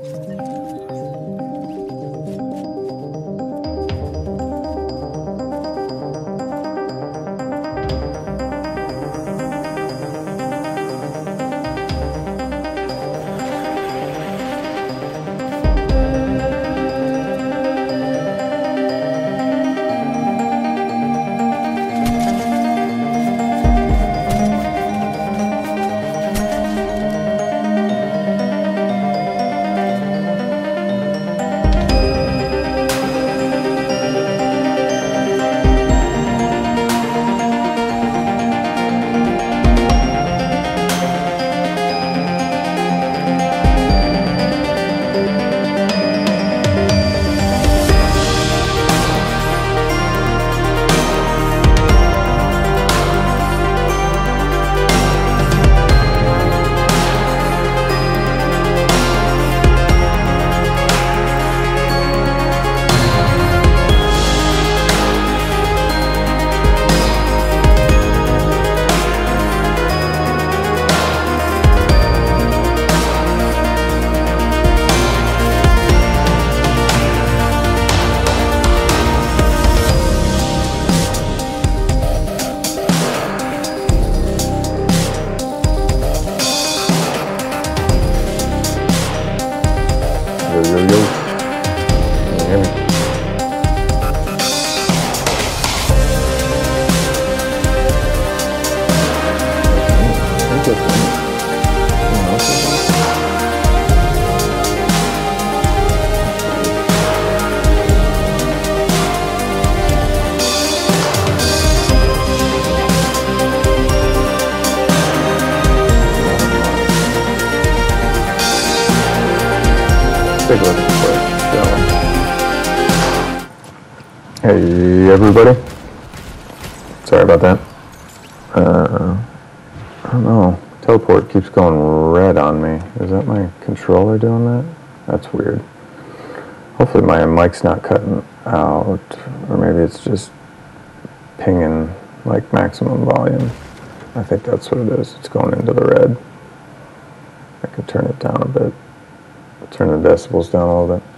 Yo, Hey, everybody. Sorry about that. Uh, I don't know. Teleport keeps going red on me. Is that my controller doing that? That's weird. Hopefully my mic's not cutting out, or maybe it's just pinging like maximum volume. I think that's what it is. It's going into the red. I could turn it down a bit. Turn the decibels down a little bit.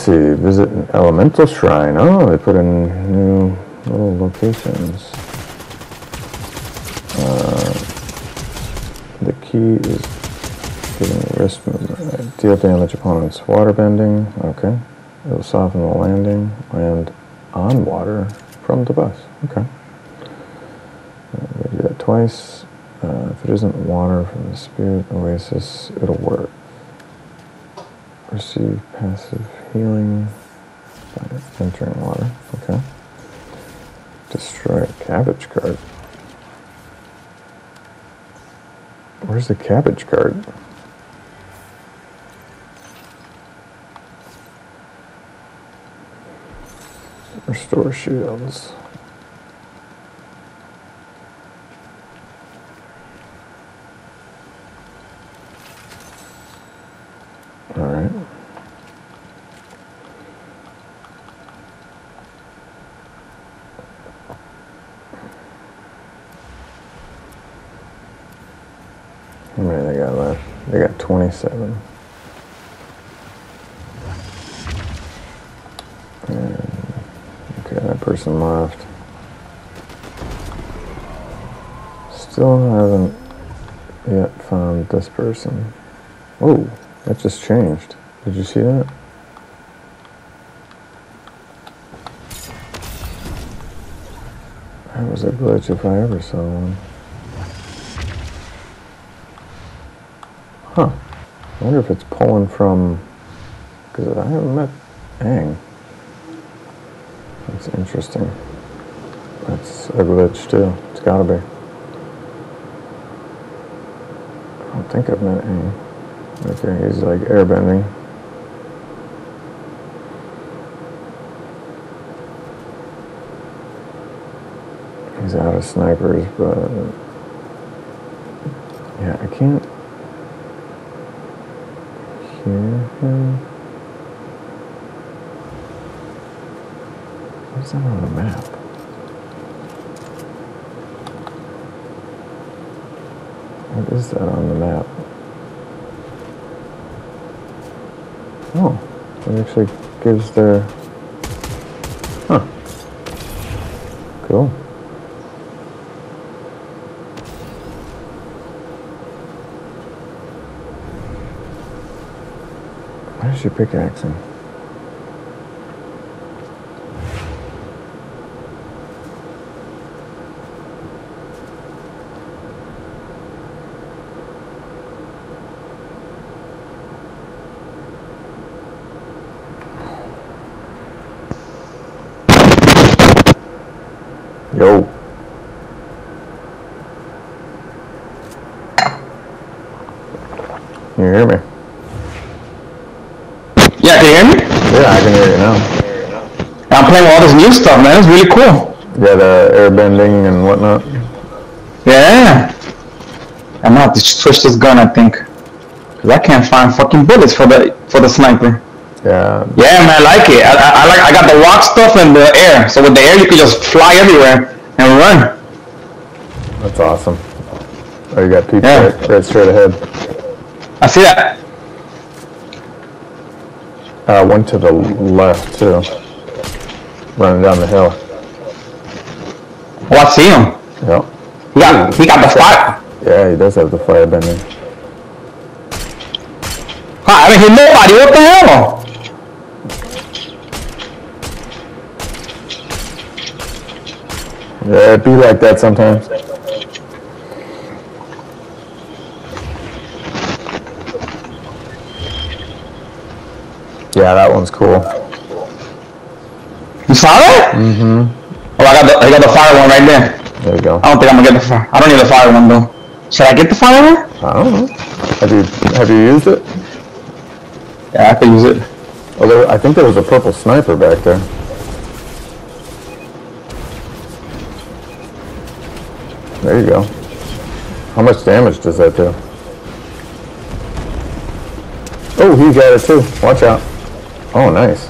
See. Visit an elemental shrine. Oh, they put in new little locations. Uh, the key is giving wrist movement. Deal damage opponents. Water bending. Okay. It will soften the landing. Land on water from the bus. Okay. Uh, do that twice. Uh, if it isn't water from the spirit oasis, it'll work. Receive passive healing entering water. Okay. Destroy a cabbage cart. Where's the cabbage cart? Restore shields. All right. How many they got left? They got 27. And, okay, that person left. Still haven't yet found this person. Oh, that just changed. Did you see that? That was a glitch if I ever saw one. Huh. I wonder if it's pulling from. Because I haven't met Aang. That's interesting. That's a glitch too. It's gotta be. I don't think I've met Aang. Okay, he's like airbending. He's out of snipers, but yeah, I can't hear him. What's that on the map? What is that on the map? Oh, it actually gives the. Huh. Cool. Why is she pickaxing? Yo. Can you hear me? Yeah, can you hear me? Yeah, I can hear you now. I'm playing with all this new stuff, man. It's really cool. Yeah, the airbending and whatnot. Yeah. I'm gonna have to switch this gun, I think. Cause I can't find fucking bullets for the for the sniper. Yeah, Yeah, man, I like it. I, I, I like. I got the rock stuff and the air. So with the air, you can just fly everywhere and run. that's awesome. Oh, you got people Yeah. right, right straight ahead. I see that. Uh, one to the left too. Running down the hill. Oh, I see him. Yep. He got. He got the fire. Yeah, he does have the fire bending. I didn't hit nobody. What the hell? Yeah, it be like that sometimes. Yeah, that one's cool. You saw that? Mm-hmm. Oh, I got the. I got the fire one right there. There you go. I don't think I'm gonna get the fire. I don't need the fire one though. Should I get the fire one? I don't know. Have you have you used it? Yeah, I could use it. Oh, there, I think there was a purple sniper back there. There you go. How much damage does that do? Oh, he got it too. Watch out. Oh, nice.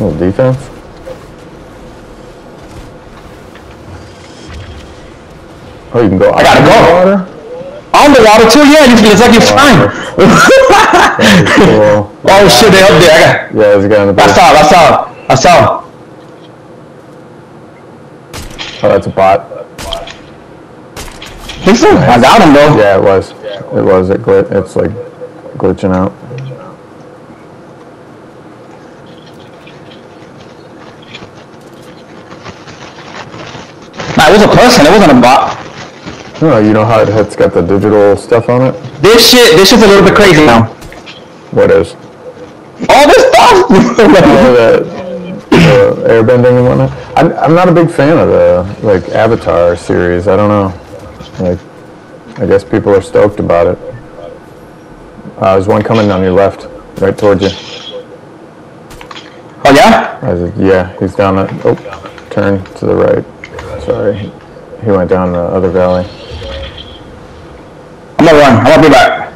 Little defense. Oh, you can go. I gotta go. Water? On the water too, yeah, you it's like you're fine. Cool. oh shit, they up there. I got Yeah, there's a guy in the I back. saw it, I saw it. I saw it. Oh, that's a bot. So? I got him though. Yeah, it was. It was. It glit. It's like glitching out. Nah, it was a person, it wasn't a bot. No, you know how it- it's got the digital stuff on it? This shit this shit's a little bit crazy now. What is? All this stuff Oh, the, the airbending and whatnot. I'm, I'm not a big fan of the like Avatar series. I don't know. Like, I guess people are stoked about it. Uh, there's one coming on your left, right towards you. Oh yeah? Said, yeah, he's down that. Oh, turn to the right. Sorry, he went down the other valley. I'm gonna run. I'm gonna be back.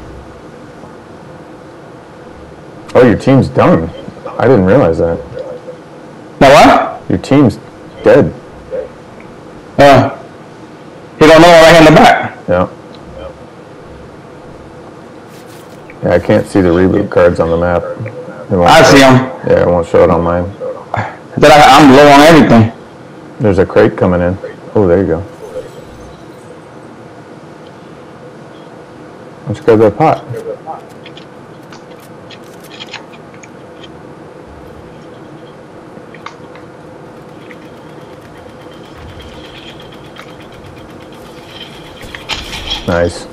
Oh, your team's done. I didn't realize that. Now what? Your team's dead. Uh he don't know right in the back. Yeah. Yeah, I can't see the reboot cards on the map. I see them. Yeah, it won't show it on mine. That I, I'm low on everything. There's a crate coming in. Oh, there you go. Don't grab that pot? Nice.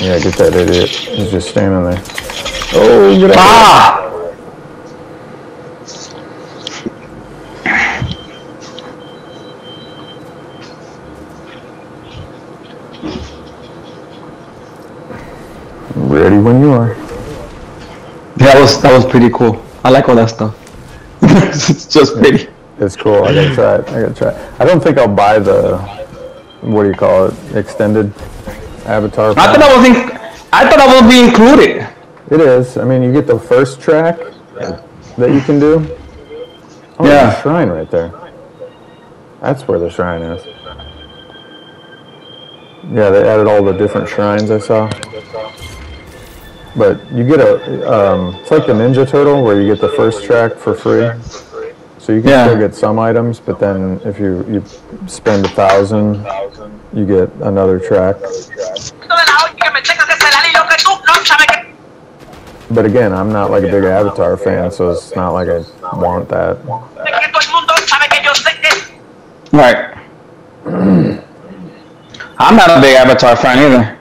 Yeah, get that idiot. He's just standing there. Oh, out. Ah! Ready when you are. That was that was pretty cool. I like all that stuff. it's just pretty. It's cool. I gotta try it. I gotta try it. I don't think I'll buy the, what do you call it, extended avatar. I thought I was in, I thought I would be included. It is. I mean, you get the first track that you can do. Oh, Yeah. there's a shrine right there. That's where the shrine is. Yeah, they added all the different shrines I saw. But you get a, um, it's like the Ninja Turtle where you get the first track for free. So you can Yeah. still get some items, but then if you, you spend a thousand, you get another track. de la olla que me tengas que celar y lo que tú no sabes que But again, I'm not like a big Avatar fan, so it's not like I want that. de que todo el mundo sabe que yo sé que Right. I'm not a big Avatar fan either.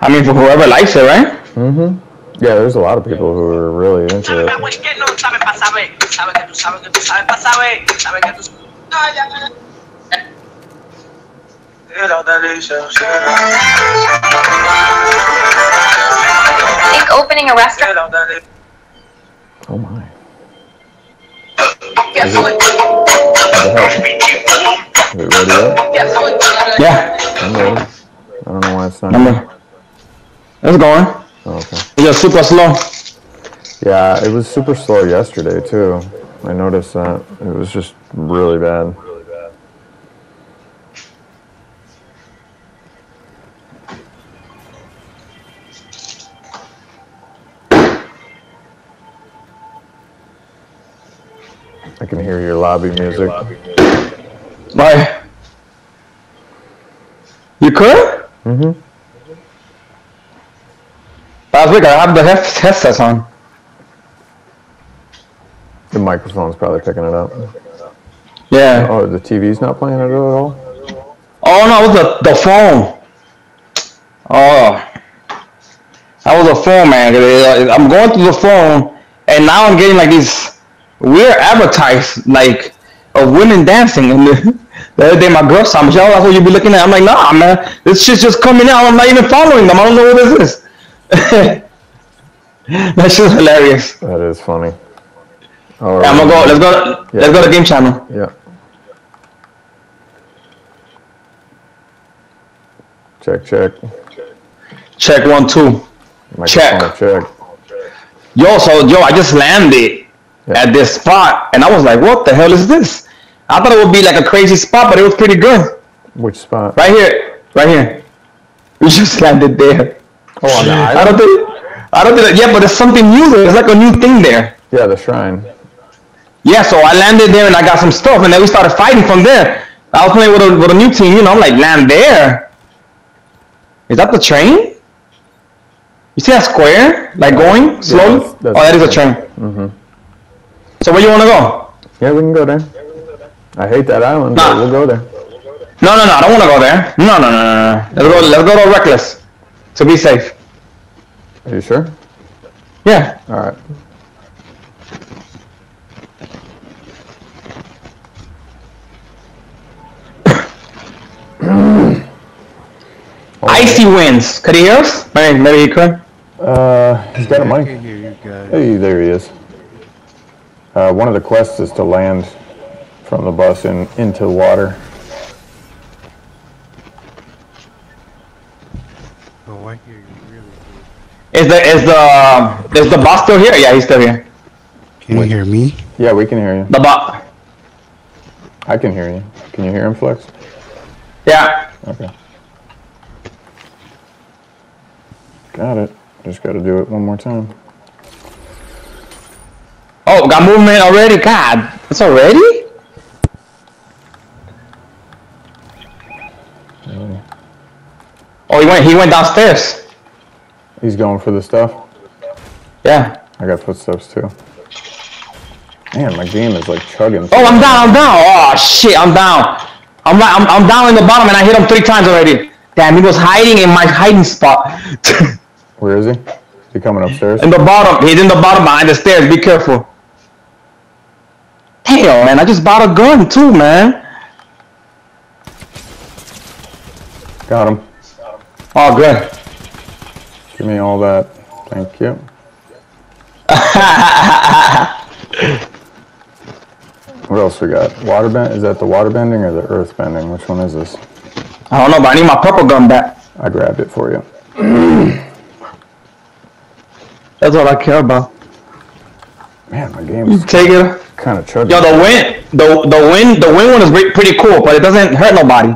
I mean, for whoever likes it, right? Mm-hmm. Yeah, there's a lot of people who are really into it. que güey que no sabe para saber, sabe que tú sabes que tú sabes para saber, sabe que tú Ay, ya me- think opening a restaurant. Oh my. Yes, What the hell? Is it ready up? yes, Yeah. I'm ready. I don't know why it's not. It's going. Oh, okay. Just super slow. Yeah, it was super slow yesterday too. I noticed that. It was just really bad. I can hear your lobby music. Right. You could? Mm-hmm. Last week I have the headsets on. The microphone's probably picking it up. Yeah. Oh, the TV's not playing it at all? Oh no, it was the, the phone. Oh. That was the phone, man. I'm going through the phone, and now I'm getting like these weird advertise like of women dancing. And the, the other day, my girl saw me. She, oh, that's what you be looking at. I'm like, nah, man. This shit's just coming out. I'm not even following them. I don't know what this is. That shit's hilarious. That is funny. Oh, Yeah, I'm gonna go. Let's go. Let's go to game channel. Yeah. Check, check. Check one, two. Check. Check. Yo, so yo, I just landed Yeah. at this spot, and I was like, "What the hell is this?" I thought it would be like a crazy spot, but it was pretty good. Which spot? Right here, right here. We just landed there. Oh, on I don't think, I don't think. Yeah, but there's something new there. There's like a new thing there. Yeah, the shrine. Yeah, so I landed there and I got some stuff, and then we started fighting from there. I was playing with a with a new team, you know. I'm like, land there. Is that the train? You see that square, like going slowly? that's- that's oh, that is a train. Mm-hmm. So where you want to go? Yeah, we can go there. I hate that island, but we'll go there. No, no, no. I don't want to go there. No, no, no, no, no. Let's go. Let's go to Reckless to be safe. Are you sure? Yeah. All right. Icy winds. Could he hear us? Maybe, maybe he could. Uh, he's got a mic. can hear you guys. Hey, there he is. Uh, one of the quests is to land from the bus in into water. Oh, I hear you really good. Is the is the is the boss still here? Yeah, he's still here. Can you hear me? Yeah, we can hear you. The boss. I can hear you. Can you hear him, Flex? Yeah. Okay. Got it. Just got to do it one more time. Oh, got movement already. God, it's already. Oh, he went. He went downstairs. He's going for the stuff. Yeah. I got footsteps too. Man, my game is like chugging. Oh, I'm down. I'm down. Oh shit, I'm down. I'm right. I'm, I'm down in the bottom, and I hit him three times already. Damn, he was hiding in my hiding spot. Where is he? Is he coming upstairs? in the bottom. He's in the bottom behind the stairs. Be careful. Damn, man. I just bought a gun too, man. Got him. Oh, good. Give me all that. Thank you. What else we got? Water bend? Is that the water bending or the earth bending? Which one is this? I don't know, but I need my purple gun back. I grabbed it for you. That's all I care about. Man, my game's Take it. kind of chuggy. Yo, the wind, the the wind, the wind one is pretty cool, but it doesn't hurt nobody.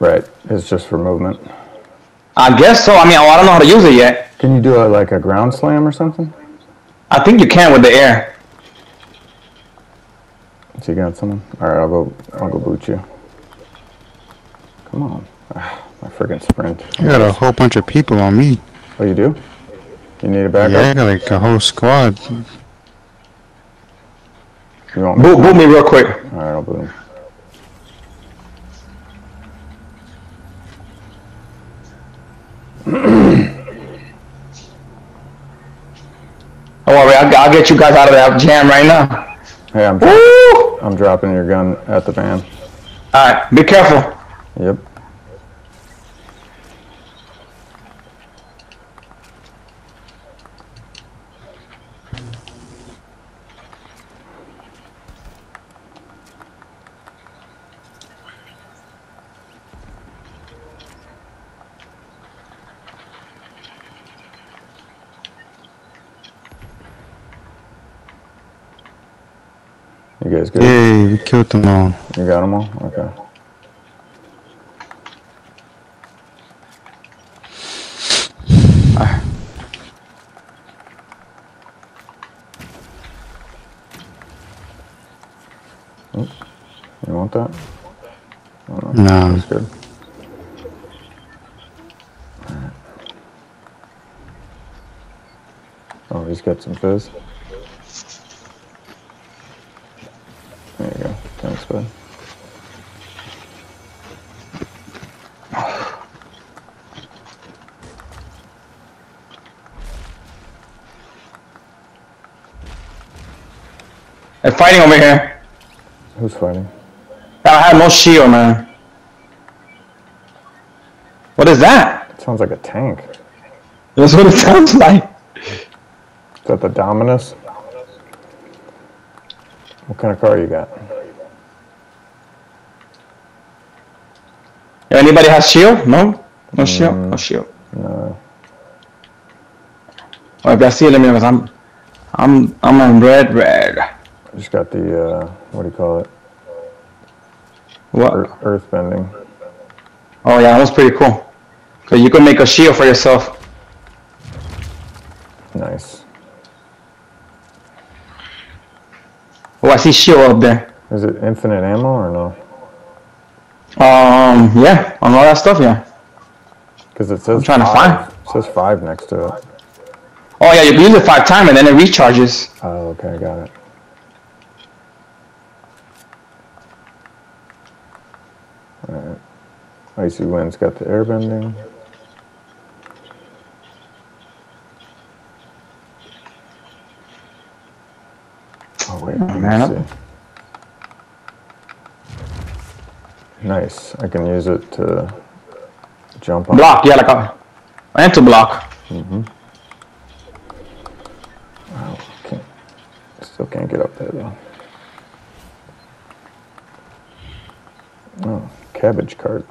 Right, it's just for movement. I guess so. I mean, I don't know how to use it yet. Can you do a, like a ground slam or something? I think you can with the air. So you got someone? All right, I'll go. I'll go boot you. Come on, ah, my freaking sprint. You got a whole bunch of people on me. Oh, you do? You need a Yeah, I backup? got like a whole squad. You want me? Boot, boot me real quick. All right, I'll boot him. Don't worry, I'll, I'll get you guys out of that jam right now. Hey, I'm I'm dropping your gun at the van. All right, be careful. Yep. You guys good? Yay, we killed them all. You got them all? Okay. Ah. Oops. You want that? No. No. That's good. Oh, he's got some fizz. There you go. Thanks, bud. They're fighting over here. Who's fighting? I have no shield, man. What is that? It sounds like a tank. That's what it sounds like. Is that the Dominus? What kind of car you got? Anybody has shield? No? No shield? No shield. No. Oh, if I see it, let me know, 'cause I'm, I'm, I'm in red, red. I just got the, uh, what do you call it? What? Earth, earth bending. Oh yeah, that was pretty cool. So you can make a shield for yourself. Nice. Oh, I see shield up there. Is it infinite ammo or no? Um, yeah, on all that stuff, yeah. Because it says trying to find. It says five next to it. Oh yeah, you use it five times and then it recharges. Oh, okay, I got it. Alright. Icy Wind's got the airbending. Oh wait, me man. Nice. I can use it to jump on. Block, yeah, like a, and to block. Mm-hmm. Can't, still can't get up there though. Oh, cabbage cart.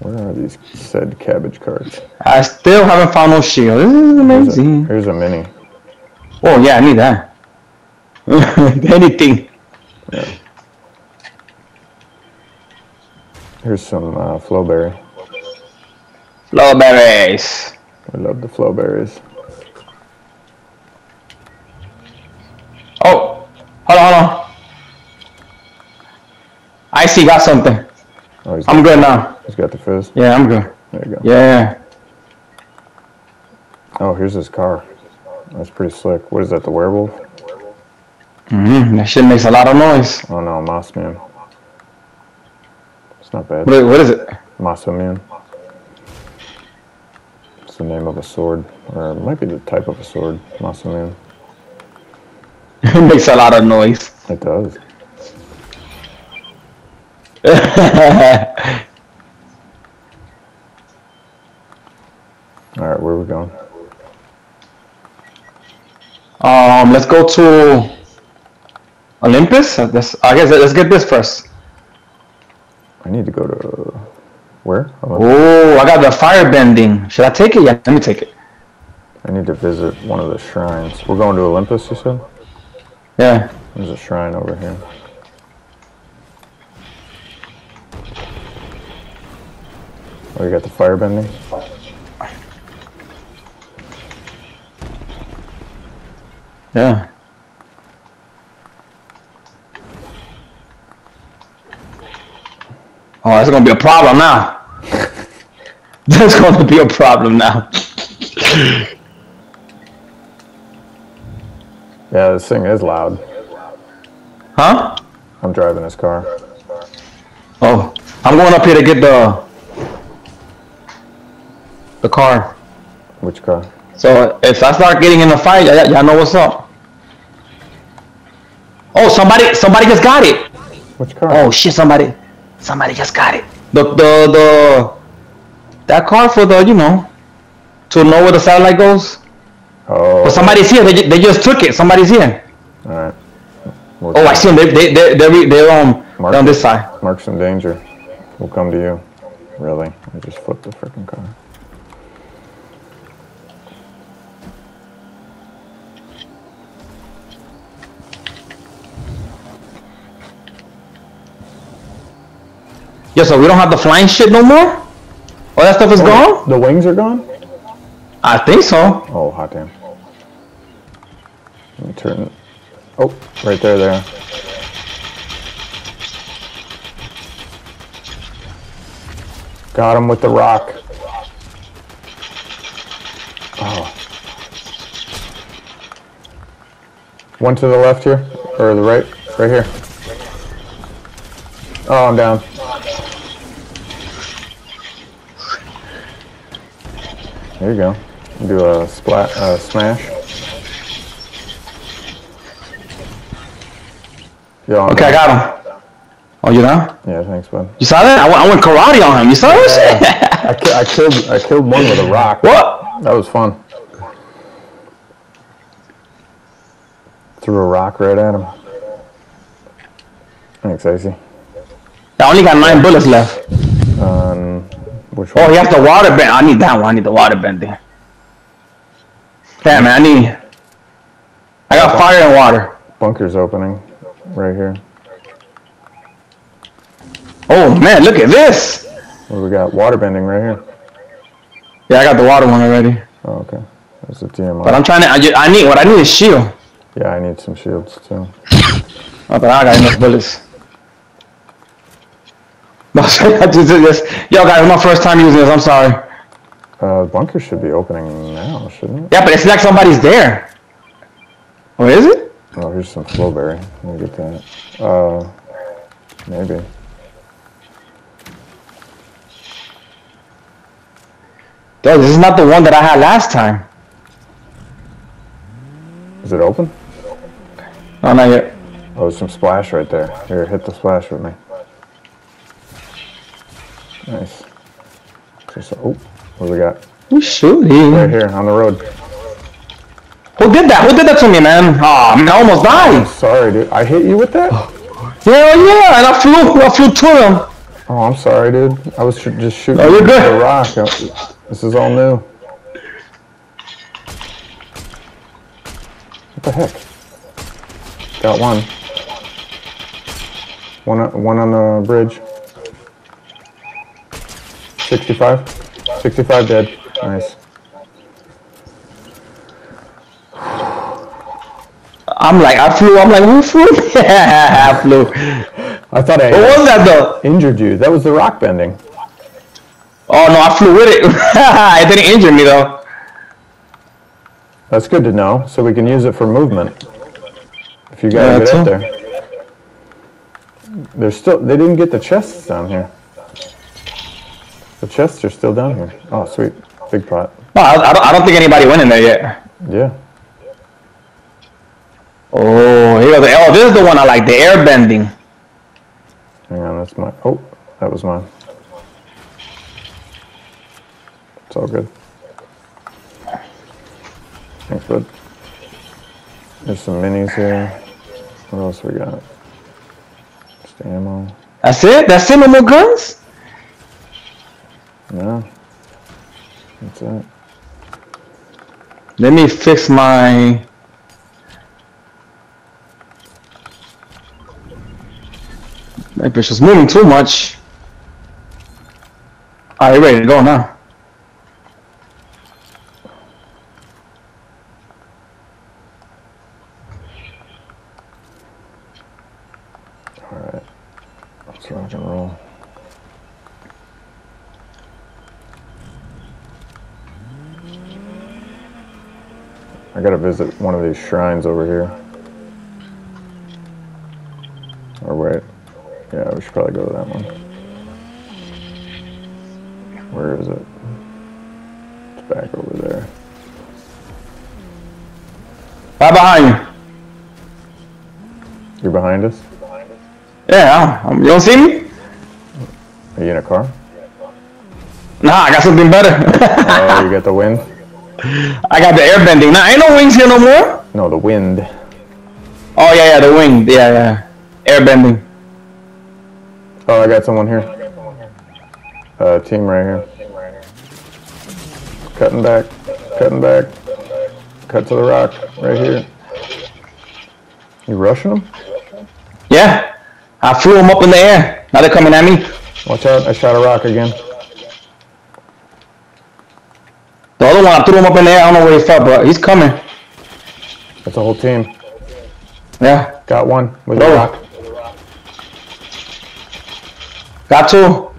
Where are these said cabbage carts? I still haven't found no shield. This is Here's a, amazing. here's a mini. Oh yeah, I need that. Anything. Here's some uh, flowberry. Flowberries. I love the flowberries. Oh, hold on, hold on. I see, got something. Oh, he's I'm good now. he's got the fizz. Yeah, I'm good. There you go. Yeah. Oh, here's his car. That's pretty slick. What is that, the werewolf? Mm-hmm. That shit makes a lot of noise. Oh no, Mossman. It's not bad. What, what is it? Massaman. It's the name of a sword. Or it might be the type of a sword. Massaman. it makes a lot of noise. It does. Alright, where are we going? Um, let's go to Olympus. This- I guess let's get this first. I need to go to where? Oh, Oh, I got the fire bending. Should I take it? Yeah, let me take it. I need to visit one of the shrines. We're going to Olympus, you said? Yeah. There's a shrine over here. Oh, you got the fire bending? Yeah. Oh, that's gonna be a problem now. that's gonna be a problem now. Yeah, this thing is loud. Huh? I'm driving this car. Oh, I'm going up here to get the the car. Which car? So if I start getting in a fight, y'all, y'all know what's up. Oh, somebody, somebody just got it. Which car? Oh shit, somebody, somebody just got it. The the the that car for the you know to know where the satellite goes. Oh, But somebody's here. They, they just took it. Somebody's here. alright. We'll Oh, I see them. They they they they're, they're um Mark they're on this side. Mark some danger. We'll come to you. Really? I just flipped the freaking car. Yeah, so we don't have the flying shit no more. All that stuff is gone. The wings are gone? I think so. Oh, hot damn. Let me turn. Oh, right there, there. Got him with the rock. Oh. One to the left here, or the right, right here. Oh, I'm down. There you go. Do a splat, uh, smash. Yo, Okay, I got him. Oh, you know? Yeah, thanks, bud. You saw that? I went, I went karate on him. You saw that? I, ki- I killed I killed one with a rock. what? That was fun. Threw a rock right at him. Thanks, Icy. I only got nine bullets left. Um, which Oh, he has the water bend. I need that one. I need the water bending. Damn, man. I need. I got fire and water. Bunker's opening right here. Oh man, look at this. What do we got? Water bending right here. Yeah, I got the water one already. Oh, okay. There's a DMR. But I'm trying to. I, ju- I need what I need is shield. yeah, I need some shields too. Oh, but I got enough bullets. No, sorry, I just did this. Yo, guys, it's my first time using this. I'm sorry. Uh, bunker should be opening now, shouldn't it? Yeah, but it's like somebody's there. What is it? Oh, here's some flowberry. Let me get that. Uh, maybe. Yo, this is not the one that I had last time. Is it open? No, not yet. Oh, there's some splash right there. Here, hit the splash with me. Nice. Just, oh, what do we got? Who's shooting? Right here on the road. Who did that? Who did that to me, man? Oh, man, I almost died. Sorry, dude. I hit you with that? Yeah, yeah, and I flew, I flew to him. Oh, I'm sorry, dude. I was sh- just shooting Oh, you're good. the rock. Uh, This is all new. What the heck? Got one. One, one on the bridge. 65? 65 dead. Nice. I'm like, I flew. I'm like, who flew? Yeah, I flew. I thought I What was that though? injured you. That was the rock bending. Oh no, I flew with it. it didn't injure me though. That's good to know, so we can use it for movement. If you Yeah, gotta get up there. They're still, they didn't get the chests down here. The chests are still down here. Oh, sweet. Big pot. No, I, I don't. I don't think anybody went in there yet. Yeah. Oh, here the- Oh, this is the one I like. The air bending. Hang on, that's my, oh, that was mine. It's all good. Thanks, bud. There's some minis here. What else we got? Just ammo. That's it. That's it. No more guns. No. That's it. Let me fix my. My bitch is moving too much. Are you ready to go now? Alright. Let's rock and roll. I gotta visit one of these shrines over here. Or wait. Yeah, we should probably go to that one. Where is it? It's back over there. Right behind you. You're behind us? Yeah, um, you don't see me? Are you in a car? Nah, I got something better. Oh, you got the wind? I got the airbending. Now, ain't no wings here no more. No, the wind. Oh yeah, yeah, the wing. Yeah, yeah. Air bending. Oh, I got someone here. Uh, team right here. Cutting back, cutting back. Cut to the rock, right here. You rushing them? Yeah. I flew them up in the air. Now they're coming at me. Watch out, I shot a rock again. The other one, I threw him up in the air. I don't know where he fell, but he's coming. That's a whole team. Yeah. Got one with a Throw it. rock. Got two.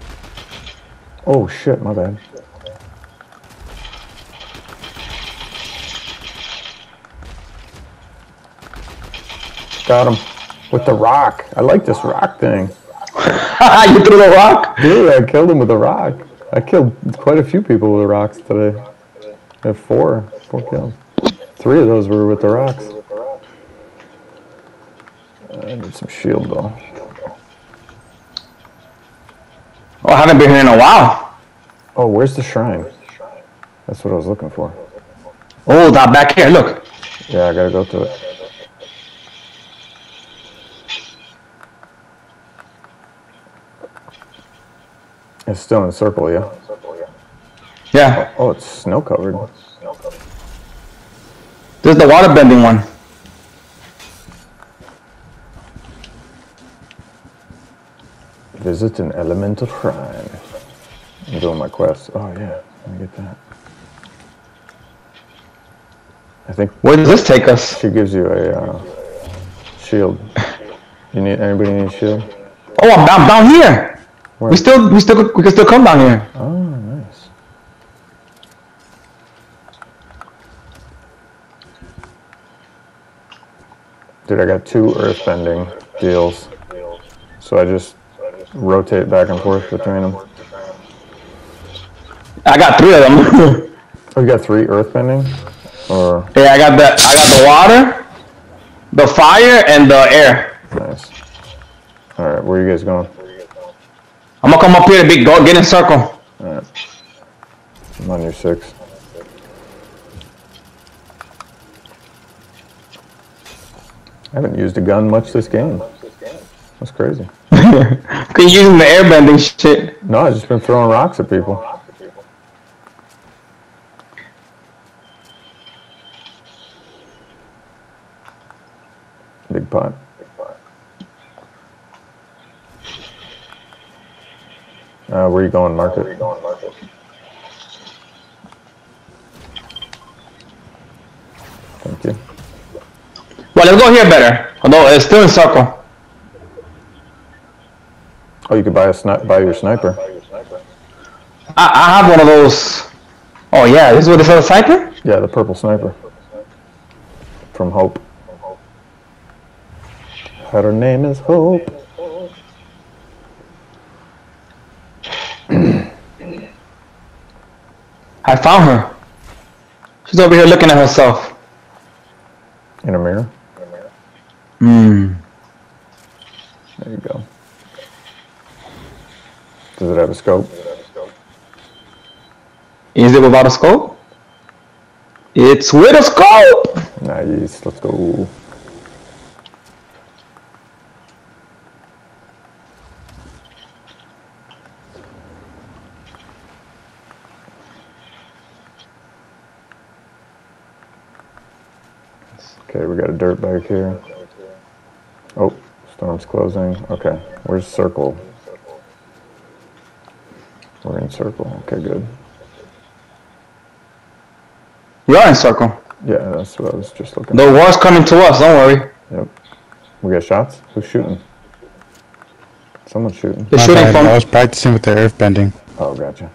Oh shit, my bad. Got him. With the rock. I like this rock thing. you threw the rock? Dude, I killed him with a rock. I killed quite a few people with rocks today. I have four, four kills. Three of those were with the rocks. I need some shield though. Oh, I haven't been here in a while. Oh, where's the shrine? That's what I was looking for. Oh, that back here. Look. Yeah, I gotta go to it. It's still in a circle, yeah. Yeah. Oh, it's snow covered. This is the water bending one. Visit an elemental shrine. I'm doing my quest. Oh yeah, let me get that. I think Where does this take us? she gives you a uh, shield. You need anybody need a shield? Oh, I'm down, down here. Where? We still, we still, we can still come down here. Oh, Dude, I got two earthbending deals. So I just rotate back and forth between them. I got three of them. Oh, you got three earthbending? Or, yeah, I got the, I got the water, the fire, and the air. nice. Alright, where are you guys going? I'm gonna come up here to be, go, get in circle. Alright. I'm on your six. I haven't used a gun much this game. That's crazy. Cause you're using the airbending shit. No, I've just been throwing rocks at people. Big pot. Uh, where are you going, market? Thank you. Well, let's go here better. Although uh, it's still in circle. Oh, you could buy a sni- buy your sniper. I, I have one of those. Oh yeah, this is what this other sniper? Yeah, the purple sniper. From Hope. Her name is Hope. I found her. She's over here looking at herself. In a mirror. Hmm. There you go. Does it have a scope? Is it without a scope? It's with a scope! Nice. Let's go. Okay, we got a dirt bike here. Oh, storm's closing. Okay, where's circle? We're in circle. Okay, good. You're in circle. Yeah, that's what I was just looking The war's coming to us. Don't worry. Yep. We got shots? Who's shooting? Someone's shooting. They're My shooting bad, from. I was practicing with the earth bending. Oh, gotcha.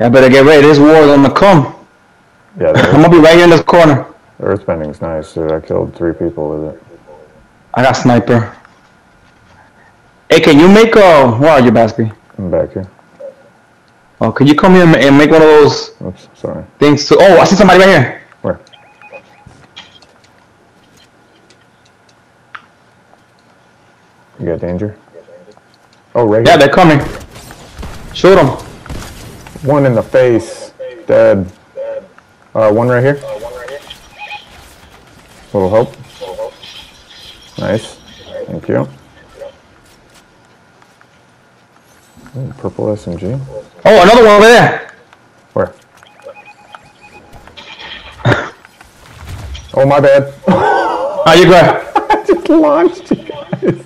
Yeah, better get ready. This war's gonna come. Yeah, I'm gonna be right here in this corner. the earth bending's nice, dude. I killed three people with it. I got sniper. Hey, can you make a? Where are you, Basky? I'm back here. Oh, can you come here and- and make one of those Oops, sorry. things? To, oh, I see somebody right here. Where? You got danger? Oh, right Yeah, here. they're coming. Shoot them. One in the face. Dead. Uh, one right here. Little help. Nice. Thank you. Ooh, purple SMG. Oh, another one over there. Where? Oh, my bad. Oh, you good? I just launched you guys.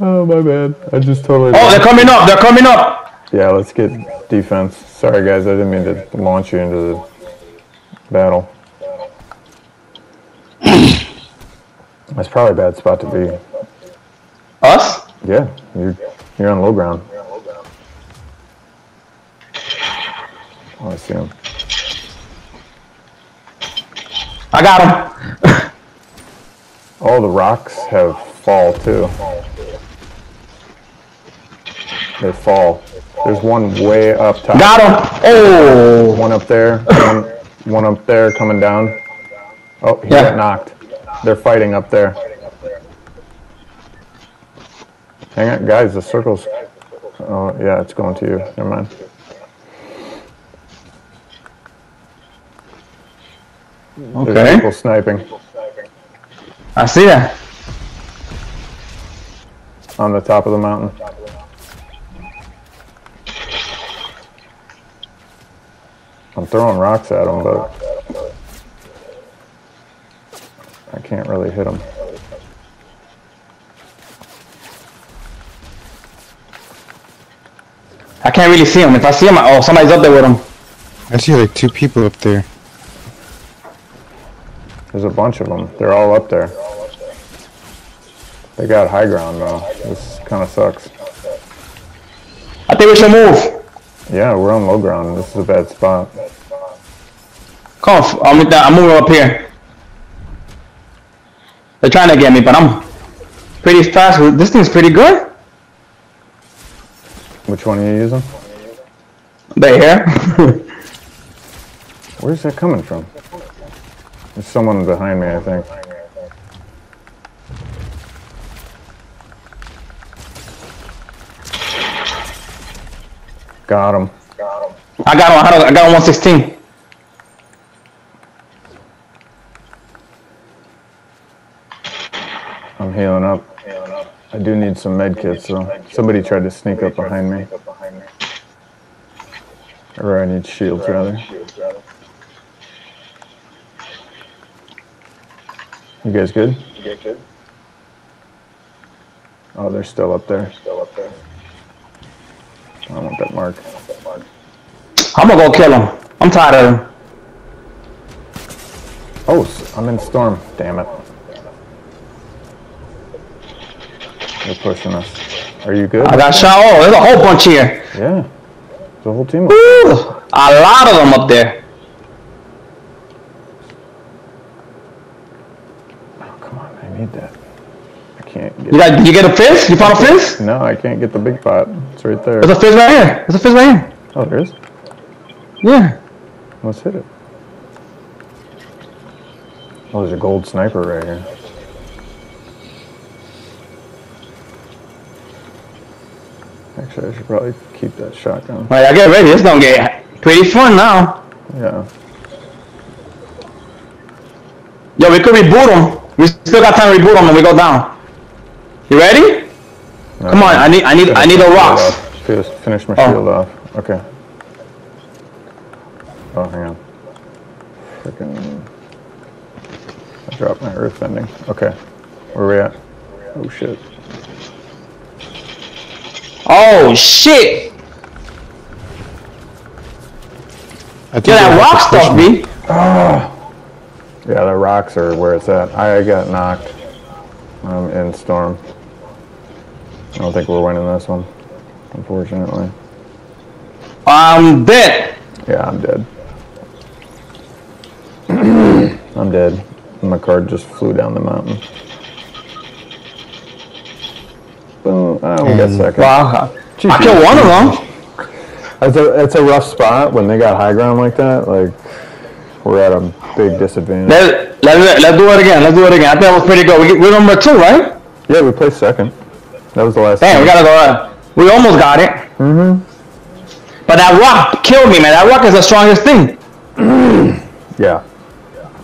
Oh, my bad. I just totally. Oh, they're coming up. They're coming up. Yeah, let's get defense. Sorry, guys. I didn't mean to launch you into the battle. That's probably a bad spot to be. Us? Yeah, you're you're on low ground. Oh, I see him. I got him. All the rocks have fall too. They fall. There's one way up top. Got him. Oh. One up there. One, one up there coming down. Oh, he Yeah. got knocked. They're fighting up there. Hang on, guys. The circle's. Oh, yeah, it's going to you. Never mind. There's Okay. people sniping I see that. on the top of the mountain. I'm throwing rocks at them, but I can't really hit them. I can't really see him. If I see him, I- oh, somebody's up there with him. I see like two people up there. There's a bunch of them. They're all up there. They got high ground though. This kind of sucks. I think we should move. Yeah, we're on low ground. This is a bad spot. Come on, I'm, I'm moving up here. They're trying to get me, but I'm pretty fast. This thing's pretty good. Which one are you using? They here. Where's that coming from? There's someone behind me, I think. Got him. I got one. I got- I got 116. I'm healing up. I do need some med kits, though. Somebody tried to sneak up behind me. Or I need shields, rather. You guys good? Oh, they're still up there. I want that mark. I'm gonna go kill him. I'm tired of him. Oh, I'm in storm. Damn it. They're pushing us. Are you good? I got shot. Oh, there's a whole bunch here. Yeah. The whole team. Woo! A lot of them up there. Oh, come on. I need that. I can't You got? You get a fist? You found a fist? No, I can't get the big pot. It's right there. There's a fist right here. There's a fist right here. Oh, there is? Yeah. Let's hit it. Oh, there's a gold sniper right here. I should probably keep that shotgun. Right, I get ready. It's gonna get pretty fun now. Yeah. Yo, we could reboot them. We still got time to reboot them when we go down. You ready? Come on, I need- I need- I need the rocks. Finish, finish my Oh. shield off. Okay. Oh, hang on. Freaking. I dropped my earth bending. Okay. Where we at? Oh shit. Oh shit! I think Yeah, that they rock have to stuff, me. B. Ah. Yeah, the rocks are where it's at. I got knocked. I'm in storm. I don't think we're winning this one, unfortunately. I'm dead. Yeah, I'm dead. I'm dead. My card just flew down the mountain. Boom. Oh, we got And- second. Wow. I killed one of them. It's a, it's a rough spot when they got high ground like that. Like, we're at a big disadvantage. Let, let, let's do it again. Let's do it again. I think that was pretty good. We, we're number two, right? Yeah, we placed second. That was the last Damn, we gotta go. Uh, we almost got it. Mm-hmm. But that rock killed me, man. That rock is the strongest thing. Yeah.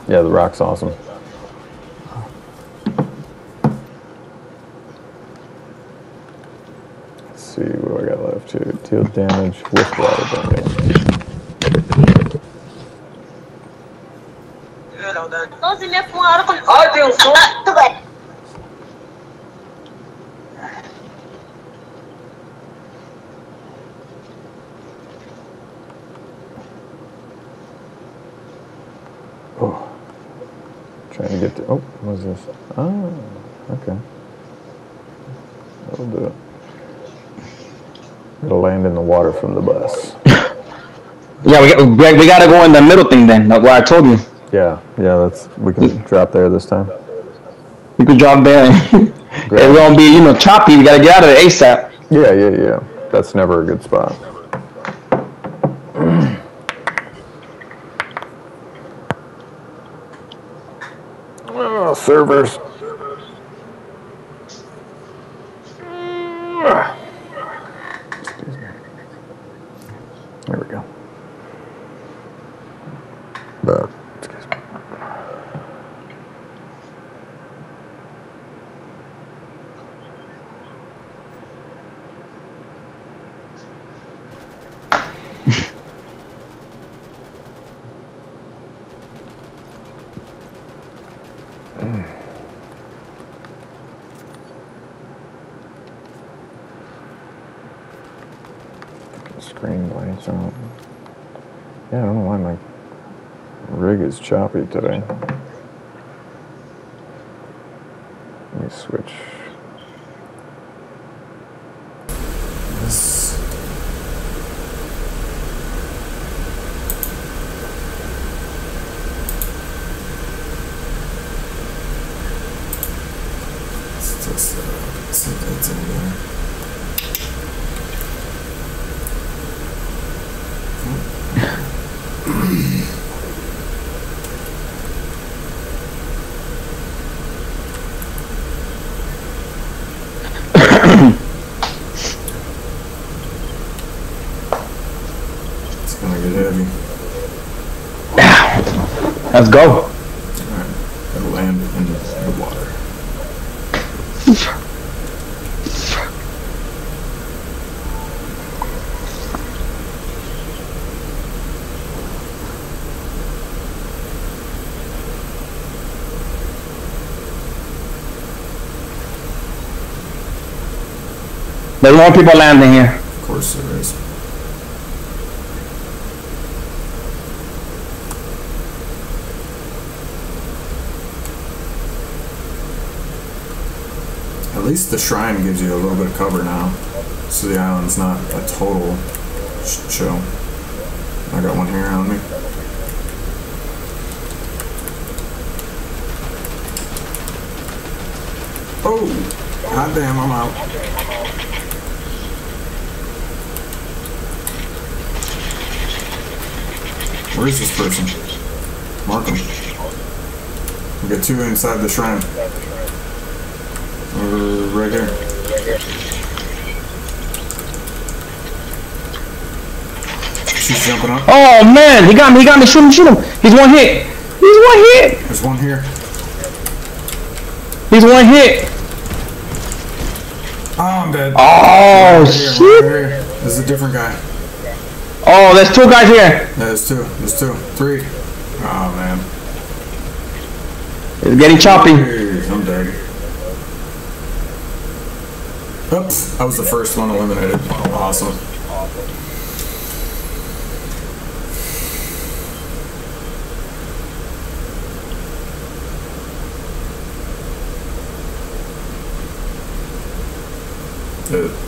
Yeah, the rock's awesome. See what I got left here. Deal damage with water bending. Oh. Trying to get to. Oh, what's this? Oh, okay. That'll do it. It'll land in the water from the bus. Yeah, we, got- we, we gotta go in the middle thing then. Like what I told you. Yeah, yeah, that's. We can mm. drop there this time. You can drop there. it's gonna be, you know, choppy. We gotta get out of there ASAP. Yeah, yeah, yeah. That's never a good spot. oh, servers. Excuse me. There we go. Uh, excuse me. Screen lights out. Yeah, I don't know why my rig is choppy today. Let me switch. This. Let's just uh, see if that's in there. It's gonna get heavy. Let's go. Alright, it'll land in the water. There's more people landing here. Of course there is. At least the shrine gives you a little bit of cover now, so the island's not a total sh- show. I got one here on me. Oh, god damn, I'm out. Where is this person? Mark him. We got two inside the shrine. Or right here. She's jumping up. Oh man, he got me. He got me. Shoot him. Shoot him. He's one hit. He's one hit. There's one here. He's one hit. Oh, I'm dead. Oh Right here, right shit. here. This is a different guy. Oh, there's two guys here. Yeah, there's two. There's two. Three. Oh man. It's getting choppy. I'm dead. Oops, I was the first one eliminated. Awesome. Dude.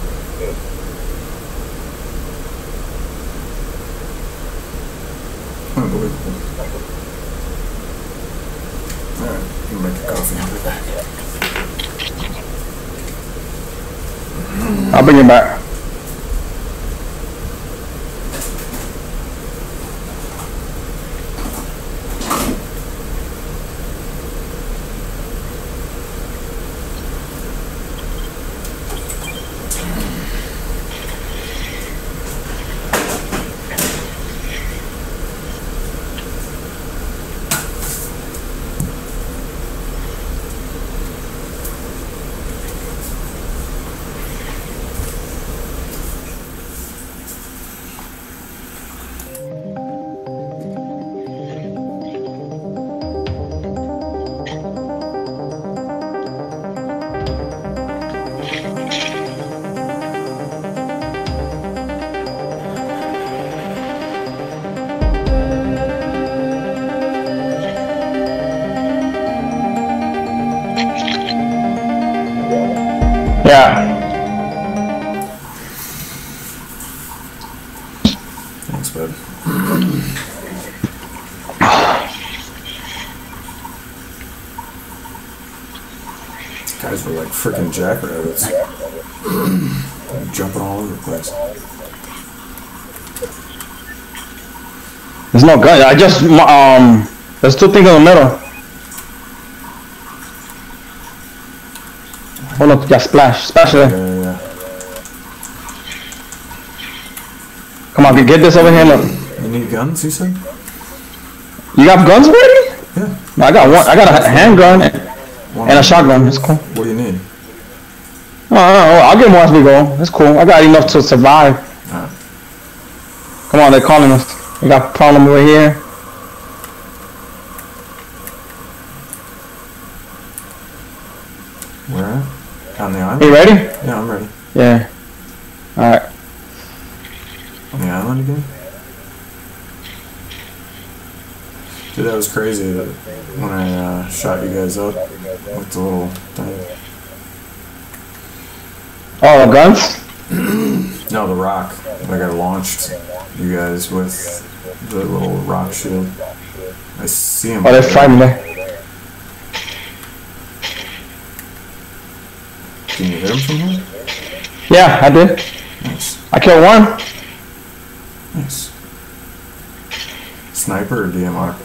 Freaking jackrabbits. Jumping all over the place. There's no gun. I just um. There's two things in the middle. Hold up, yeah, splash, splash Yeah, it. yeah, yeah. Come on, get this over here. Look. You need guns, you said? You got guns already? Yeah. No, I got one. I got a handgun and and a shotgun. It's cool. What do you need? Oh, I'll get more as we go. That's cool. I got enough to survive. Alright. Come on, they're calling us. We got a problem over here. Where? On the island. You ready? Yeah, I'm ready. Yeah. All right. On the island again? Dude, that was crazy that when I uh, shot you guys up with the little thing. Oh, the guns? No, the rock. I got launched you guys with the little rock shield. I see him. Oh, they're there. Can you hit him from here? Yeah, I did. Nice. I killed one. Nice. Sniper or DMR?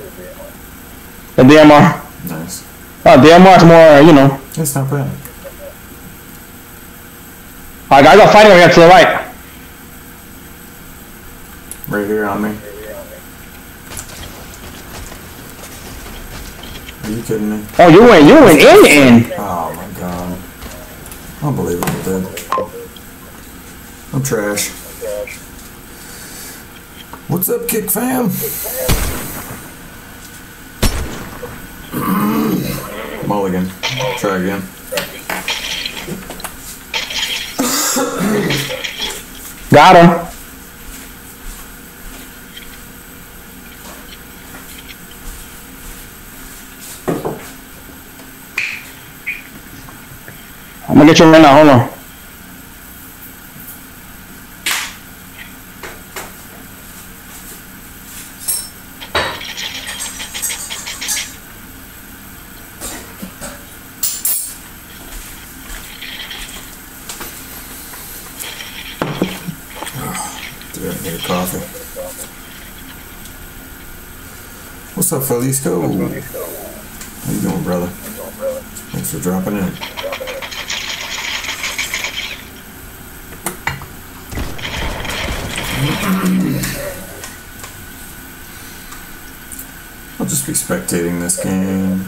The DMR. Nice. Uh, oh, DMR is more, you know. It's not bad. I got, I got fighting over here to the right. Right here on me. Are you kidding me? Oh, you went, you went in, in. Oh my god. Unbelievable, dude. I'm trash. What's up, Kick Fam? Mulligan. Try again. Got him. I'm gonna get you right now. Hold on. Dude, I need a coffee. How you doing, brother? Thanks for dropping in. I'll just be spectating this game.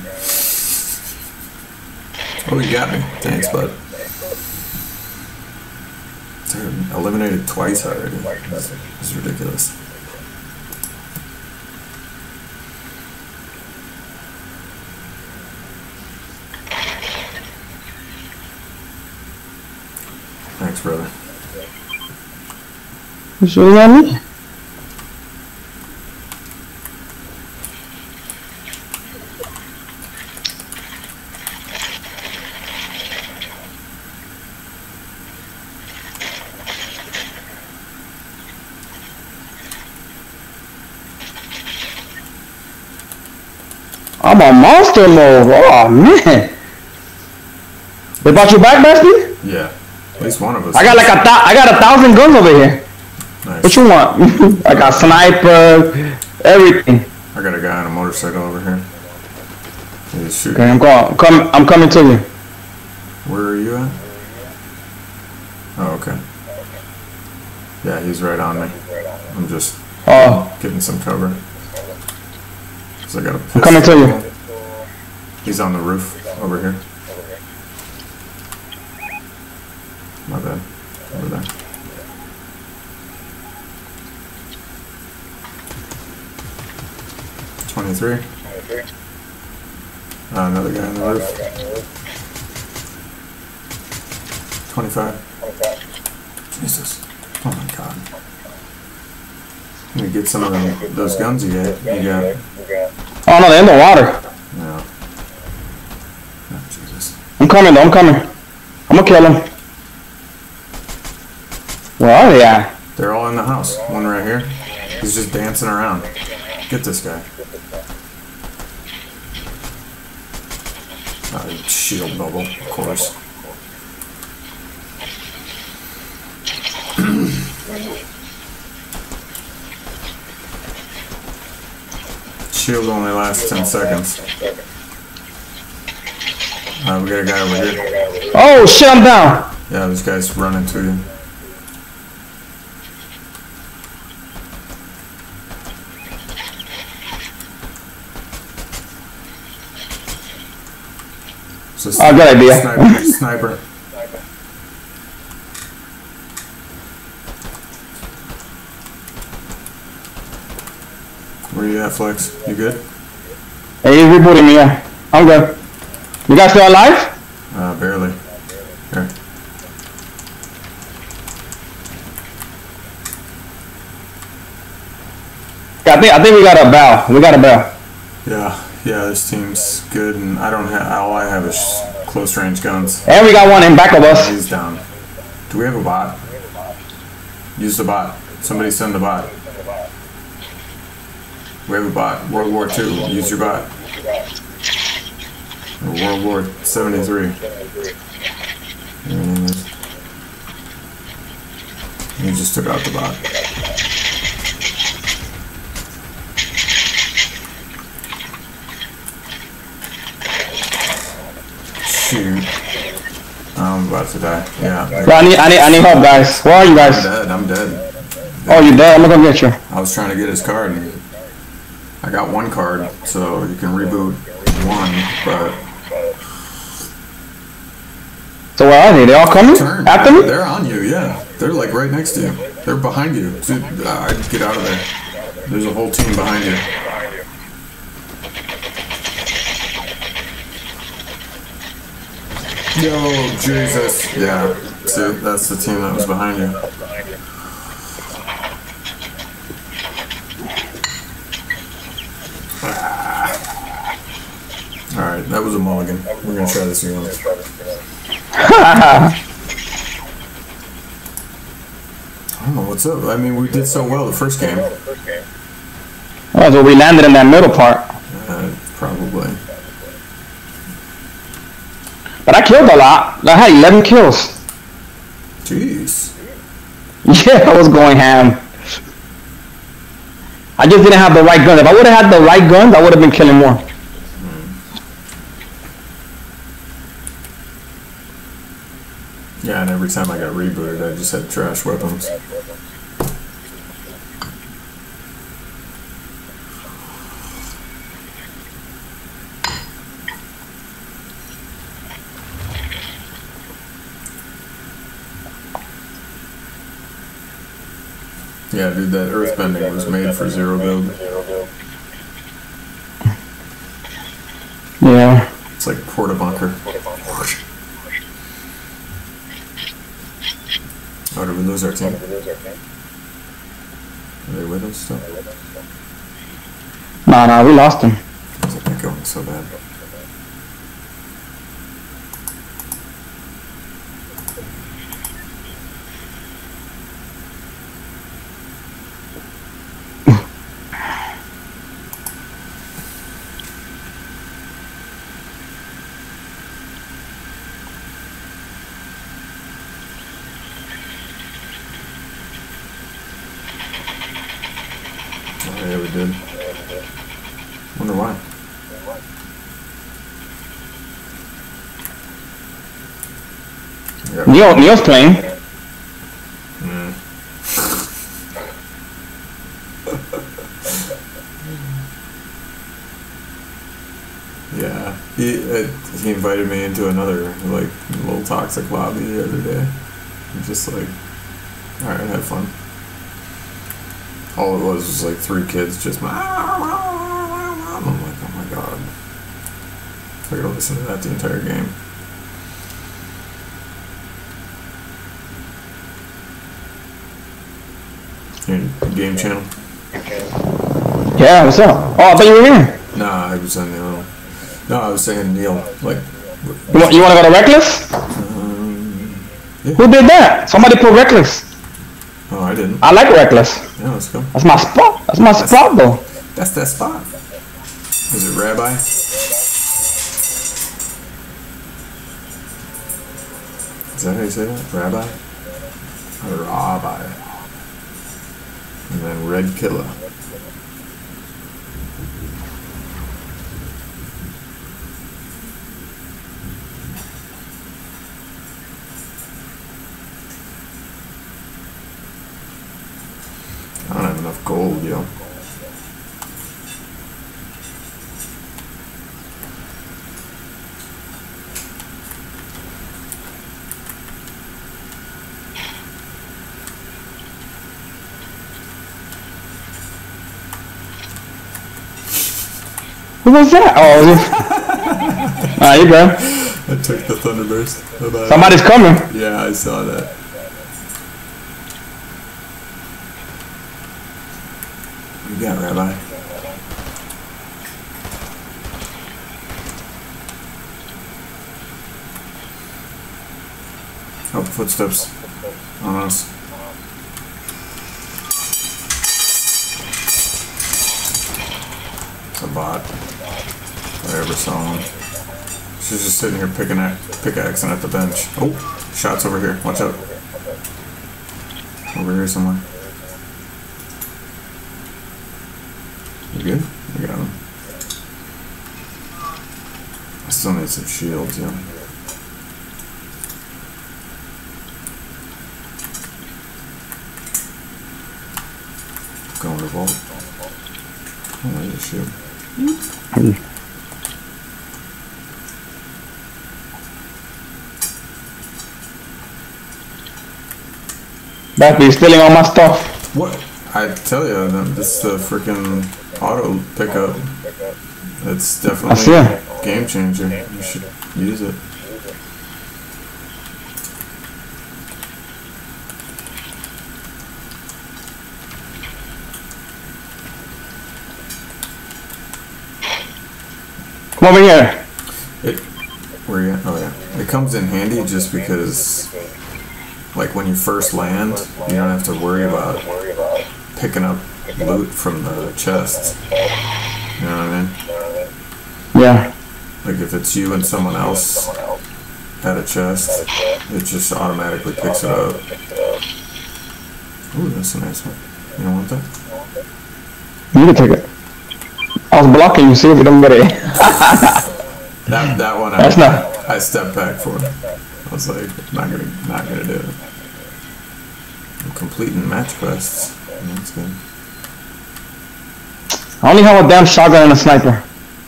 Oh, you got me. Thanks, bud. Dude, eliminated twice already. This is ridiculous. Thanks, brother. You shooting at me? I'm on monster mode. Oh man. They brought you back, Bestie? Yeah. At least one of us. I got like a thou- I got a thousand guns over here. Nice. What you want? I got sniper, everything. I got a guy on a motorcycle over here. He's shooting. Okay, I'm going. Come, I'm coming to you. Where are you at? Oh, okay. Yeah, he's right on me. I'm just Oh, getting some cover. Cause I got a pistol. coming to you. He's on the roof over here. My bad. Over there. Twenty-three. Uh, another guy on the roof. Twenty-five. Jesus. Oh my god. Let me get some of them, those guns you got. You got. oh no, they're in the water. No. Oh, Jesus. I'm coming though. I'm coming. I'm gonna kill them. Where are they at? They're all in the house. One right here. He's just dancing around. Get this guy. Uh, shield bubble, of course. Shield only lasts 10 seconds. Uh, we got a guy over here. Oh shit! I'm down. Yeah, this guy's running to you. So Oh, good idea. Sniper, sniper. Where you at, Flex? You good? Hey, he's rebooting me. Yeah, I'm good. You guys still alive? Uh, barely. Here. I think I think we got a bell. We got a bell. Yeah, yeah, this team's good, and I don't have, all I have is close range guns. And we got one in back of us. He's down. Do we have a bot? Use the bot. Somebody send the bot. We have a bot. World War II. Use your bot. Or World War 73. And he just took out the bot. Shoot. I'm about to die. Yeah. Bro, I need I need I need help, guys. Where are you guys? I'm dead. I'm dead. Oh, you dead? I'm gonna get you. I was trying to get his card. And I got one card, so you can reboot one, but So where are they? They all coming turn. after me? They're on you, yeah. They're like right next to you. They're behind you. Dude, uh, get out of there. There's a whole team behind you. Yo, Jesus. Yeah. See, that's the team that was behind you. Alright, that was a mulligan. We're gonna try this again. I don't know what's up. I mean, we did so well the first game. Oh, so we landed in that middle part. Uh, probably. But I killed a lot. I had 11 kills. Jeez. Yeah, I was going ham. I just didn't have the right guns. If I would have had the right guns, I would have been killing more. Hmm. Yeah, and every time I got rebooted, I just had trash weapons. Yeah, dude, that earthbending was made for zero build. Yeah. It's like porta bunker. Oh, did we lose our team? Are they with us still? Nah, nah, we lost him. Is it so bad? Oh, yeah, we did. Wonder why. Neo, Neo's playing. Yeah, he uh, invited me into another like little toxic lobby the other day. I'm just like, all right, have fun. All it was was like three kids just. I'm like, oh my god. I gotta listen to that the entire game. Your game channel? Yeah, what's up? Oh, I thought you were here. Nah, I was on the. No, I was saying Neil. Like, You want, you want to go to Reckless? um, yeah. Who did that? Somebody put Reckless. Oh, I didn't. I like Reckless. Yeah, let's go. That's my spot. That's my spot, though. That's that spot. Is it Rabbi? Is that how you say that? Rabbi? Rabbi? Red Killer. I don't have enough gold, yo. Who was that? Oh, you. ah, you go. I took the Thunderburst. Bye-bye. Somebody's coming. Yeah, I saw that. What you got, Rabbi? Oh, footsteps on us. It's a bot. One. She's just sitting here picking at, pickaxing at the bench. Oh, shots over here. Watch out. Over here somewhere. You good? I got him. I still need some shields, yeah. Going to vault. Oh, there's a shield. Back be stealing all my stuff. What? I tell you, this the freaking auto pickup. It's definitely I see it. a game changer. You should use it. Come over here. It. Where you? Oh yeah. It comes in handy just because, like when you first land, you don't have to worry about picking up loot from the chests. You know what I mean? Yeah. Like if it's you and someone else at a chest, it just automatically picks it up. Ooh, that's a nice one. You don't want that? You can take it. I was blocking you, see if you don't get it. That that one I, That's not- I stepped back for. I was like, not gonna not gonna do it. I'm completing match quests. That's good. I only have a damn shotgun and a sniper.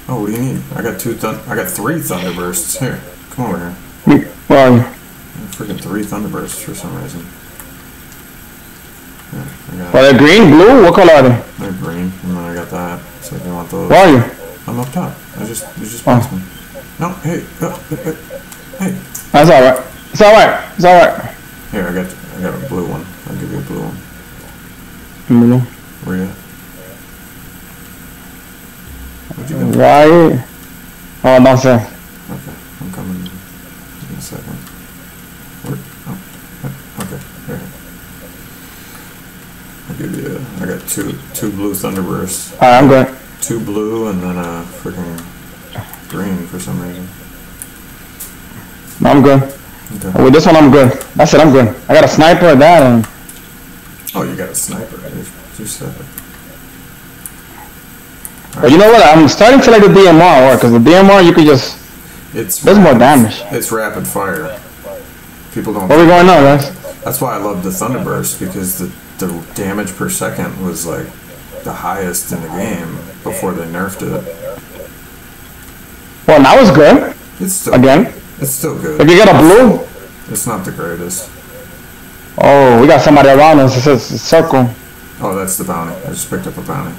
Oh, what do you need? I got two. I got three thunderbursts. Here, come over here. You- Well, I have freaking three thunderbursts for some reason. Yeah, I got. well, they're green, blue, what color are they? They're green, and then I got that. So if you want those, Where are you? I'm up top. I just you just Oh. me. No, hey, uh, uh, uh, That's alright. It's alright. It's alright. Here, I got I got a blue one. I'll give you a blue one. Mm, Where you at? Where'd you go? Right. Oh, downstairs. Okay, I'm coming in a second. Where? Oh, uh, okay, there. I'll give you, I got two, two blue Thunderbursts. Alright, I'm good. Two blue and then a freaking green for some reason. No, I'm good. Okay. With this one, I'm good. That's it, I'm good. I got a sniper, at that, and Oh, you got a sniper. You you said it. but you know what? I'm starting to like the DMR, because the DMR you could just. It's Does more damage. It's rapid fire. People don't. Where we going now, guys? That's why I love the Thunderburst because the the damage per second was like the highest in the game before they nerfed it. Well, now it's good It's still again. It's still If good. you get a blue, It's not the greatest. oh, we got somebody around us. It says circle. Oh, that's the bounty. I just picked up a bounty.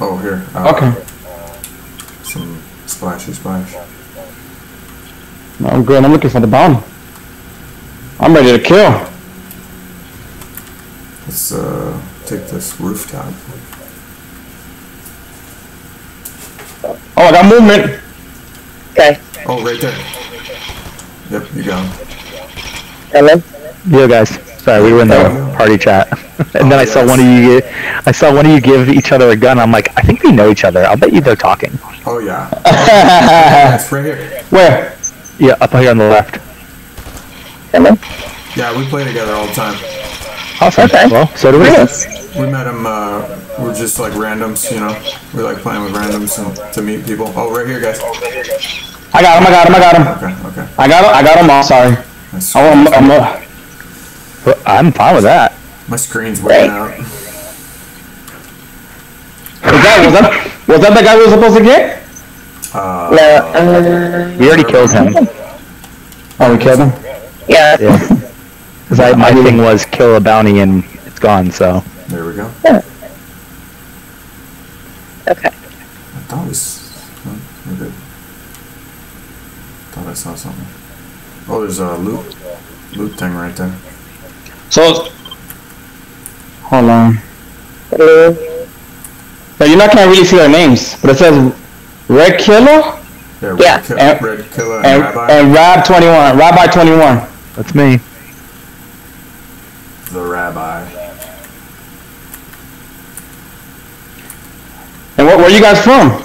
Oh, here. Uh, Okay. Some splashy splash. No, I'm good. I'm looking for the bounty. I'm ready to kill. Let's uh, take this rooftop. Oh, I got movement. Okay. Oh, right there. Yep, you got him. Hello? Yo guys, sorry, we were in the party chat, and then I saw one of you. I saw one of you give each other a gun. I'm like, I think they know each other. I'll bet you they're talking. Oh, yeah. That's right here. Where? Yeah, up here on the left. Hello? Yeah, we play together all the time. Awesome. Okay. Well, so do we. Nice. We met him, uh, we're just like randoms, you know? We like playing with randoms and to meet people. Oh, right here, guys. I got him. I got him. I got him. Okay, okay. I got him. I got him. I'm sorry. Nice. Oh, I'm, I'm, uh, I'm fine with that. My screen's working out. was that was that was that the guy we were supposed to get? Uh, No, um, We already killed him. Oh, we killed him. yeah. Yeah. Because I my thing was kill a bounty and it's gone. So there we go. Yeah. Okay. I thought we, s- oh, we're good. Thought I saw something. Oh, there's a loot, loot thing right there. So, hold on. Hello? So you're not gonna really see their names, but it says Red Killer Yeah, Yeah. Red, Kill, And- Red Killer and, and Rabbi. and Rab 21, Rabbi 21. that's me. the Rabbi. And what, where you guys from?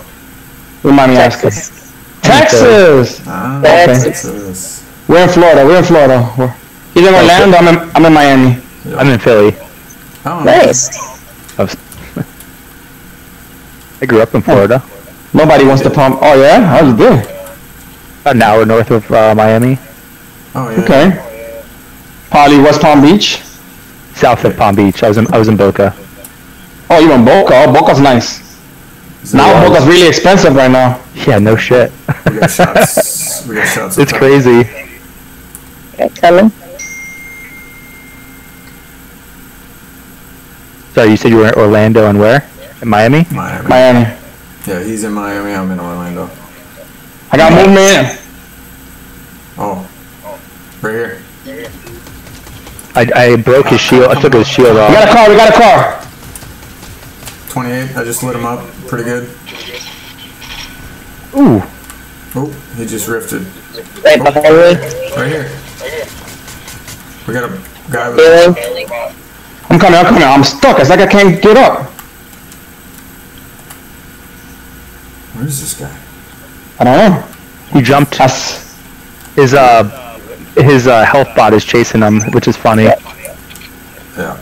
Remind me asking. Texas. Texas. Ah, Texas. Texas. We're in Florida. We're in Florida. We're, he's in Orlando. I'm in, I'm in Miami. I'm in Philly. Oh, Nice. I, I grew up in Florida, Nobody wants to pump. Oh yeah, how you do? about an hour north of uh, Miami, Oh, yeah. Okay. Probably West Palm Beach. south of Palm Beach. I was in I was in Boca. Oh, you in Boca? Oh, Boca's nice. Is that- Now Boca's really expensive right now. Yeah, no shit. we got shots. We got shots. it's pepper. crazy. Okay, coming. Sorry, you said you were in Orlando and where? In Miami? Miami. Miami. Yeah, he's in Miami. I'm in Orlando. I got movement. Oh, right here. I, I broke his shield. I took his shield off. We off. got a car. We got a car. 28. I just lit him up. Pretty good. Ooh, Oh, he just rifted. Right behind me. Right here. We got a guy with. Feeling. I'm coming. I'm coming. I'm stuck. It's like I can't get up. Where is this guy? I don't know. he jumped. That's His uh, his uh, health bot is chasing him, which is funny. Yeah.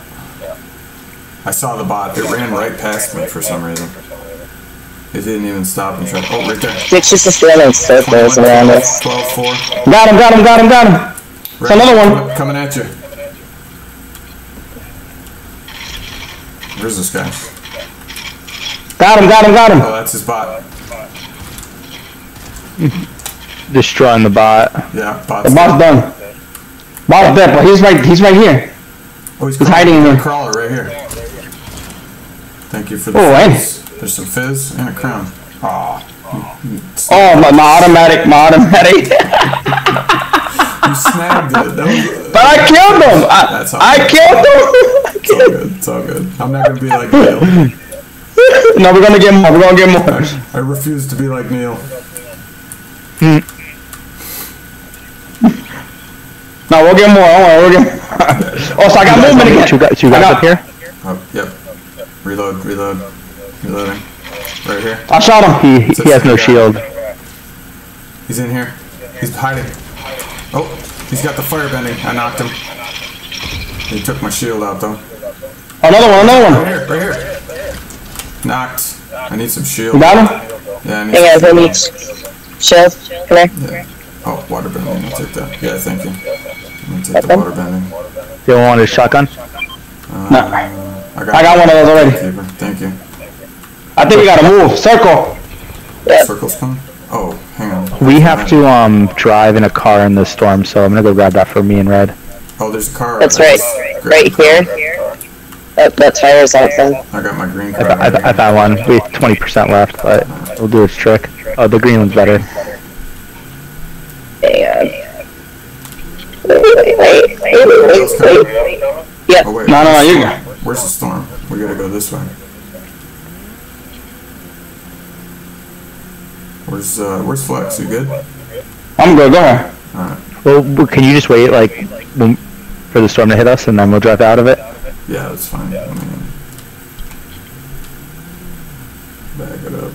I saw the bot. It ran right past me for some reason. It didn't even stop and try. Oh, right there. Six just stand in circles around us. 12 4. got him. Got him. Got him. Got him. Right, another one. Coming, coming at you. Where's this guy? Got him. Got him. Got him. Oh, that's his bot. Destroying the bot. Yeah, The bot's boss done. Boss dead, but he's right. He's right here. Oh, he's, He's hiding in there. Crawler right here. Thank you for the Oh, hey. fizz. There's some fizz and a crown. Aw. Oh, my, my automatic. My automatic. You snagged it. That was, But I killed him. I, That's all I right. killed it's all good. It's all good. I'm not gonna be like Neil. no, we're gonna get more. We're gonna get more. I, I refuse to be like Neil. No, we'll get more. Don't we'll get. oh, so I got movement again. Two guys, two I guys up here. Oh, yep. Reload, reload, reloading. Right here. I shot him. He he has no shield. He's in here. He's hiding. Oh, he's got the fire bending. I knocked him. He took my shield out though. Another one. Another one. Right one. here, right here. Knocked. I need some shield. You got him. Yeah, I need Hang on, some who needs shield? Come here. Yeah. Oh, water bending. I'll take that. Yeah, thank you. I'm gonna take the water bending. They don't want his shotgun. Uh, No. I got, I got one of those already. Thank you. I think we gotta move. Circle. Yeah. Circle's coming. Oh, hang on. We have to um drive in a car in the storm, so I'm gonna go grab that for me and Red. Oh, there's a car. That's I right. just Right grabbed here. That, that fire's out then. I got my green I, car. I, I found one. We have 20% left, but we'll do its trick. Oh, the green one's better. Hang on. Wait, wait, wait, wait, wait, wait. Yeah. Oh, wait. No, no, no, where's the you- storm? Where's the storm? We gotta go this way. Where's uh, where's Flex? You good? I'm good. Go ahead. Alright. Well, can you just wait, like, for the storm to hit us, and then we'll drive out of it? Yeah, that's fine. I mean, back it up.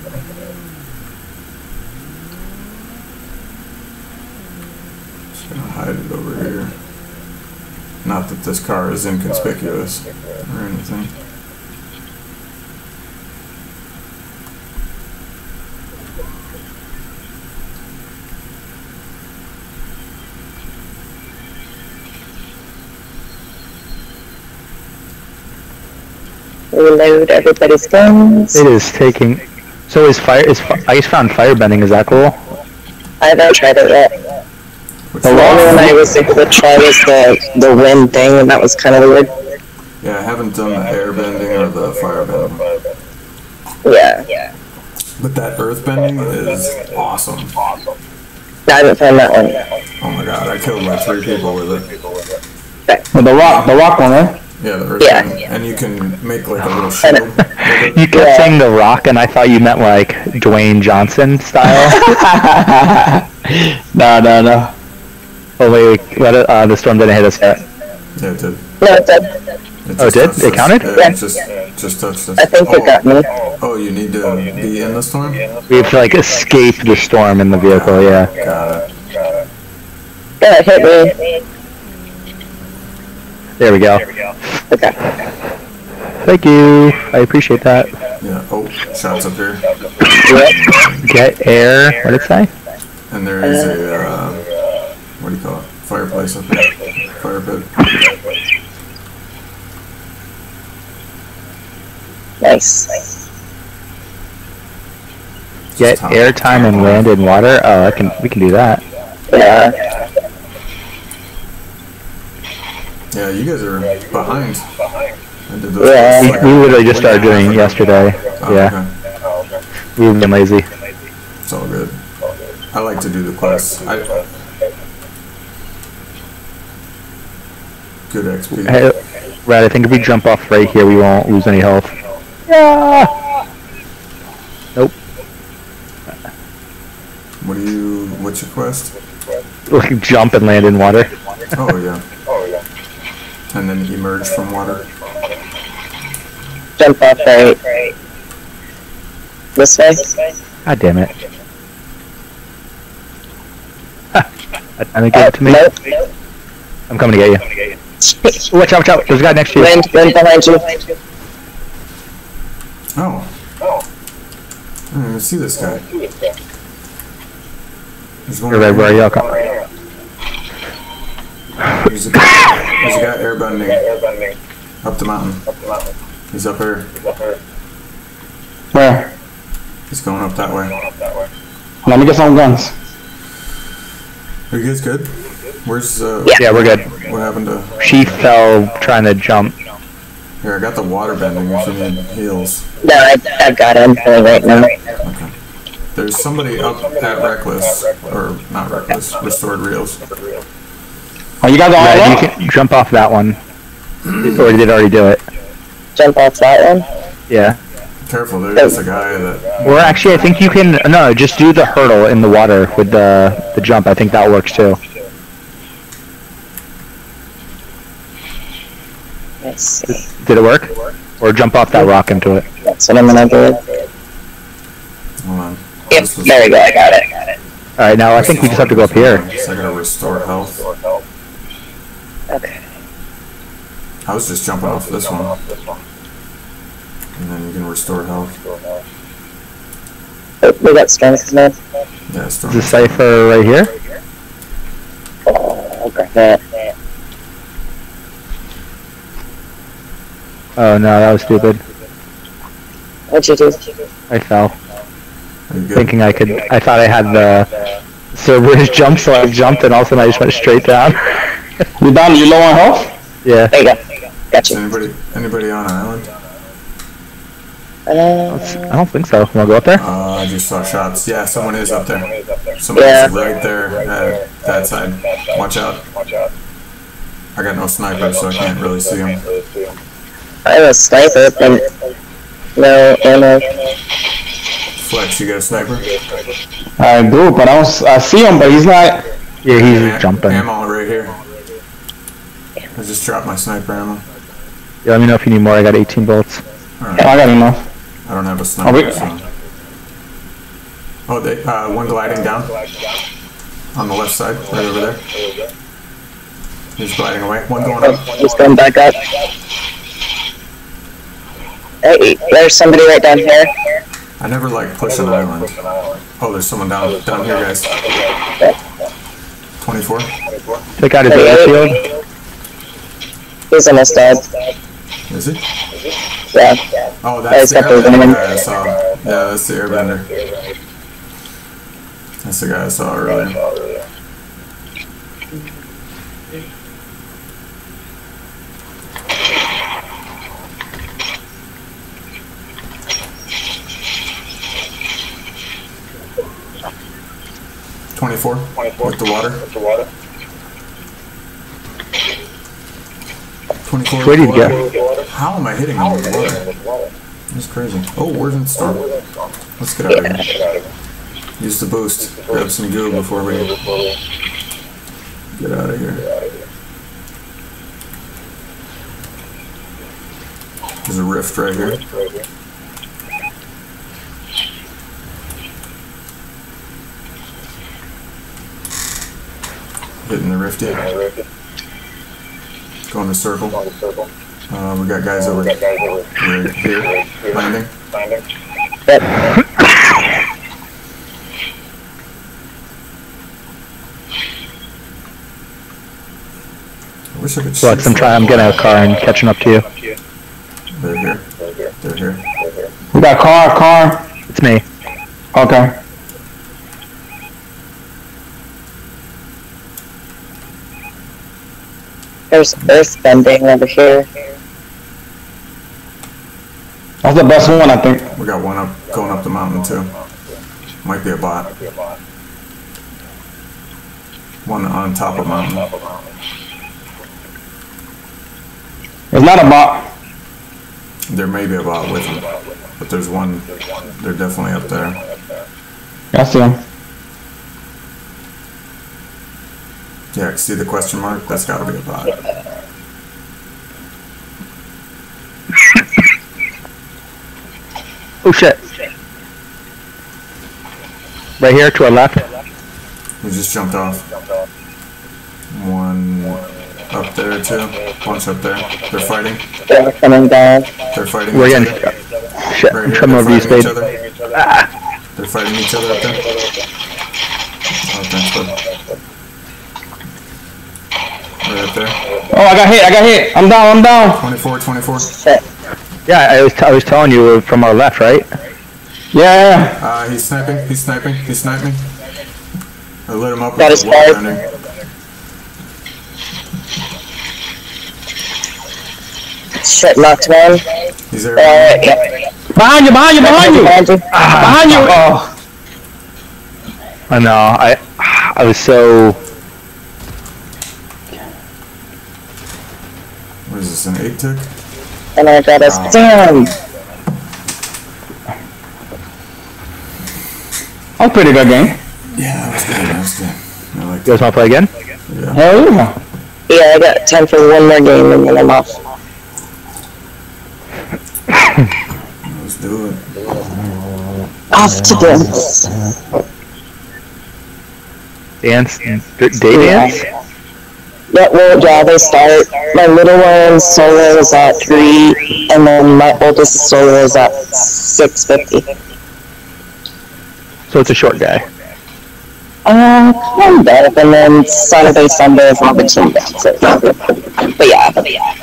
Just gonna hide it over here. Not that this car is inconspicuous or anything. Reload everybody's guns. It is taking. So is fire? Is fi- I just found firebending. Is that cool? I haven't tried it yet. Which The only one I was able to try was the, the wind thing, and that was kind of weird. Yeah, I haven't done the air bending or the fire bending. Yeah. But that earth bending is awesome. Awesome. I haven't found that one. Oh my god, I killed like three people with it. With the rock. The rock one, right? Yeah, the earth Yeah. bending. And you can make like a little shield. with. You kept Yeah. saying The Rock, and I thought you meant like Dwayne Johnson style. no, no, no. oh wait, wait let it, uh, the storm didn't hit us yet. Yeah, it did. No, it did. It Oh, it did? It us. counted? Yeah, Yeah. it just, just touched us. I think oh, it got me. Oh, you need to be in the storm? We have to like escape the storm in the vehicle. Yeah. Got it. Yeah, it hit me. There we go. Okay. Thank you. I appreciate that. Yeah. Oh, sounds up here. Yep. Get air. What did it say? And there is a, uh, what do you call it? Fireplace up there. Fire pit. Nice. Get airtime and land in water. Oh, I can. We can do that. Yeah. Yeah, you guys are behind. Those Yeah. We, like we literally just started doing it yesterday. Oh, Yeah. okay. We've been lazy. It's all good. I like to do the quests. I, good XP. Hey, Red, I think if we jump off right here, we won't lose any health. Yeah. Nope. What do you? What's your quest? Like jump and land in water. Oh yeah. And then emerge from water. Jump off right. This way? God ah, damn it. I think give it to me. Nope. I'm coming to get you. Watch out, watch out. There's a guy next to you. Wind, wind behind you. Oh. I didn't even see this guy. There's one Here, Red, over where are here. You? I'll come. There's a guy, there's a guy airbending up the mountain. He's up here. Where? He's going up that way. Let me get some guns. Are you guys good? Where's uh? Yeah. Yeah, we're good. What happened to? She fell trying to jump. Here, I got the water bending if you need heals. No, I, I've got him pulling right now. Okay. There's somebody up at Reckless, or not Reckless, Restored Reels. Oh, you guys all Red, up? you can jump off that one. Or did it already do it? Jump off that one. Yeah. Careful, there's a guy that. Or actually, I think you can. No, just do the hurdle in the water with the the jump. I think that works too. Let's see. Did it work? Or jump off that rock into it. That's what I'm gonna do. Hold on. Yep, This was- there we go, I got it. All right, now I think we just have to go up here. So I gotta restore health. Okay. I was just jumping off this one. And then you can restore health. Oh, we got strength now. Yeah, Is storm. the cipher right here? Oh, okay. That. Oh no, that was stupid. What'd you do? I fell. Are you good? Thinking I could. I thought I had the Cerberus jump, so I jumped, and all of a sudden I just went straight down. You down? You low on health? yeah. There you go. Got Is you. anybody anybody on island? Uh, I don't think so. Wanna go up there? Uh, I just saw shots. Yeah, someone is up there. Someone Yeah. is right there at that side. Watch out. Watch out. I got no sniper, so I can't really see him. I have a sniper, but no ammo. Flex, you got a sniper? I do, but I don't. s- I see him, but he's not. Yeah, he's Am- jumping. Ammo right here. I just dropped my sniper ammo. Yeah, let me know if you need more. I got 18 bullets. Oh, Alright, I got enough. I don't have a Are sniper, we- so. Oh, they, uh, one gliding down. On the left side, right over there. He's gliding away. One going up. He's going back up. Hey, there's somebody right down here. I never like push an island. Oh, there's someone down down here, guys. 24. Take out his air shield. He's almost dead. Is he? Yeah. Oh, that's he's the airbender guy I saw. Yeah, that's the airbender. That's the guy I saw earlier. Twenty-four Twenty-four. With the water. with the water. Twenty-four. Where with did you go? How am I hitting him with water? That's crazy. Oh, where's in storm? Let's get out of here. Use the boost. Grab some goo before we get out of here. There's a rift right here. Hitting the rift yet? Going to circle. Uh, we got guys over here, here landing. Yep. I wish I could Flux, shoot I'm trying. I'm getting a car and catching up to you. They're here. They're here. We got car, car. It's me. Okay. There's earth bending over here. That's the best one, I think. We got one up going up the mountain too. Might be a bot. One on top of mountain. It's not a bot. There may be a bot with him, but there's one. They're definitely up there. I see him. Yeah, see the question mark? That's got to be a bot. Oh shit. Right here to our left. We just jumped off. One up there too. Bunch up there. They're fighting. They're coming down. They're fighting. We're each getting. other. Shit, Right here. They're over to fighting each Spade. other. Ah. They're fighting each other up there. Oh, thanks, bud. Right there. Oh, I got hit. I got hit. I'm down. I'm down. 24, 24. Shit. Yeah, I was, I was telling you from our left, right? Yeah, yeah. Uh, he's sniping. He's sniping. He's sniping. I lit him up Got with his the wall fire. Shit, knocked man. He's there. Alright, yeah. Behind you. Behind you. Behind you. Behind you. Ah, Behind you. Oh. I know. I I was so this, an 8 tick? And I got us. Damn! That was pretty good game. Yeah, that was good. That was good. I like You guys want to play again? Yeah. Hell yeah. Yeah, I got time for one more game and then I'm off. Let's do it. Off to dance. Dance? D- Day dance? Yeah, well, yeah, they start. My little one's solo is at 3, and then my oldest solo is at 6.50. So it's a short day. Uh, kind of, and then Saturday, Sunday is all the team dances. But yeah, but yeah.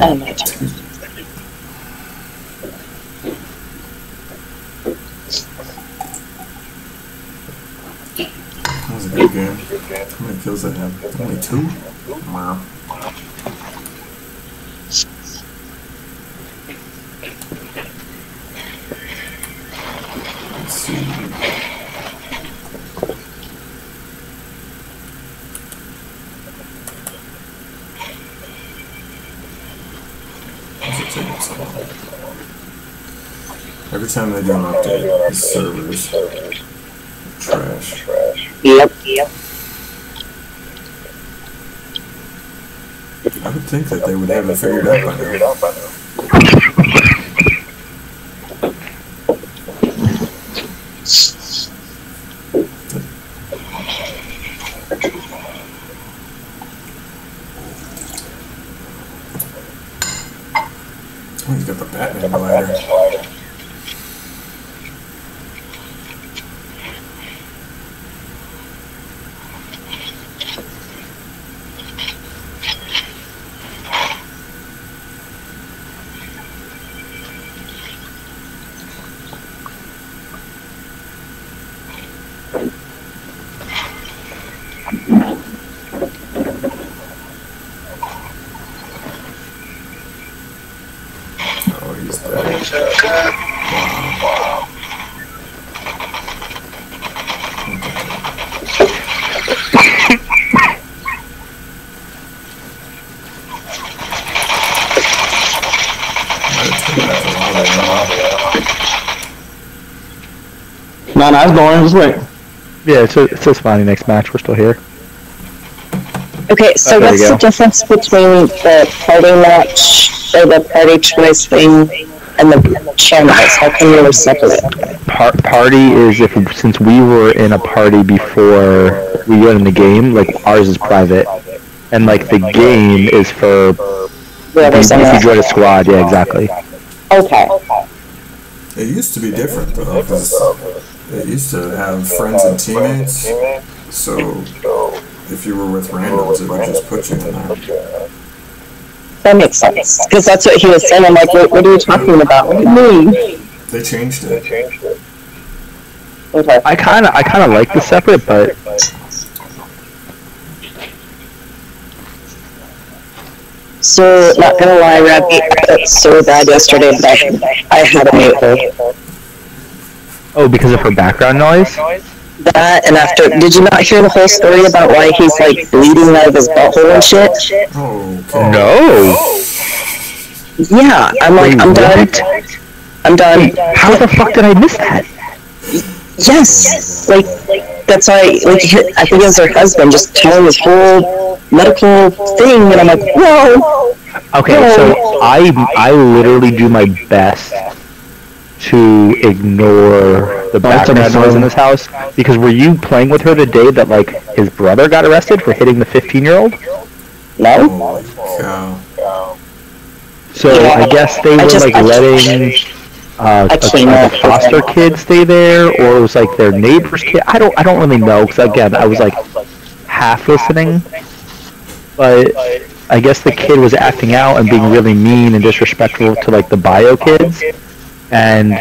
Oh, my turn. That was a good game. How many kills I have? Only two? Wow. Every time they do an update, the servers trash. Yep, yep. I would think that they would have it figured out by now. Oh, he's got the Batman glider. Oh, he's dead. Might have taken that for a while, you know. No, no, it's going. Just wait. Yeah, it's, it's just fine. Next match, we're still here. Okay, so Oh, what's the difference between the party match, or the party choice thing, and the channels? How can you separate? Par- party is if since we were in a party before we got in the game, like ours is private, and like the game is for Whoever's in if you join a squad. Yeah, exactly. Okay. It used to be different though, because it used to have friends and teammates. So if you were with randoms, it would just put you in there. That makes sense. Because that's what he was saying. I'm like, wait, what are you talking about? What do you mean? They changed it. Okay. I kind of I kind of like the separate, but So, not gonna lie, Rabbi, I felt so bad yesterday, but I, I had a mute her. Oh, because of her background noise. That, and after, did you not hear the whole story about why he's, like, bleeding out of his butthole and shit? Okay. No. Yeah, I'm like, Wait, I'm done. what? I'm done. How the fuck did I miss that? Yes! Like, that's why, like, I think it was her husband just telling his whole medical thing, and I'm like, whoa! Okay, so I I literally do my best to ignore the background noise in this house because were you playing with her the day that like his brother got arrested for hitting the 15 year old? No? Cow. So Yeah, I guess they I were just- like I- letting uh, a, like a foster kid stay there, or it was like their neighbor's kid. I don't I don't really know because again I was like half listening, but I guess the kid was acting out and being really mean and disrespectful to like the bio kids, and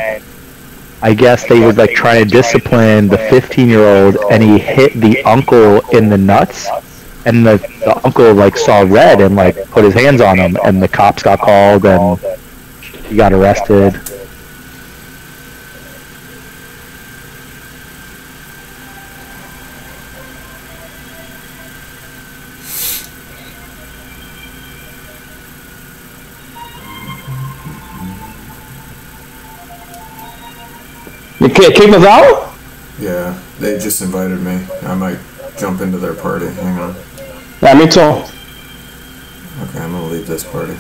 I guess they were like trying to discipline the 15 year old, and he hit the uncle in the nuts. And the, the uncle like saw red and like put his hands on him, and the cops got called and he got arrested. You ki- kicked us out? Yeah, they just invited me. I might jump into their party. Hang on. Yeah, me too. Okay, I'm gonna leave this party.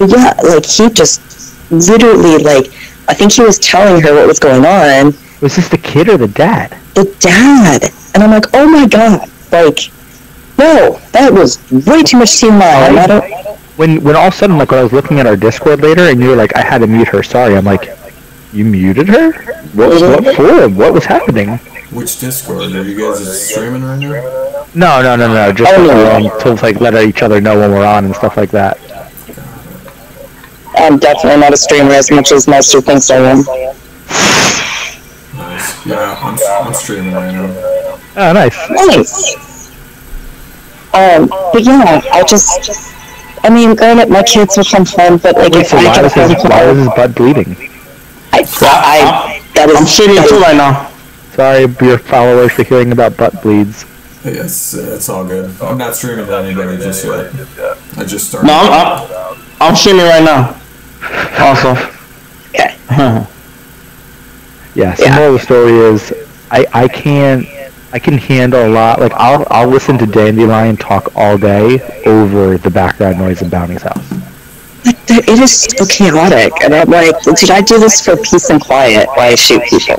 Yeah, like he just literally like I think he was telling her what was going on. Was this the kid or the dad? The dad, and I'm like, oh my god, like, no, that was way too much TMI. Oh, and I don't. When when all of a sudden, like when I was looking at our Discord later, and you were like, I had to mute her. Sorry, I'm like, you muted her? What what for? What was happening? Which Discord? Are you guys streaming right now? No, no, no, no. Just Oh, no. um, to like let each other know when we're on and stuff like that. I'm definitely not a streamer as much as Master thinks I am. Nice. Yeah, I'm, I'm streaming right now. Oh, nice. Nice. Um, but yeah, I just, I mean, granted, my kids will come home, but like, Wait, if so I why get was home his why was from his butt bleeding? I, I, that is, I'm shitting too right now. Sorry, your followers for hearing about butt bleeds. Yes, It's, it's all good. I'm not streaming to anybody just yet. I just started. No, I'm, I'm, I'm streaming right now. Also. Okay. Yeah, some Yeah. more the story is I, I can't I can handle a lot like I'll I'll listen to Dandelion talk all day over the background noise of Bounty's house. But It is so chaotic, and I'm like, did I do this for peace and quiet? Why I shoot people?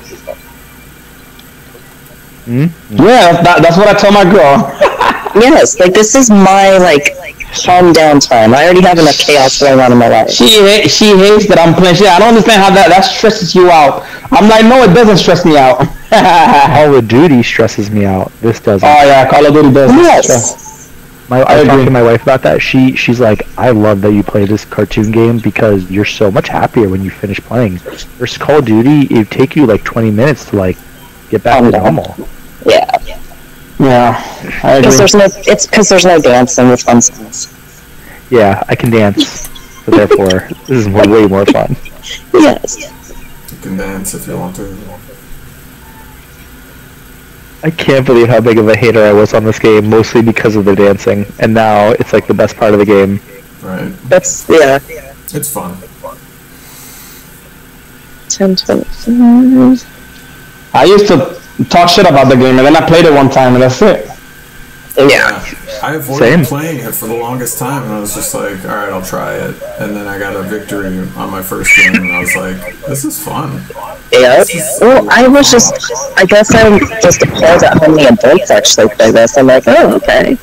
Hmm? Yeah, that, that's what I tell my girl. Yes, like this is my like calm down time. I already have enough chaos going on in my life. She ha- she hates that I'm playing shit. I don't understand how that, that stresses you out. I'm like, no, it doesn't stress me out. Call of Duty stresses me out. This doesn't. Oh yeah, Call of Duty does. Yes. My, I I, talked to my wife about that. She she's like, I love that you play this cartoon game because you're so much happier when you finish playing. Versus Call of Duty, it take you like 20 minutes to like get back to normal. Yeah. Yeah, I Because agree. there's no. It's because there's no dancing with fun songs. Yeah, I can dance. so therefore, this is way, way more fun. Yes. You can dance if you want to. I can't believe how big of a hater I was on this game, mostly because of the dancing, and now it's like the best part of the game. Right. That's yeah. It's fun. Ten twenty. I used to talk shit about the game, and then I played it one time, and that's it. Yeah. I avoided Same. playing it for the longest time, and I was just like, all right, I'll try it. And then I got a victory on my first game, and I was like, this is fun. Yeah. Well, I was just. I guess I'm just appalled at how many adults actually play this. I'm like, oh, okay.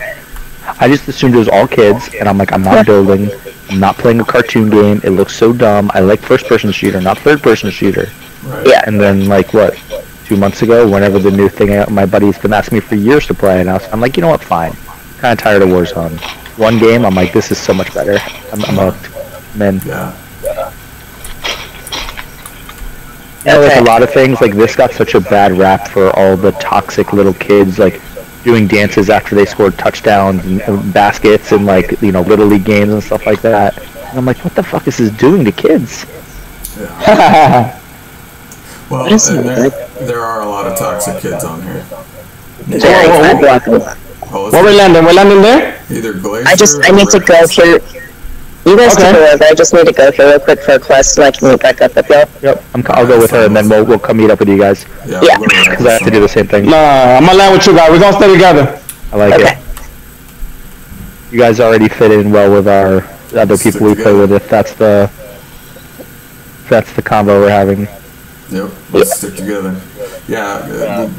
I just assumed it was all kids, and I'm like, I'm not building, I'm not playing a cartoon game, it looks so dumb, I like first-person shooter, not third-person shooter. Right. Yeah. And then, like, what, two months ago, whenever the new thing, my buddy's been asking me for years to play, and I was, I'm like, you know what, fine. kind of tired of Warzone. One game, I'm like, this is so much better. I'm, I'm hooked. And then, Yeah. you know, like a lot of things, like this got such a bad rap for all the toxic little kids, like doing dances after they scored touchdowns and uh, baskets and like you know little league games and stuff like that. And I'm like, what the fuck is this doing to kids? Well, What is uh, there, there are a lot of toxic kids on here. Very whoa, I block them. Well, Where we landing? We're landing there? Either Glacier I just. I need to go here. You guys Okay. take a. I just need to go here real quick for a quest so I can meet back up with y'all. Yep, I'm, I'll go with her and then we'll we'll come meet up with you guys Yeah, Yeah. we'll go to because I have to do the same thing. No, I'm gonna land with you guys. We're gonna stay together. I like Okay. it. You guys already fit in well with our other Stick people we play with. If that's the if that's the combo we're having. Yep, let's stick together. Yeah, uh,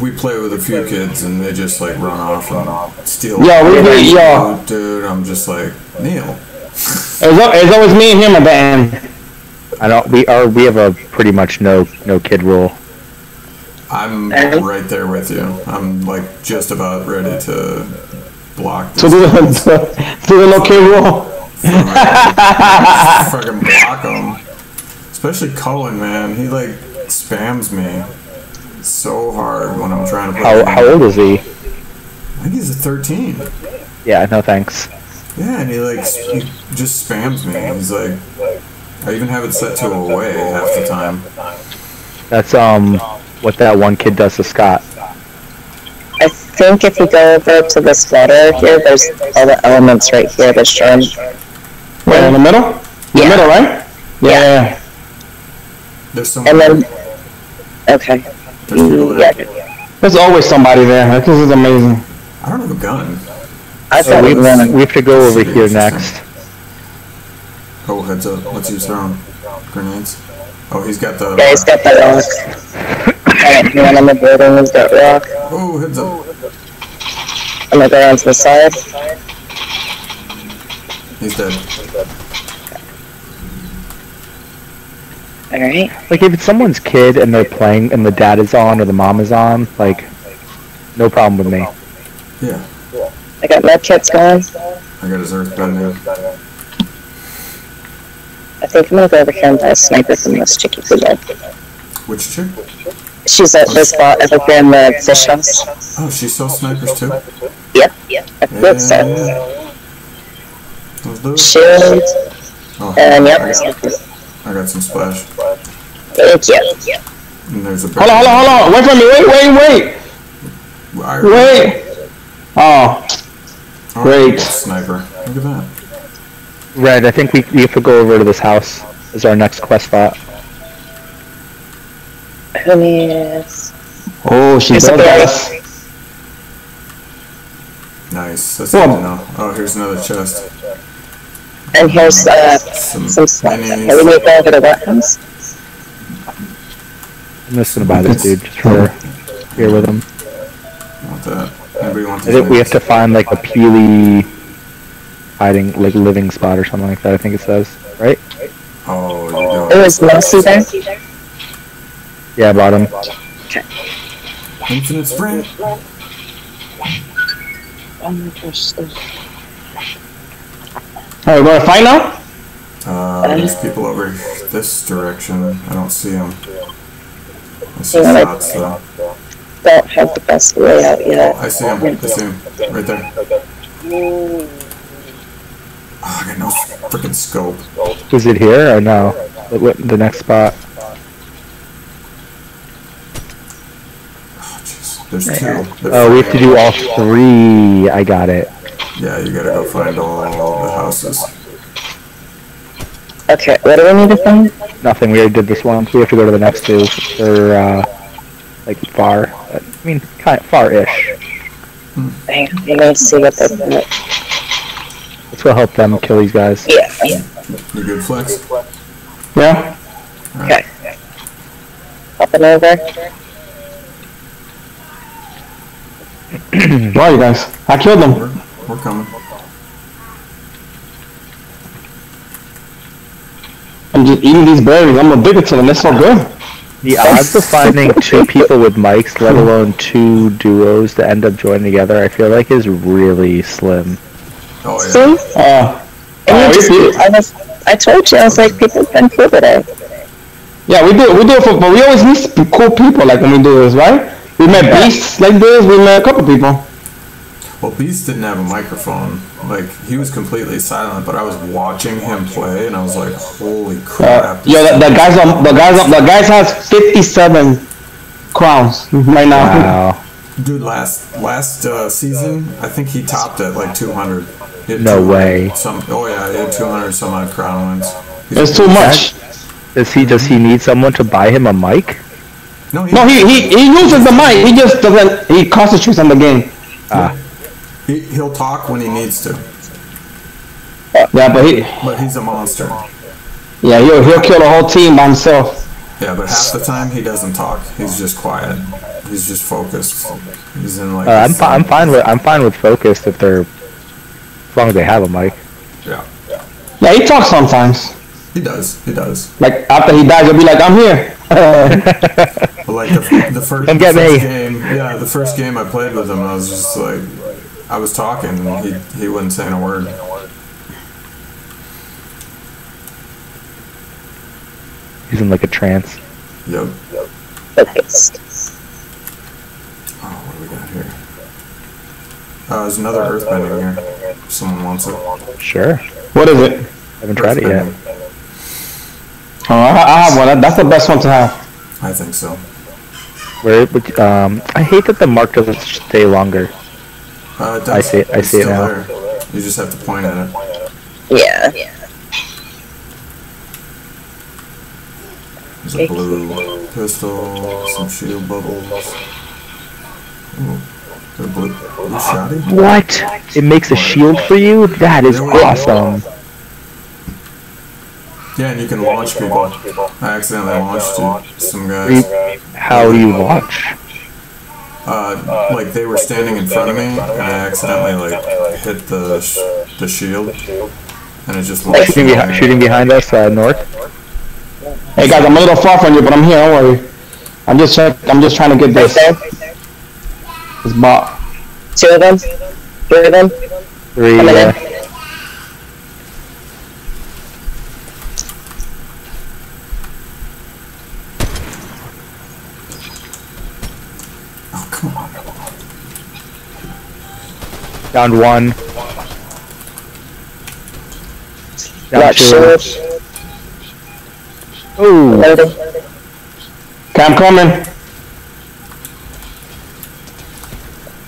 we, we play with a few kids and they just like run off and steal. Yeah, we- we- yeah. Dude, I'm just like, Neil. It's, it's always me and him at the end. I don't. We are. We have a pretty much no no kid rule. I'm Alright. right there with you. I'm like just about ready to block To this. do the, to do the no kid rule. fucking block him. Especially Cullen, man. He like spams me so hard when I'm trying to play. How how old is he? I think he's a 13. Yeah. No thanks. Yeah, and he like s- he just spams me. He's like, I even have it set to away half the time. That's um what that one kid does to Scott. I think if you go over to this letter here, there's all the elements right here. This gem. Where in the middle? In the middle, right? Yeah. There's someone. And then, okay. there's people Yeah. There's always somebody there. This is amazing. I don't have a gun. I So thought we, we were we have to go over here next. Oh, heads up. What's he throwing? Grenades? Oh, he's got the. Yeah, he's got that rock. Alright, you want on the building with that rock? Oh, heads up. I'm gonna go onto the side. He's dead. Alright. Like if it's someone's kid and they're playing and the dad is on or the mom is on, like no problem with me. Yeah. I got med kits going. I got his earth bending. I think I'm gonna go over here and buy a sniper from this chicky again. Which chick? She's at this spot over here in the fish house. Oh, she sells snipers too? Yep, yep. I Yeah, think so. yeah. Let's it. Shield, Oh, and yep. I got, some splash. Thank you. And there's a Hold on, hold on, hold on. Wait for me. Wait, wait, wait. Wire. Wait. Oh, Oh, Great. Sniper. Look at that. Red, I think we, we have to go over to this house. Is our next quest spot. Who needs? oh, she Here's does a barrel. Nice. That's Whoa. good to know. Oh, here's another chest. And here's uh, Some, some stuff. minis. We need to go over to that house. I'm just gonna buy this dude just for here with him. Want that? Anybody want I think we have to find like a Peely hiding like living spot or something like that. I think it says right. Oh, you go. It was messy there. Yeah, bottom. Infinite sprint. Oh my gosh. Alright, we're gonna fight now? Uh, there's people over this direction. I don't see them. I see Yeah, shots though. Don't have the best layout yet. I see him. I see him. Right there. Oh, I got no freaking scope. Is it here or no? What, what, the next spot. Oh, jeez. There's two. They're Oh, we have to do all three. I got it. Yeah, you gotta go find all the houses. Okay, what do we need to find? Nothing. We already did this one. We have to go to the next two. They're uh, like far. I mean, kind of far-ish. Hang on, we need see what they're doing. Let's go help them kill these guys. Yeah, yeah. You good, Flex? Yeah? Okay. Hopping over. Where are you guys? I killed them. We're, we're coming. I'm just eating these berries. I'm addicted to them. They're so good. The odds of finding two people with mics, let alone two duos, to end up joining together, I feel like is really slim. Oh yeah. See? Uh, And Oh, just, I was, I told you, I was like, people can cool today. yeah, we do we do it for, but we always meet sp- cool people like when we do this, right? We met beasts like this. We met a couple people. Well, Beast didn't have a microphone. Like he was completely silent, but I was watching him play, and I was like, "Holy Uh, crap!" yo, the, the guys on the guys on the guys has 57 crowns right now. Wow. Dude, last last uh, season, I think he topped at like 200. No way. Some, oh yeah, he had 200 some odd crown wins. He's- It's too much. Does he does he need someone to buy him a mic? No, he, No, he, he he uses the mic. He just doesn't. He concentrates on the game. He he'll talk when he needs to, Yeah, but he but he's a monster. yeah he'll he'll kill the whole team by himself. Yeah, but half the time he doesn't talk. He's just quiet. He's just focused. He's in like. Uh, I'm his fi- I'm fine with I'm fine with focused if they're as long as they have a mic. Yeah, Yeah, he talks sometimes. he does. He does. Like after he dies, he'll be like, "I'm here." Like the, the first, Come the get first me. game, yeah, the first game I played with him, I was just like, I was talking, and he he wasn't saying a word. He's in like a trance. Yep. Focused. Oh, what do we got here? Uh, there's another earthbending here. If someone wants it. Sure. what is it? I haven't tried it yet. Oh, I, I have one. That's the best one to have. I think so. Where would um I hate that the mark doesn't stay longer. Uh, I see it. I see it now. There. You just have to point at it. Yeah. There's a blue pistol, some shield bubbles. Ooh, blue, blue what? It makes a shield for you? That is awesome. Yeah, and you can launch people. I accidentally launched some guys. How do you launch? Uh, like they were standing in front of me, and I accidentally like hit the sh- the shield, and it just launched Shooting, me. behi- shooting behind us, uh, north. Hey guys, I'm a little far from you, but I'm here. Don't worry. I'm just check. I'm just trying to get this. there. This bot. Two of them. Three of them. Three. Coming in. Uh, Oh come on! Down one. Down Not two. sure. Oh, Loading. I'm coming.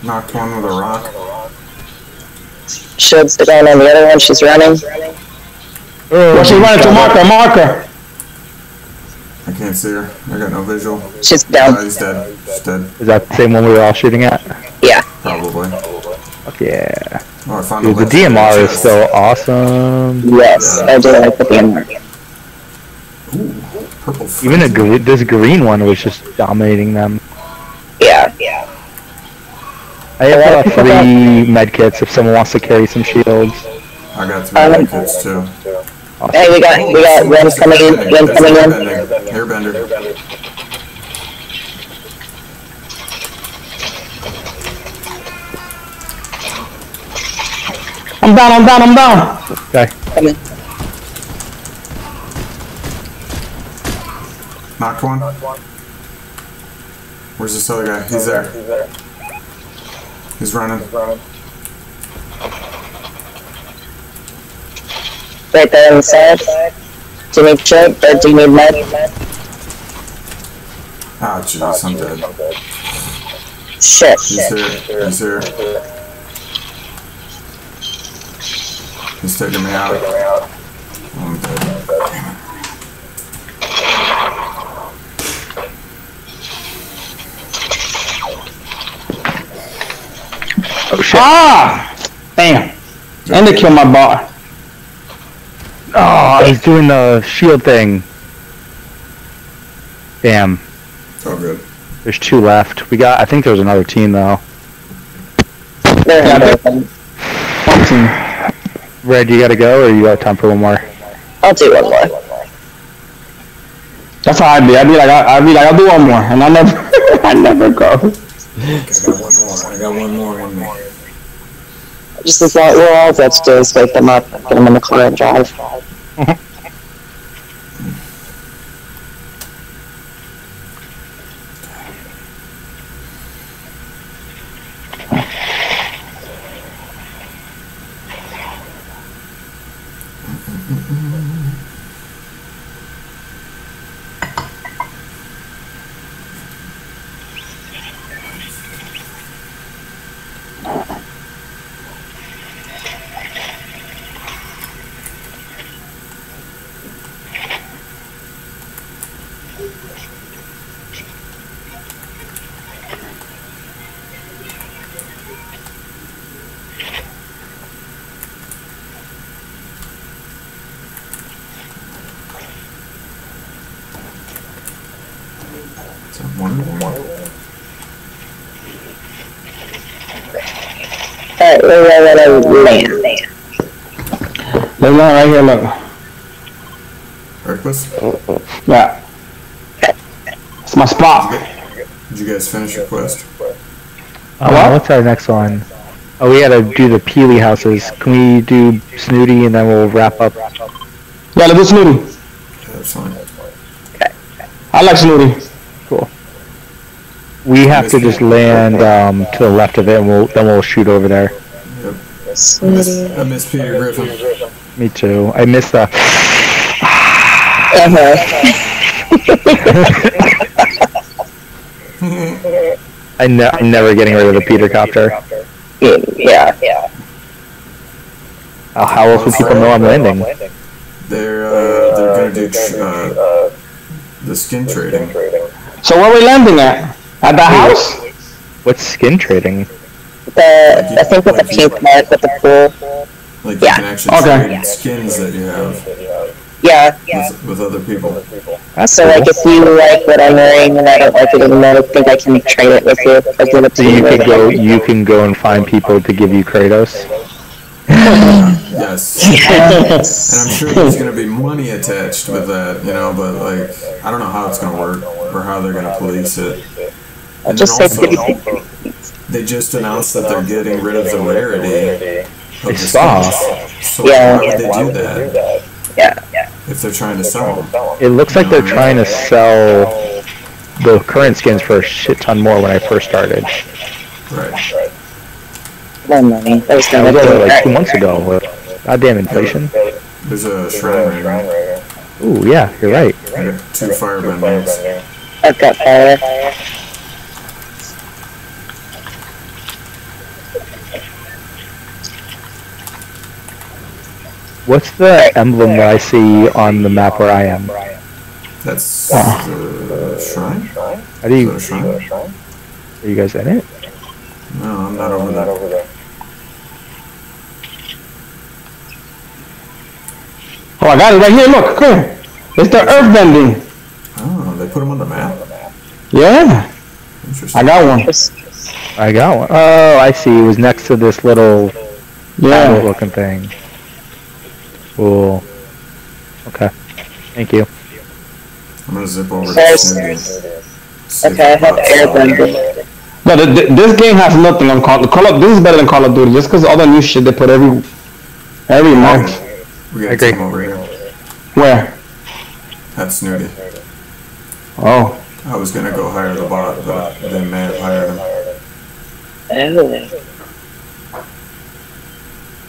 Knocked one with a rock. Shield's down on the other one. She's running. Well, she's running to marker. Marker. I can't see her. I got no visual. She's Oh, down. he's dead. She's dead. is that the same one we were all shooting at? Yeah. Fuck yeah. Oh, Dude, the DMR is chest. still awesome. Yes, I do like the DMR. Purple Even a gre- this green one was just dominating them. Yeah. Yeah. I have uh, three medkits if someone wants to carry some shields. I got three Um, kids too. Hey, we got we got one coming in. One coming in. Airbender. Airbender. I'm down. I'm down. I'm down. Okay. Coming. Knocked one. Where's this other guy? He's there. He's running. Right there on the side. Do you need chip or do you need med? Ah, jeez, I'm dead. Shit. He's here. He's here. He's taking me out. I'm dead. Oh shit. Ah! Damn. And they killed my bar. Oh, he's doing the shield thing. Damn. Oh, good. There's two left. We got. I think there was another team though. They're Yeah, under. One team. Red, you gotta go, or you got time for one more? I'll do one more. That's how I'd be. I'd be like, I, I be like, I'll do one more, and I never, I never go. I got one more. I got one more in me. Just as long, well, all that's do is wake them up, get them in the car and drive. So one more. Alright, we're ready to land. Look, look, right here. Reckless? Yeah. It's my spot. Did you guys finish your quest? Uh, What? what's our next one? Oh, we gotta do the Peely houses. Can we do Snooty and then we'll wrap up? Yeah, let's do Snooty. Yeah, that's fine. I like Snooty. Cool. We have to just land um, to the left of it, and we'll then we'll shoot over there. Yep. I miss, I miss Peter Griffin. Me too. I missed the. Uh-huh. I ne- I'm never getting rid of the Peter copter. Yeah, yeah. Uh, how else would people know I'm landing? They're uh, they're gonna do uh, the skin trading. So where are we landing at? At the house? What's skin trading? The I think with the pink mark with the pool. Like you can actually Okay. trade skins that you have Yeah. with, with other people. That's So like if you like what I'm wearing and I don't like it anymore, I think I can trade it with you. Like give So you can go. You can go and find people to give you Kratos. Uh, yes. And I'm sure there's going to be money attached with that, you know, but like, I don't know how it's going to work or how they're going to police it. I'll And just then also, they just announced that they're getting rid of the rarity of I the saw. So Yeah. why would they do that yeah. if they're trying to sell them? It looks like they're trying to sell the current skins for a shit ton more when I first started. Right. More money. That was That gonna was be only like two months ago. with Goddamn inflation. There's a shrine right here. Ooh, yeah, you're right. Two firebenders. I've got fire. What's the emblem that I see on the map where I am? That's uh, the shrine? How do Is that a shrine? Are you guys in it? No, I'm not over there. Oh, I got it right here. Look, come here. It's the earth bending. Oh, they put them on the map? Yeah, Interesting. I got one. I got one. Oh, I see. It was next to this little Yeah. looking thing. Cool. Okay. Thank you. I'm gonna zip over to There's- Snooty. See if okay, I have pops airbender. No, th- th- this game has nothing on Call. Call of this is better than Call of Duty, just because all the new shit they put every every month. We got agree. some over here. Where? That's Snooty. Oh, I was gonna go hire the bot, but they may have hired him. Oh.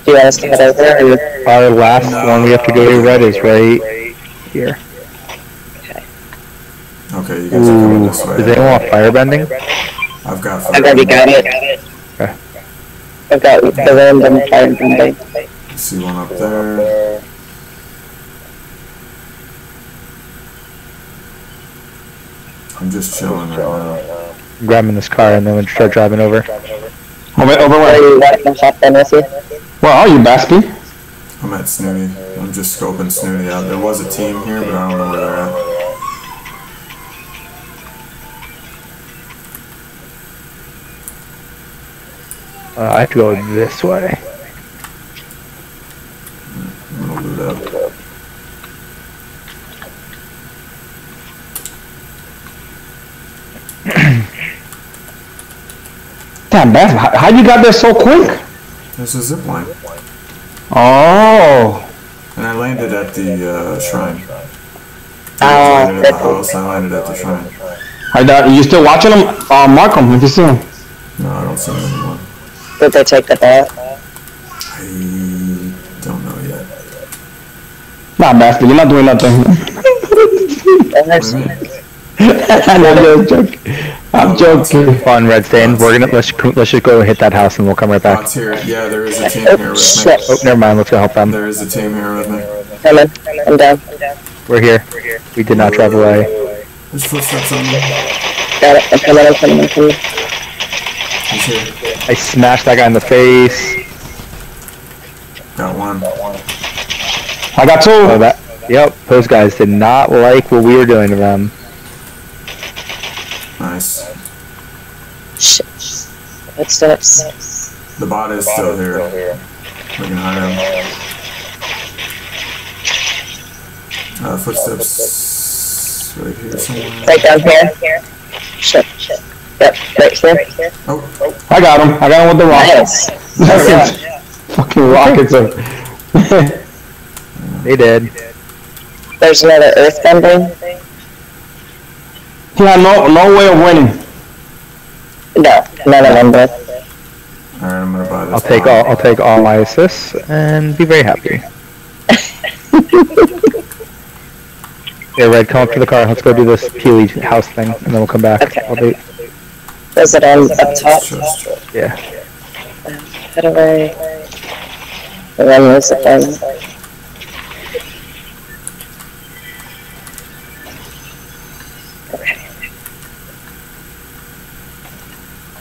Do you want us to over or? Our last one we have to go to red is right here. Okay, Okay, you guys are coming Ooh. this way. Does anyone want firebending? I've got I've already got it. Okay. I've got the random firebender. See one up there. I'm just chilling right now. I'm grabbing this car and then we'll start driving over. over, over Or where? you want to hop in with you? Where are you, Baspy? I'm at Snooty. I'm just scoping Snooty out. There was a team here, but I don't know where they're at. Uh, I have to go this way. I'm gonna loot up. Damn, Bas, how, how you got there so quick? There's a zip line. Oh, And I landed at the uh, shrine. I Ah, landed at the house, I landed at the shrine. I doubt you still watching them? Uh, mark them if you see them. No, I don't see him anymore. Did they take the bot? I don't know yet. Nah, Baspy, you're not doing nothing. What do you? I'm just joking. I'm joking. Fun red stand. We're gonna let's let's just go hit that house and we'll come right back. Bots here. Yeah, there is a team Oh, here with me. Oh, never mind. Let's go help them. There is a team here with me. Coming. I'm down. We're here. We did not drive away. There's footsteps on me. Got it. I'm coming. I'm coming. I'm coming. He's here. I smashed that guy in the face. Got one. I got two. Oh, that. Yep. Those guys did not like what we were doing to them. Nice. Shit. Footsteps. The bot is still here. We can hire him. Uh, footsteps right here somewhere. Right down here. Shit. Shit. Yep. Right here. Oh, I got him. I got him with the rockets. Nice. Fucking rockets. Are... They did. There's another earthbender. He had no no way of winning. No, none of them did. alright, I'm gonna buy this. I'll take all. I'll take all my assists and be very happy. Yeah, Red, come up to the car. Let's go do this Peely house thing, and then we'll come back. Okay. I'll be, Was it on up top? Just, yeah. How do I? When was it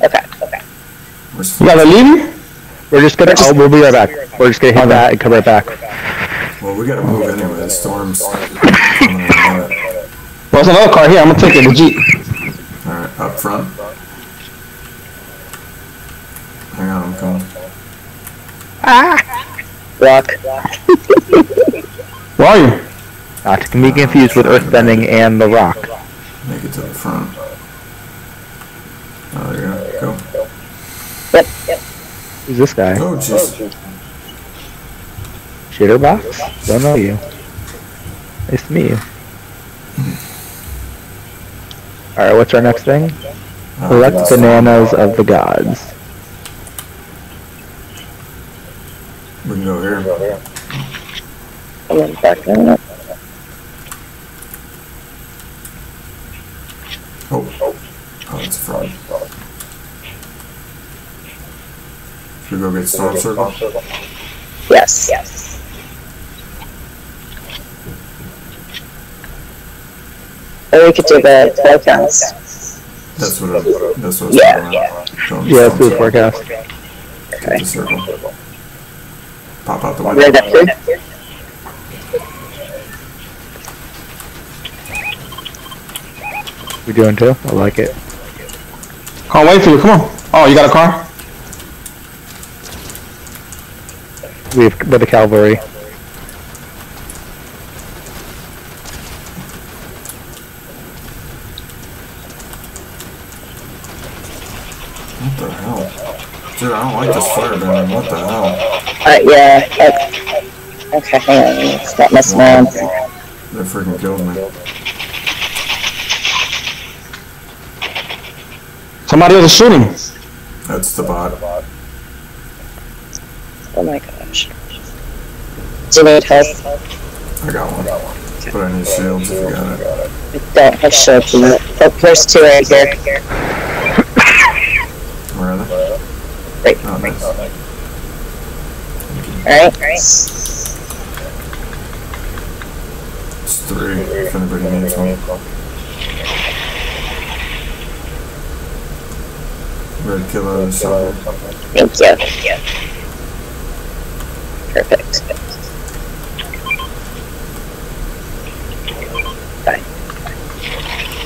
Okay, okay. You guys are leaving? We're just gonna. Oh, we'll be right back. We're just gonna hit Okay. that and come right back. Well, we gotta move anyway. The storm's coming in a minute. Well, there's another car here. I'm gonna take it. The Jeep. Alright, up front. Hang on, I'm coming. Rock. Where are you? Not to be confused with Earthbending and The Rock. Make it to the front. Oh, there you go. Go. Yep, yep. Who's this guy? Oh, jeez. Shitterbox? Don't know you. Nice to meet you. Alright, what's our next thing? Uh, Collect bananas of the gods. We can go here. And then back in. Oh, oh, it's front. Should we go get storm circle? Yes, yes. Or we could do the forecast. That's what I, that's what Yeah, talking yeah. about. Yeah, let's storm do the forecast. Okay. The circle. Pop out the Right window. up here. We doing too? I like it. Can't wait for you. Come on. Oh, you got a car? We have with the cavalry. What the hell? Dude, I don't like this fire burning. What the hell? Uh, yeah. Okay, hang on. Stop messing around. They freaking killed me. Somebody else is shooting. That's the bot. Oh my gosh. Do you need help? I got one. Put on your shields if you got it. I don't have shields yet. Oh, there's two right here. Where are they? Great. Oh, nice. Alright. It's three, if anybody needs one. Red killer, so Thank you. Perfect.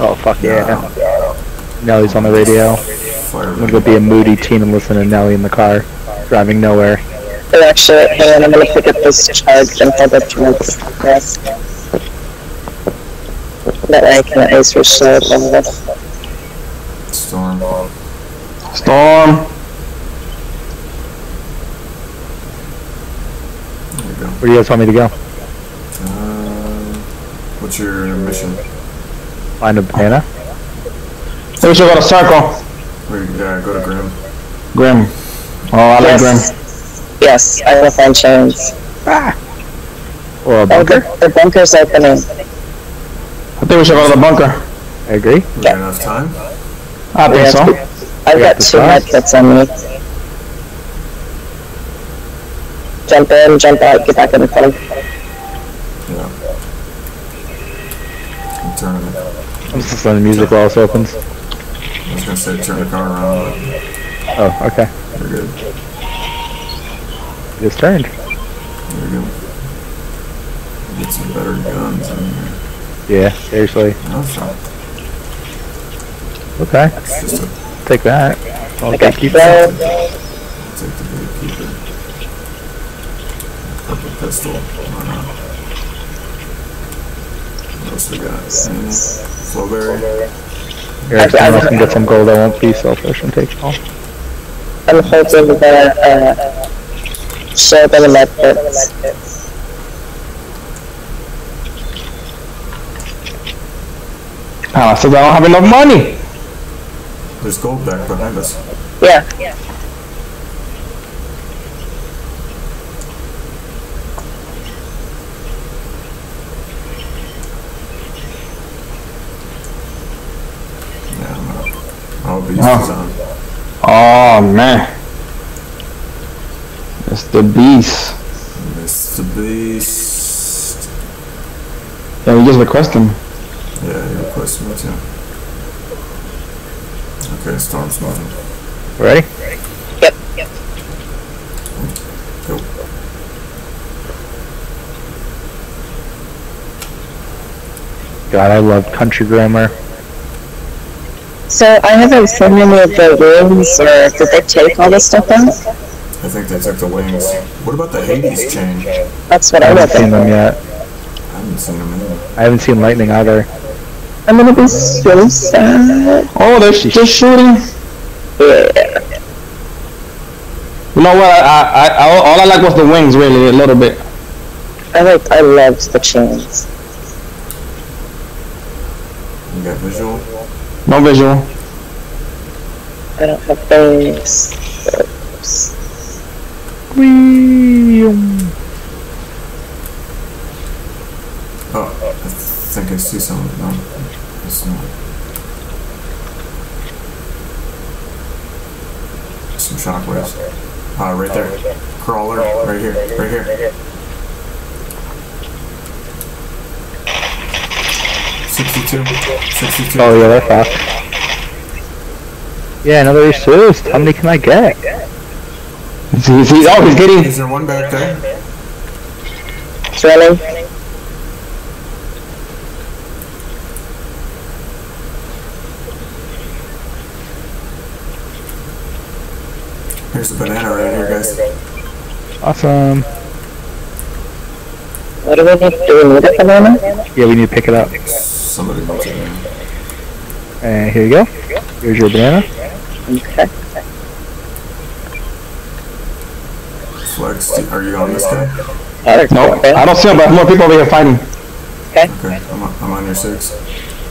Oh fuck yeah. Nelly's on the radio. fire. I'm gonna go be a moody teen and listen to Nellie in the car, driving nowhere. Oh, actually, hang on. I'm gonna pick up this charge and head up towards this. That way I can at least restore some of this. Storm. Storm. Go. Where do you guys want me to go? Uh, what's your mission? Find a banana? Maybe we should go to Circle. Where yeah, go to Grim. Grim. Oh, I like Grim. Yes. Yes, I will find chains. Or a bunker? the, the bunker's opening. I think we should go to the bunker. I agree. We got enough time? I think Yeah, so. I've got the two size. medkits on me. Jump in, jump out, get back in the car. Yeah. I'm turning it. I'm just listening to music while this opens. I was gonna say turn the car around, Oh, okay. but you're good. It's turned. There you go. Get some better guns in here. Yeah, seriously. No, it's not. Okay, It's just a take that. I'll I keep you. I'll take the gatekeeper. Purple pistol. Why not? What else we got? Anything? Flowberry? Here, if someone else can get some gold, I won't be selfish and take all. I'm holding the, uh, shield and the medkits. Ah, so I don't have enough money. There's gold back behind us. Yeah. Yeah, I'm. Oh, beast Oh. is on. Oh man. It's the beast. Mr. Beast. Yeah, we just request him. Yeah, you close to me too. Okay, storm's moving. Ready? Ready? Yep. Go. God, I love country grammar. So I haven't seen any of the rooms, or did they take all this stuff out? I think they took the wings. What about the Hades chain? That's what I I haven't seen them yet. I haven't seen them either. I haven't seen lightning either. I'm gonna be so sad. Oh, they're just shooting. Yeah. You know what? I, I, I, all- all I like was the wings, really, a little bit. I like. I loved the chains. You got visual? No visual. I don't have those. Oops. Oh, I think I see something. No, it's not. Some shockwaves. Ah, right there. Crawler, right here, right here. Sixty-two. Sixty-two. Oh yeah, that's fast. Yeah, another assist. How many can I get? He's, he's, he's- oh, he's getting. Is there one back there? It's running. Here's a banana right here, guys. Awesome. What do we need? Do we need a banana? Yeah, we need to pick it up. Somebody needs it. And here you go. Here's your banana. Okay. Flex, are you on this guy? Oh, No. I don't see him, but more people over here fighting. Okay, I'm on, I'm on your six.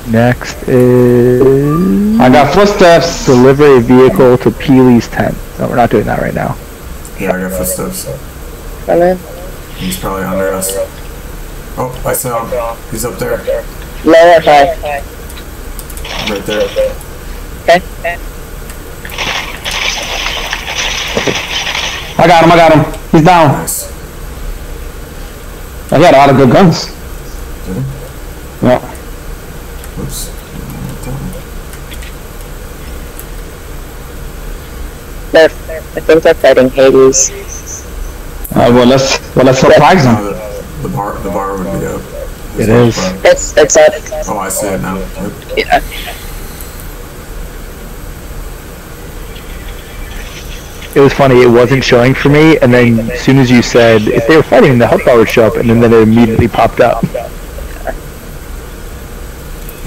Next is I got footsteps. deliver a vehicle to Peely's tent. No, we're not doing that right now. Yeah, I got footsteps. Come in. He's probably under us. Oh, I saw him. He's up there. Low or high? Right there. Okay. I got him, I got him. He's down. Nice. I got a lot of good guns. Hmm? Yeah. Oops. They're, I think they're fighting Hades. Uh, well, let's well let's surprise him. No, the, the bar, the bar would be up. It is. It's it's up. Oh, I see it now. Yep. Yeah. It was funny, it wasn't showing for me, and then as soon as you said, if they were fighting, the health bar would show up, and then, then it immediately popped up.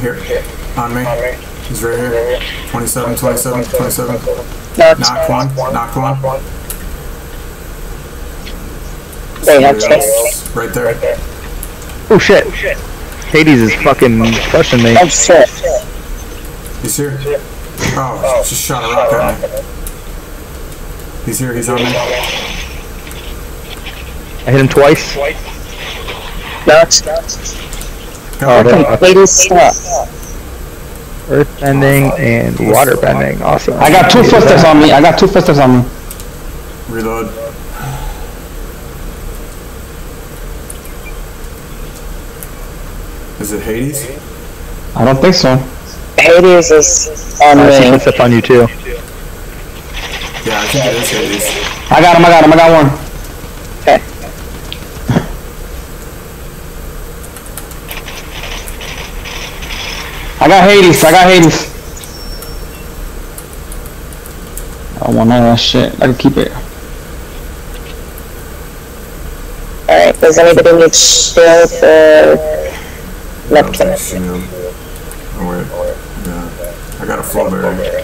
Here. On me. He's right here. 27, 27, 27. Knocked. Knock one. Knock one. They have Somebody chains. else Right there. Oh shit! Hades is fucking crushing me. Oh shit. He's here. Oh, oh just shot a rock at me. He's here. He's on me. I hit him twice. Knocked. Oh, there- Hades stop. earth bending and water bending. Awesome. I got two footsteps on me. I got two footsteps on me. Reload. Is it Hades? I don't think so. Hades is on me. I see me. on you too. Yeah, I think it is Hades. I got him. I got him. I got one. I got Hades. I got Hades. I don't want none of that shit. I can keep it. Alright, does anybody need shield for I don't left think. Oh wait. Yeah. I got a flow berry.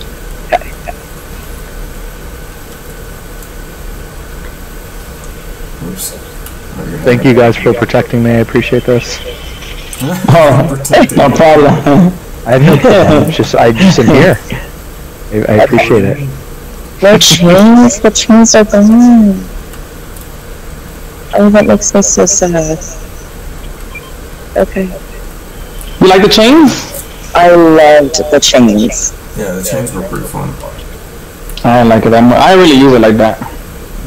Oops. Thank you guys for protecting me. I appreciate this. Oh, no problem. I have no problem. It's just I just am here. I, I appreciate it. No chains? The chains are gone. Oh, that makes me so sad. Okay. You like the chains? I loved the chains. Yeah, the chains were pretty fun. I don't like it that much. I really use it like that.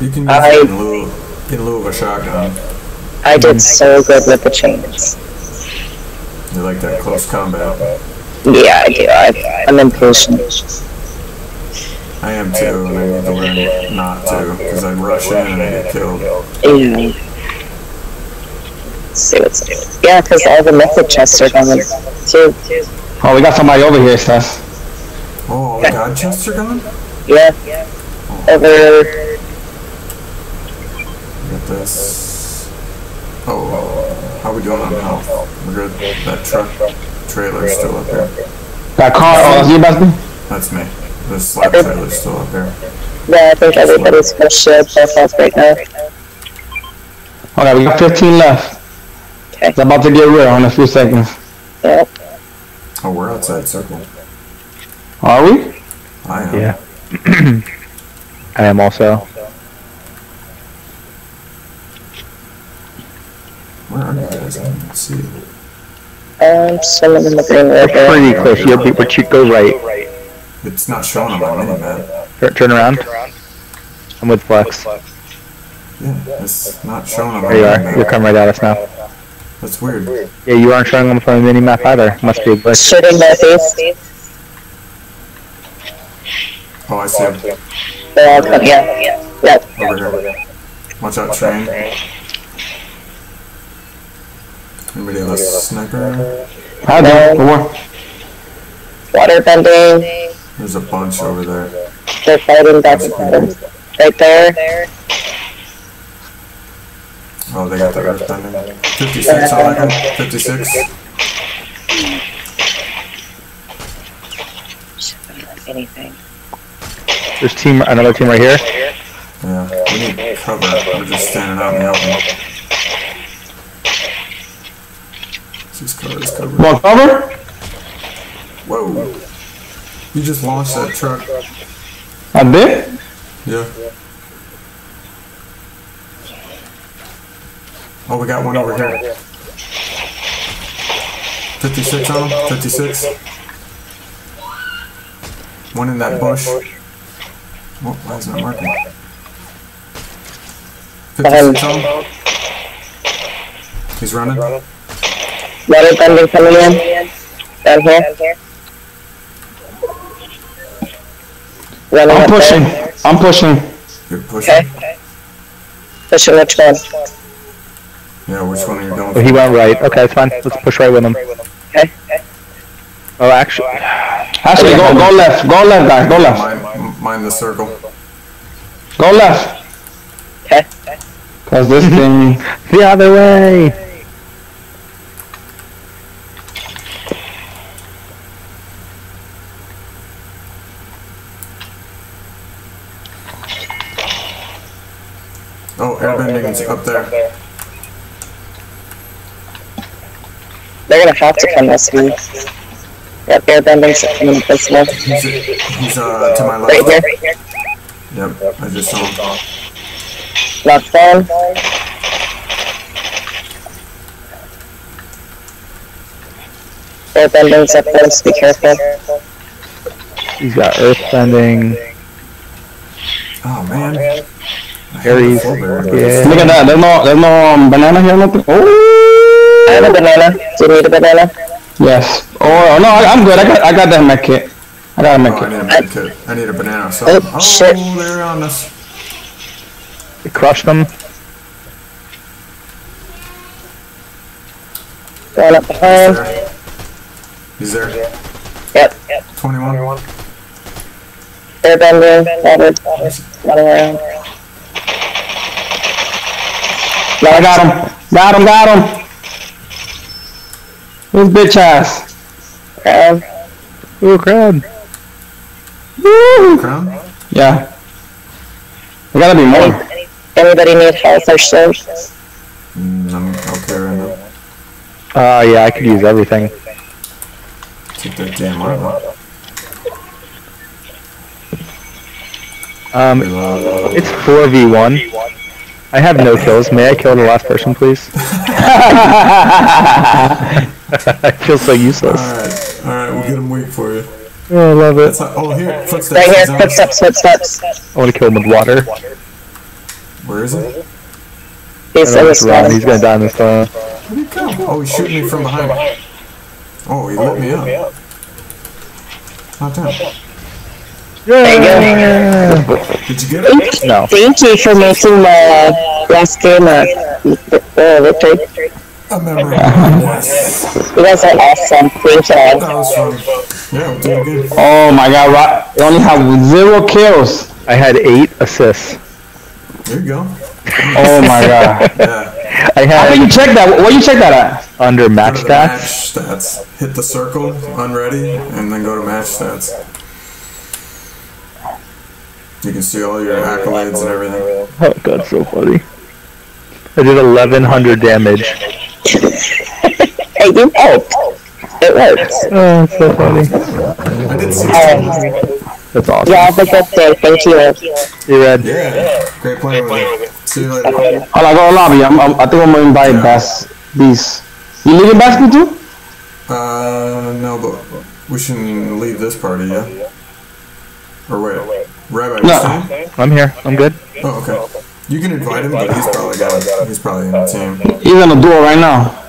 You can use I- it in lieu, in lieu of a shotgun. I did so good with the chains. You like that close combat. Yeah, I do. I, I'm impatient. I am too, and I need to learn not to, because I rush in and I get killed. Yeah. Let's see what's Yeah, because all the mythic chests are coming too. Oh, we got somebody over here, Steph. Oh, the god chests are gone? Yeah. Over. Get this. Oh, how are we doing on health? We're good. That truck trailer's still up here. That car, oh, that's you, Busby? That's me. The slab trailer's still up here. Yeah, I think everybody's full shield profiles right now. Okay, we got 15 left. Okay. It's about to get real in a few seconds. Yep. Oh, we're outside circle. Are we? I am. Yeah. I am also. Where are you guys? I don't see you. Um, swimming in the green river. Pretty close. You'll be, but you go right. It's not showing on my mini map. Turn, turn around. I'm with Flex. Yeah, it's not showing on my There you are. You're map. coming right at us now. That's weird. Yeah, you aren't showing on the mini map either. Must be a glitch. Shooting northeast. Oh, I see him. They're all coming. Yeah. Yep. Over here. Watch out, train. Anybody have a sniper? I do. Over. Water bending. There's a bunch over there. They're fighting back and forth. Right there. Oh, they got the earth bending. 56 on that guy? 56? Anything. There's team, another team right here. Yeah, we need cover. We're just standing out in the open. This car is covered. Want cover? Whoa! You just launched that truck. I did? Yeah. Oh, we got one over here. 56 on him? 56? One in that bush. Oh, why is it not marking? 56 on him? He's running? Water bending coming in. Down here. Running I'm pushing. there. I'm pushing. You're pushing? Okay. Pushing which one? Yeah, which one are you going Oh, he went right. Okay, it's fine. Let's push right with him. Okay. Oh, actually, Actually, go, go left. Go left, guys. Go left. Mind, mine the circle. Go left. Okay. Cause this thing. the other way. Airbending's up there. They're gonna have to come this way. Yep, airbending's coming this way. He's, he's uh, to my left. Right left. here. Yep, I just saw him. Knocked down. Airbending's up there, so be careful. He's got earth bending. Oh man. I Aries. the full bear, but Yeah. Look at that. There's no, there's no um, banana here. Nothing. Oh. I have a banana. Do you need a banana? Yes. Oh no, I, I'm good. I got, I got that med kit. I got a med Oh, I need a med kit. I need a banana. So, Oh, oh, shit. they're on us. We crushed them. Going up He's behind. there. He's there. Yep. yep. 21. Airbending. Water. Running around. I got him. Got him. Got him. This bitch ass. Crown. Ooh, crowd. Crown? Yeah. There gotta be more. Anybody need health or shield? Mm, I'm okay right now. Uh, yeah, I could use everything. Take that damn armor. Um, it's 4v1. I have no kills. May I kill the last person, please? I feel so useless. Alright, alright, we'll get him weak for you. Oh, I love it. That's not, oh, here, footsteps. Right here. He's on us. Footsteps. Footsteps. I want to kill him with water. Where is he? He's I in know the wrong. He's gonna die in this storm. Where'd he come? Oh, he's shooting me from behind. Oh, he lit me up. Not damn. There you go. Did you get it? No. Thank you for making the last game a uh, victory. A memory. yes. You guys are awesome. Thank you. That was fun. Yeah, we good. Oh my god, right. You only have zero kills. I had eight assists. There you go. Oh my god. Yeah. I How can you check that? Where you check that at? under match to stats. Match stats. Hit the circle, unready, and then go to match stats. You can see all your accolades and everything. Oh god, so funny. I did 1100 damage. Hey, you helped. It works. Oh, it's so funny. I did see. Um, That's awesome. yeah, have a good day. Thank you. You read? Yeah. Great playing with you. See you later. I'll I go lobby. I'm, I'm, I think I'm gonna invite Bass. These. You leaving Basket too? Uh, no, but we shouldn't leave this party, yeah? Or wait. Rabbi, No. staying? I'm here. I'm good. Oh, okay. You can invite him, but he's probably got. He's probably in the team. He's on the duel right now.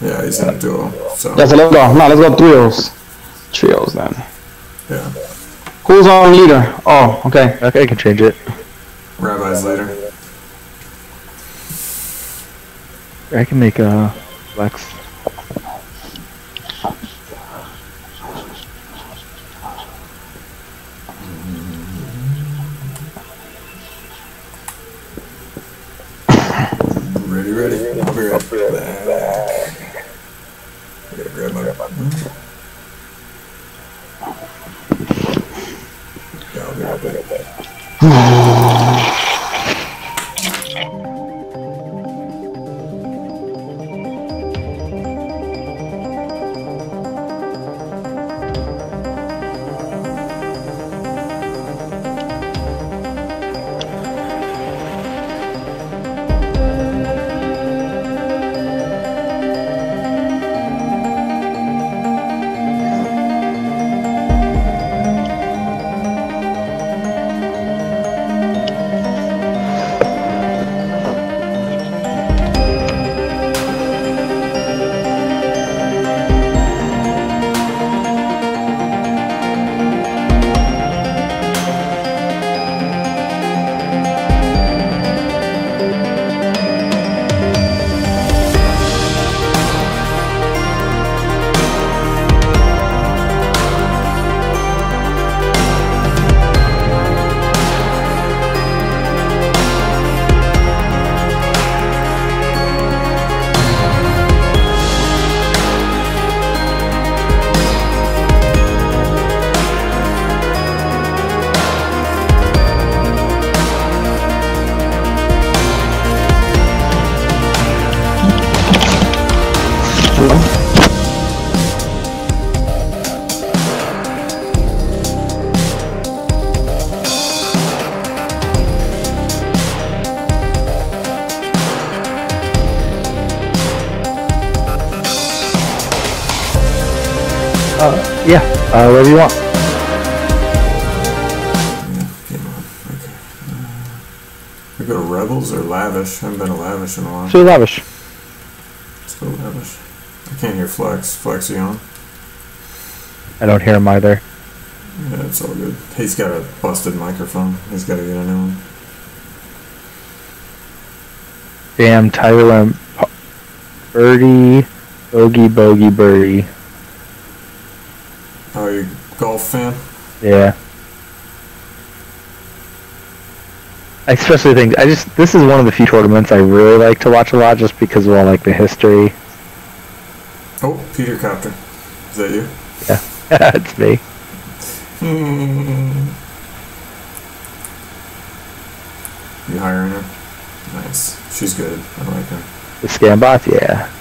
Yeah, he's in a duo. So Yeah, so let's go. No, let's go trios. Trios then. yeah, Who's on leader? Oh, okay. Okay, I can change it. Rabbi's later. I can make uh, a flex. Ready, ready. I'll be right back. I gotta grab my. Yeah, I'll be right back. Uh, whatever you want. Okay. Uh, we go to Rebels or Lavish. I haven't been to Lavish in a while. So lavish. Let's go Lavish. I can't hear Flex. Flex, you on? I don't hear him either. Yeah, it's all good. He's got a busted microphone. He's got to get a new one. Damn, Tyler Birdie, Bogey, Bogey, Birdie. Oh, you golf fan? Yeah. I especially think I just this is one of the few tournaments I really like to watch a lot just because of all like the history. Oh, Peter Copter. Is that you? Yeah, it's me. You hiring her? Nice. She's good. I like her. The scam bots, yeah.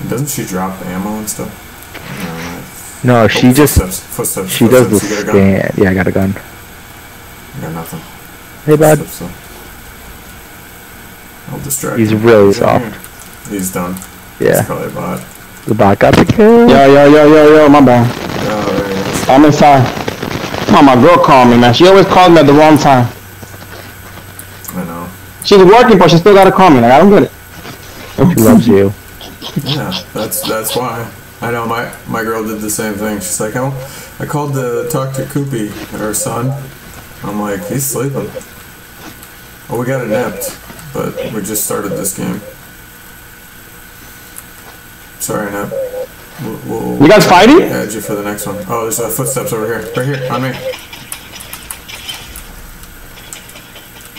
And doesn't she drop ammo and stuff? No, Oh, she just footsteps, footsteps, she does the footsteps. You got a gun? scan. Yeah, I got a gun. I got nothing. Hey, bud. Footsteps, though. I'll distract He's him. really He's soft. He's done. He's Yeah, probably a bot. the bot got the kill. Yo, yo, yo, yo, yo, my bad. Oh, there. I'm inside. Come on, my girl called me, man. She always calls me at the wrong time. I know. She's working, but she still gotta call me. Like, I don't get it. She loves you. Yeah, that's that's why. I know my my girl did the same thing. She's like, oh, I called to talk to Koopy, her son. I'm like, he's sleeping. Oh, we got it nipped, but we just started this game. Sorry, Nip. We'll, we'll You guys fighting? Add you for the next one. Oh, there's uh, footsteps over here. Right here, on me.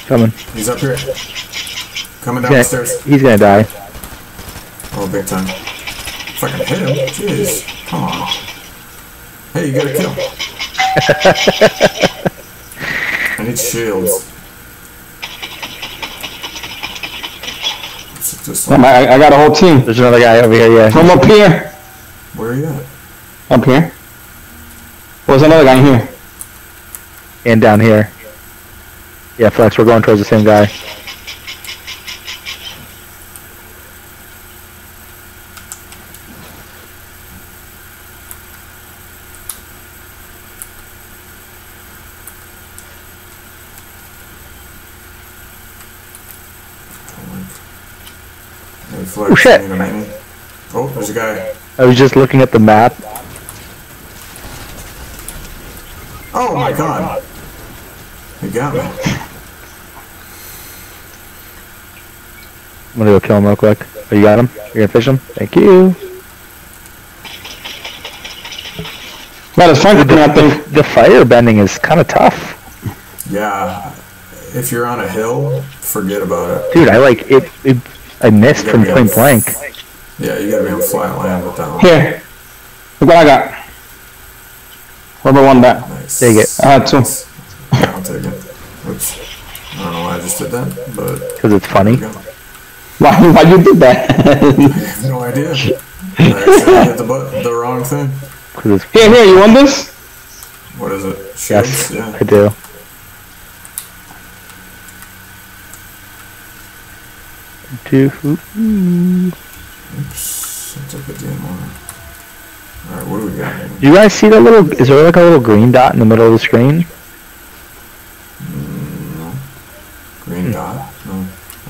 Coming. He's up here. Coming down Yeah, the stairs. he's gonna die. Oh, big time. Fucking hit him. Jeez. Come on. Hey, you gotta kill. I need shields. Let's Damn. I, I got a whole team. There's another guy over here. Yeah. From up here. Where are you at? Up here. Well, There's another guy in here. And down here. Yeah, Flex. We're going towards the same guy. Hey, Flex, Oh, shit. you need a mini? Oh, there's a guy. I was just looking at the map. Oh my god. He got me. I'm gonna go kill him real quick. Oh, you got him? You're gonna fish him? Thank you. Got his friend looking at. The fire bending is kind of tough, Yeah. If you're on a hill, forget about it. dude. I like it. it I missed from point blank. Yeah, you gotta be on flat land with that one. Here. Look what I got. Whoever won that. Nice. Take it. I had two. Yeah, I'll take it. Which, I don't know why I just did that, but Because it's funny. there we go. Why, why you did that? I have no idea. I hit the, bu- the wrong thing. Here, here, you want this? What is it? Shields? yes, Yeah. I do. Do Oops. I took a DMR. Alright, what do we got here? Do you guys see that little? Is there like a little green dot in the middle of the screen? Mm, green hmm. dot? No.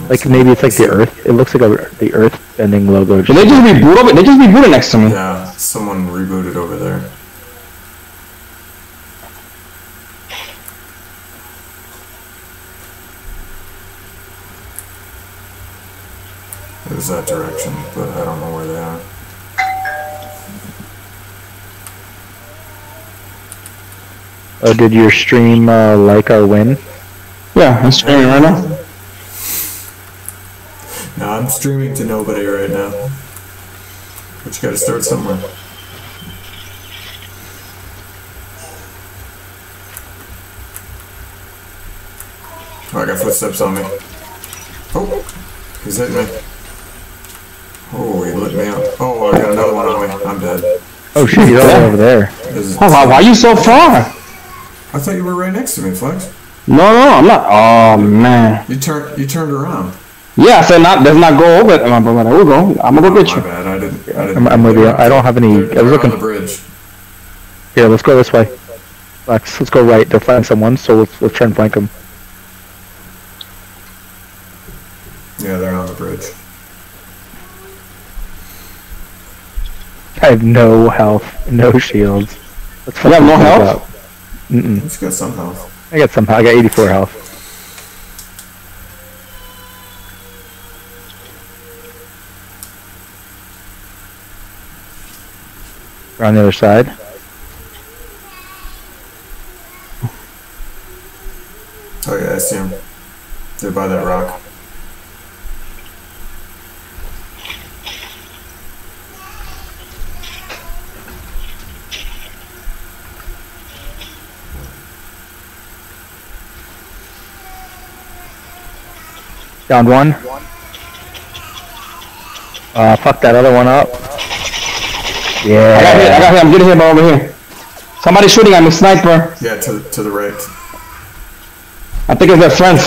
Like maybe it's like the Earth. It looks like a the Earth bending logo. Did they just reboot over? They just rebooted next to me. Yeah, someone rebooted over there. It was that direction, but I don't know where they are. Oh, did your stream uh, like our win? Yeah, I'm streaming right now. No, I'm streaming to nobody right now. But you gotta start somewhere. Oh, I got footsteps on me. Oh, he's hitting me. Oh, he lit me up. Oh, I got another one on me. I'm dead. Oh shit, he's all the way over there. This is- Oh, why, why you so far? I thought you were right next to me, Flex. No, no, I'm not. Oh man. You turned. You turned around. Yeah, I said not. Let's not go over it. I'm like, we'll go. I'm gonna go get you. my you. bad. I didn't. I didn't. I'm- I'm with you. I don't have any- They're, I was looking- on the bridge. Here, let's go this way. Flex, let's go right. They're flanking someone, so let's let's try and flank them. Yeah, they're on the bridge. I have no health, no shields. Let's You have no health? up. Mm-mm. He's got some health. I got some. I got 84 health. We're on the other side. Oh yeah, I see him. They're by that rock. Down one. Uh, fuck that other one up. Yeah. I got hit. I got hit. I'm getting hit by over here. Somebody shooting at me. Sniper. Yeah, to to the right. I think it's their friends.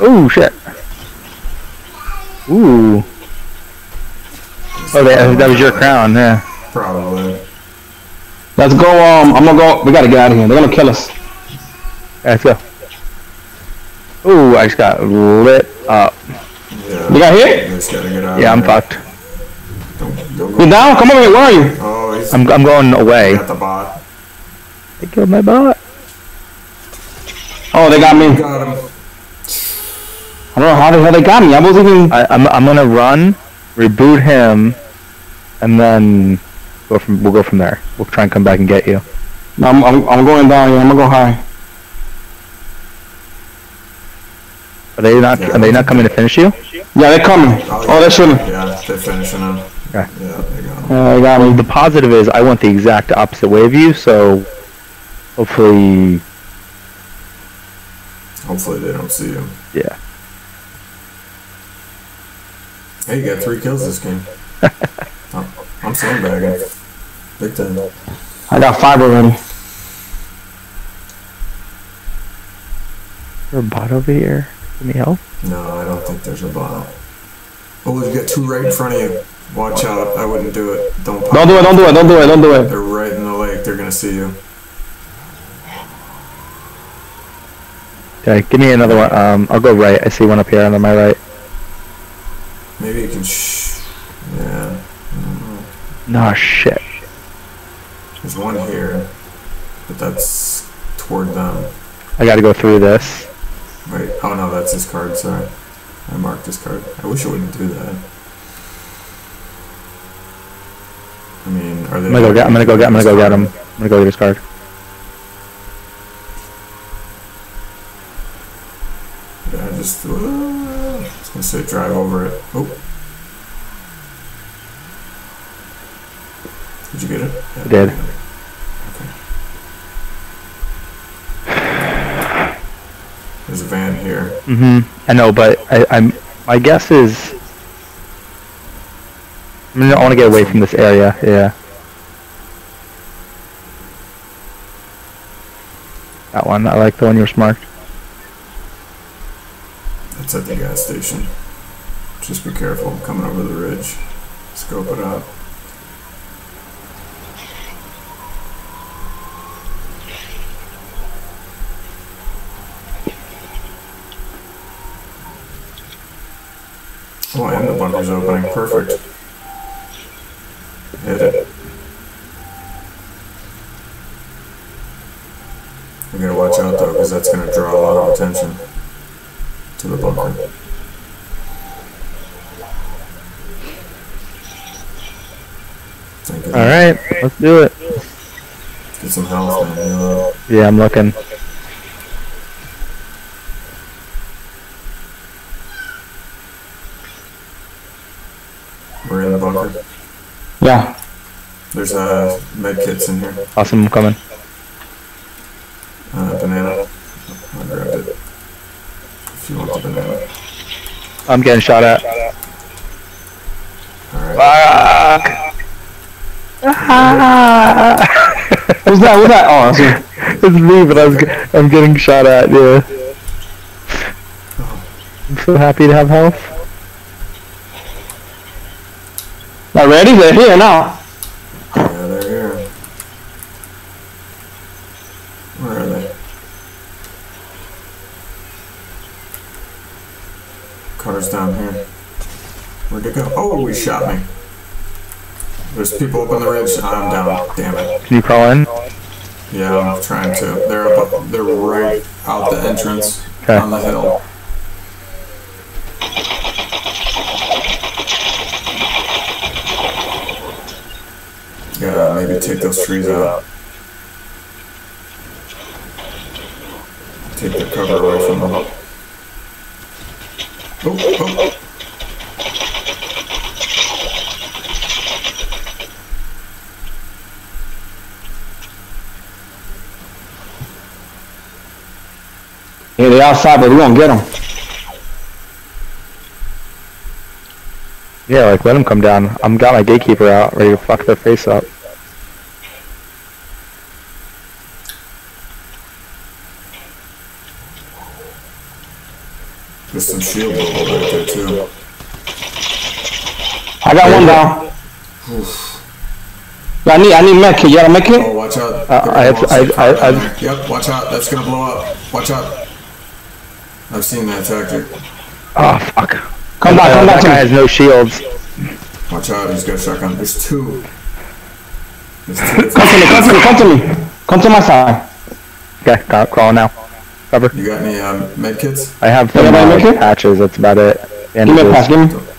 Ooh, shit. Ooh. Oh, that, that was your crown, yeah. Probably. Let's go. Um, I'm gonna go. We gotta get out of here. They're gonna kill us. Let's go. Ooh, I just got lit up. Yeah. You got hit? You just gotta get out. Yeah, I'm there. fucked. Don't, don't You go. down? Come over here. Where are you? Oh, he's I'm I'm going away. at the bot. I killed my bot. Oh, they got me. I Got him. don't know how the hell they got me. I wasn't even. I, I'm I'm gonna run, reboot him, and then go from we'll go from there. We'll try and come back and get you. I'm, I'm, I'm going down here. I'm gonna go high. Are they not are they not coming to finish you? Yeah, they're coming. Oh, they're shooting. Yeah, they're finishing him. Okay. Yeah, they got him. Yeah, they got me. The positive is I went the exact opposite way of you, so hopefully Hopefully they don't see you. yeah. Hey, you got three kills this game. I'm, I'm sandbagging. Big time. I got five already. Is there a bot over here? Give me help. No, I don't think there's a bot. Oh, you got two right in front of you. Watch out. I wouldn't do it. Don't pop Don't do it. Don't do it. Don't do it. Don't do it. They're right in the lake. They're gonna see you. Okay, give me another one. Um, I'll go right. I see one up here on my right. Maybe you can shh. Yeah. No shit. There's one here. But that's toward them. I got to go through this. Wait. Oh no, that's his card. Sorry. I marked his card. I wish I wouldn't do that. I mean, are they? I'm gonna go get. I'm gonna go get. I'm gonna go get him. I'm gonna go get his card. Yeah, just. Uh, I was gonna say drive over it. Oh. Did you get it? Yeah, I did. There's a van here. Mm-hmm. I know, but I, I'm. My guess is. I mean, I want to get away from this area. Yeah. That one. I like the one you were smart. It's at the gas station. Just be careful coming over the ridge. Scope it out. Oh, and the bunker's opening. Perfect. Hit it. We gotta watch out though, because that's gonna draw a lot of attention to the bunker. All right, let's do it. Get some health, man. Heal up. Yeah, I'm looking. We're in the bunker. Yeah. There's uh, med kits in here. Awesome, I'm coming. Uh, banana. I grabbed it. If you want the banana. I'm getting shot at. Alright. Who's that? Who's that? Oh, that's it's me, but I was, I'm getting shot at. Yeah. I'm so happy to have health. Not ready? They're here now. Yeah, they're here. Where are they? Car's down here. Where'd it go? Oh, he shot me. There's people up on the ridge. I'm down. Damn it. Can you crawl in? Yeah, I'm trying to. They're up. They're right out the entrance Okay. on the hill. Yeah, maybe take those trees out. Take the cover away from them. Oh, oh, Yeah, they outside, but we gonna get them. Yeah, like let them come down. I'm got my gatekeeper out, ready to fuck their face up. Shield bubble right there too. I got one down. Yeah, I need, I need med kit. You got a med kit? Oh, watch out. Uh, I have- There's a I- I- I- Yep, watch out. That's gonna blow up. Watch out. I've seen that tactic. Oh fuck. Come back, come back that to guy me. has no shields. Watch out, he's got a shotgun. There's two. There's two. Come to me, come to me, come to me. Come to my side. Okay, got crawling now. Cover. You got any um, med kits? I have some Anybody uh, make it? patches. That's about it. Give me a Bandages. pass, give me.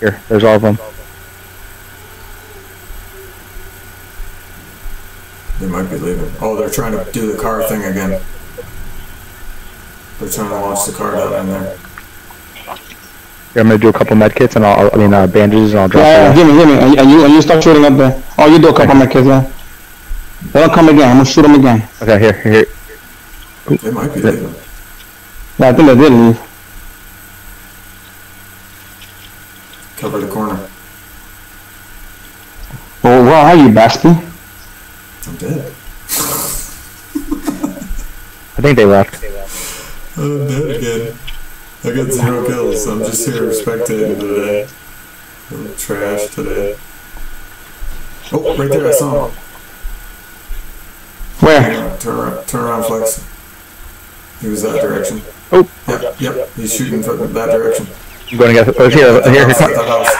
Here, there's all of them. They might be leaving. Oh, they're trying to do the car thing again. They're trying to launch the car down in there. Here, I'm gonna do a couple med kits and I'll, I mean, uh, bandages and I'll drop Yeah, yeah, give me, give me. And you- And you, and start shooting up there. Oh, you do a couple of my kids, yeah. They don't come again. I'm gonna shoot them again. Okay, here, here, here. They might be leaving. Yeah, I think they did leave. Cover the corner. Well, where are you, Baxby? I'm dead. I think they left. I'm dead again. I got zero kills. I'm just here spectating today. I'm trash today. Oh, right there, I saw him. Where? Turn around, turn around, Flex. He was that direction. Oh. Yep, yep, he's shooting from that direction. I'm going to get, oh, here, At the here, here, house, at come. the house.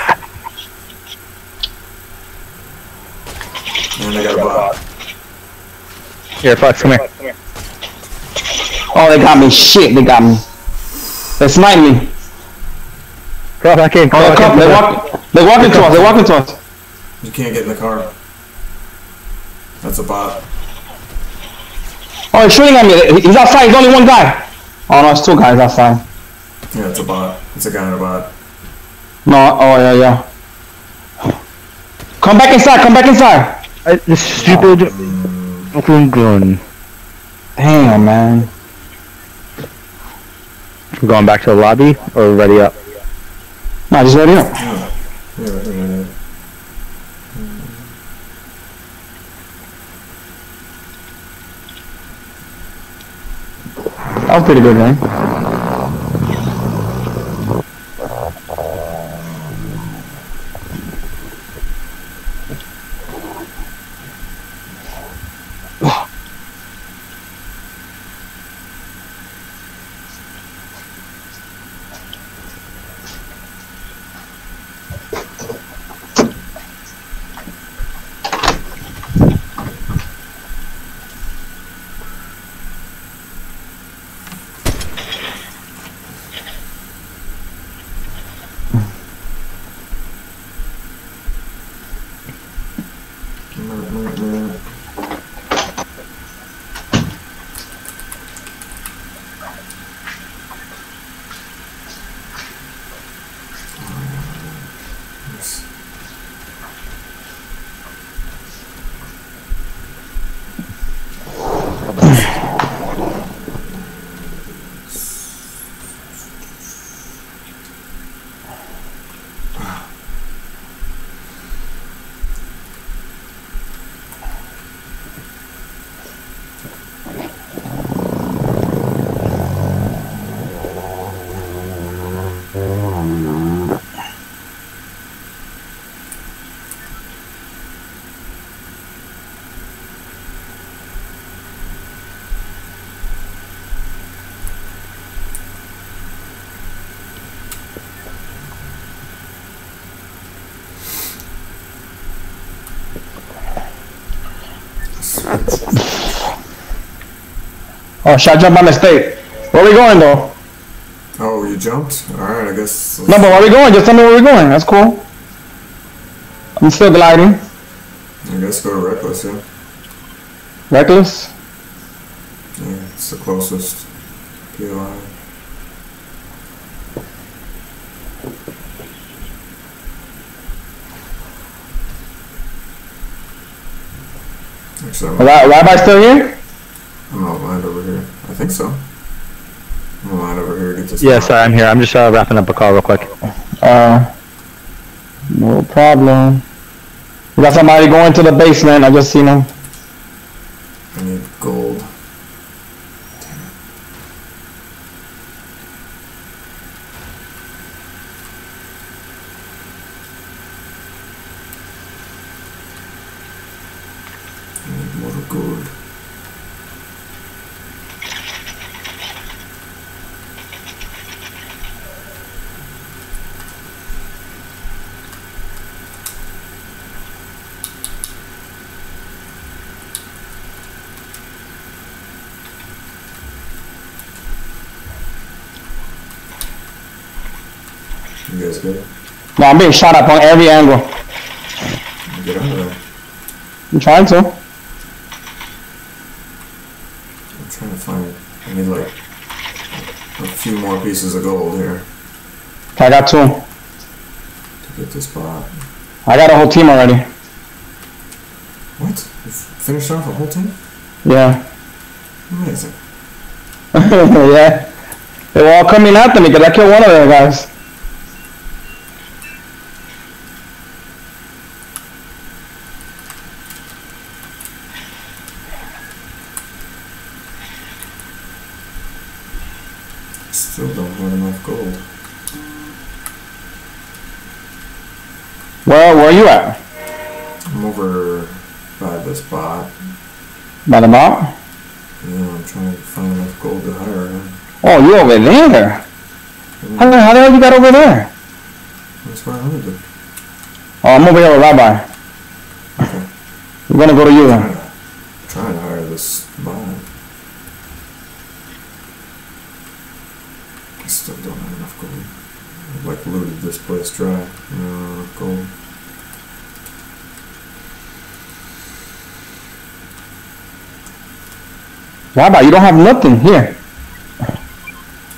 And I got a bot. Here, Flex, come here. Oh, they got me. Shit, they got me. They sniped me. Crawl back in, Oh, crawl they back come. in. They walk. They walking to us. They're walking to us. You can't get in the car. That's a bot. Oh, he's shooting at me. He's outside. He's only one guy. Oh no, it's two guys outside. Yeah, it's a bot. It's a guy in a bot. No. Oh yeah, yeah. Come back inside. Come back inside. I, this stupid fucking gun. Damn, man. We're going back to the lobby or ready up? Nah, just ready up. Yeah, yeah, yeah. Was pretty good, man. Oh, shot jump by mistake. Where are we going though? Oh, you jumped? Alright, I guess. No, but where we going? Just tell me where we're going. That's cool. I'm still gliding. I guess go to Reckless, yeah. Reckless. Yeah, it's the closest POI. Actually, I'm, Ra- Rabbi still here? I'm not aligned over here. I think so. I'm aligned over here. Get this. Yeah, sorry, I'm here. I'm just uh, wrapping up a call real quick. Uh, no problem. We got somebody going to the basement. I just seen him. I need gold. I need more gold. You guys good? I'm shot at from every angle. Get out of there. I'm trying to. I'm trying to find. I need like a few more pieces of gold here Okay, I got two. to get this spot. I got a whole team already. What? You finished off a whole team? Yeah. Amazing. yeah. They were all coming after me because I killed one of them guys. Still don't have enough gold. Where, are you at? I'm over by the spot. By the mount? Yeah, I'm trying to find enough gold to hire him. Oh, you over there? How the, how the hell you got over there? That's where I live. Oh, I'm over here with Rabbi. Okay. We're gonna go to you then. Trying to, trying to hire this spot. I still don't have enough gold. I've like looted this place dry. No enough gold. Rabbi, you don't have nothing here.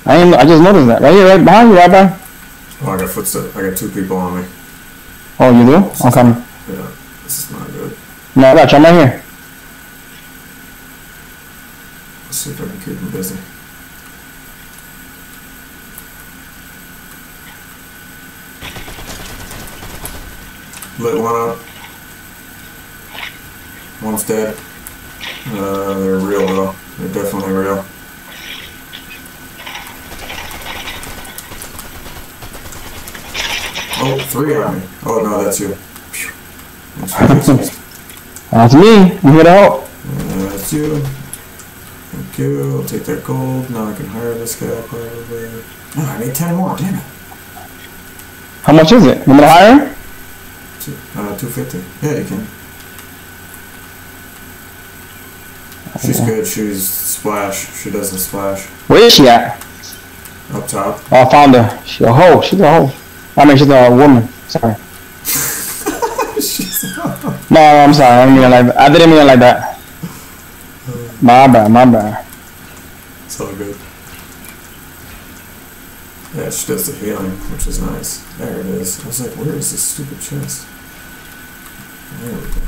I ain't, I just noticed that. Right here, right behind you, Rabbi. Oh, I got footsteps. I got two people on me. Oh, you do? Okay. Yeah, this is not good. No, you. I'm right here. Let's see if I can keep them busy. Lit one up. One's dead. Uh, they're real though. They're definitely real. Oh, three on me. Oh no, that's you. That's me. I'm here to. Uh, that's you. Thank you. I'll take that gold. Now I can hire this guy probably. No, I need 10 more. Damn it. How much is it? You want me to hire? Two, uh, 250. Yeah, you can. She's good. She's splash. She does the splash. Where is she at? Up top. Oh, I found her. She a hoe. She's a hoe. I mean, she's a woman. Sorry. No, no, I'm sorry. I didn't mean it like that. I didn't mean it like that. My bad. My bad. It's all good. Yeah, she does the healing, which is nice. There it is. I was like, where is this stupid chest? There we go.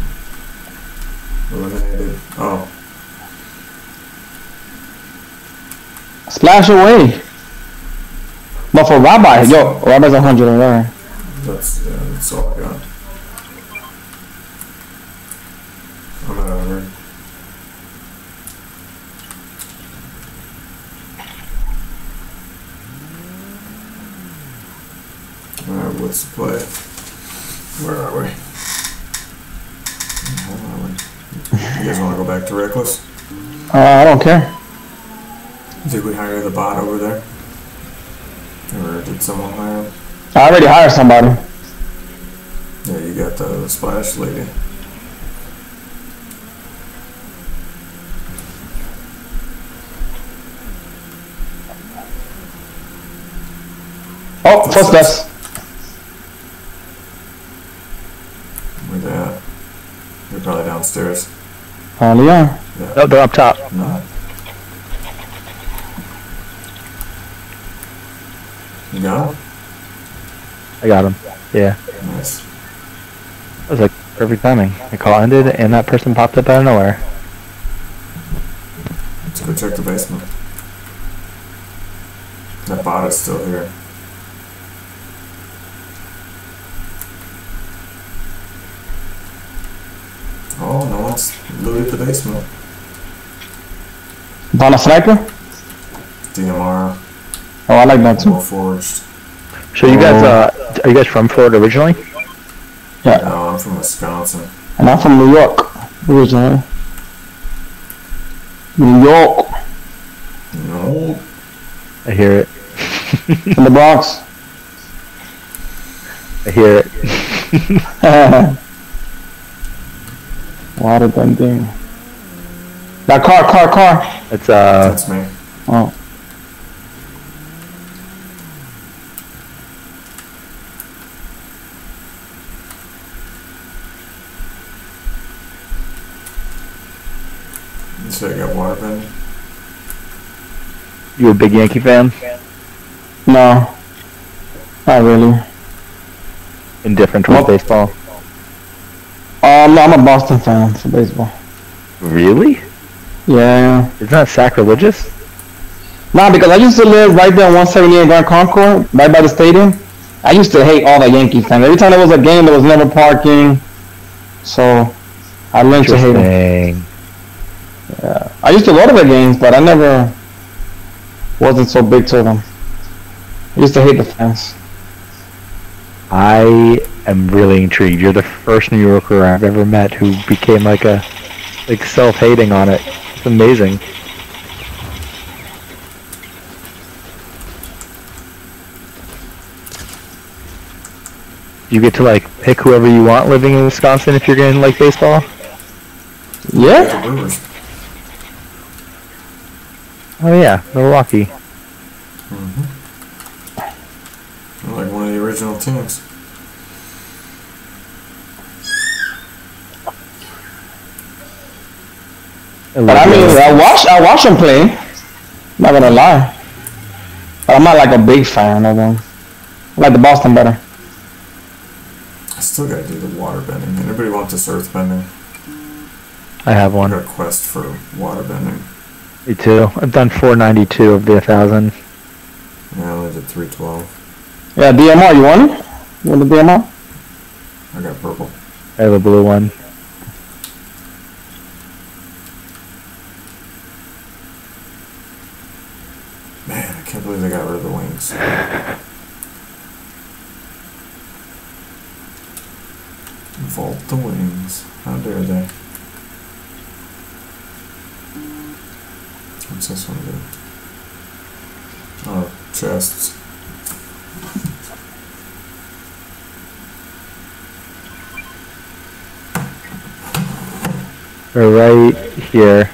Eliminated. Oh, Splash away. But for Rabbi, yo, Rabbi's a hundred over there. that's, yeah, that's all I got. I'm out of here. Alright, what's the play? Where are we? Where are we? You guys wanna go back to Reckless? Uh, I don't care. Did we hire the bot over there? Or did someone hire him? I already hired somebody. Yeah, you got the splash lady. Oh, footsteps. Where they at? They're probably downstairs. Probably are. No, they're up top. No. You got him? I got him. Yeah. Nice. That was like perfect timing. The call ended and that person popped up out of nowhere. Let's go check the basement. That bot is still here. Oh, no one's looted the basement. Found a sniper? DMR, Oh, I like that too. Warforged. So you guys, uh, are you guys from Florida originally? Yeah. No, I'm from Wisconsin. And I'm from New York. Originally. New York. No. I hear it. In the Bronx. I hear it. Water bending. That car, car, car. It's uh, That's me. Oh. So you got waterbending? You a big Yankee fan? No. Not really. Indifferent towards Nope. baseball? Um, no, I'm a Boston fan for baseball. Really? Yeah. Isn't that sacrilegious? Nah, because I used to live right there on 178 Grand Concourse, right by the stadium. I used to hate all the Yankee fans. Every time there was a game, there was never parking. So, I learned to hate them. Interesting. I used to go to the games, but I never wasn't so big to them. I used to hate the fans. I am really intrigued. You're the first New Yorker I've ever met who became like a like self-hating on it. It's amazing. You get to like pick whoever you want living in Wisconsin if you're getting like baseball. Yeah? The Brewers. Oh yeah, Milwaukee. Mm-hmm. They're like one of the original teams. But I mean, I watch I watch them play. Not gonna lie. But I'm not like a big fan of them. I like the Boston better. I still gotta do the waterbending. Anybody want this earth bending? I have I one. got a quest for waterbending. Me too. I've done 492 of the 1000. Yeah, I only did 312. Yeah, DMR, you want it? You want the DMR? I got purple. I have a blue one. Man, I can't believe they got rid of the wings. Vault the wings. How dare they? What's this one do? Oh, chests. They're right here.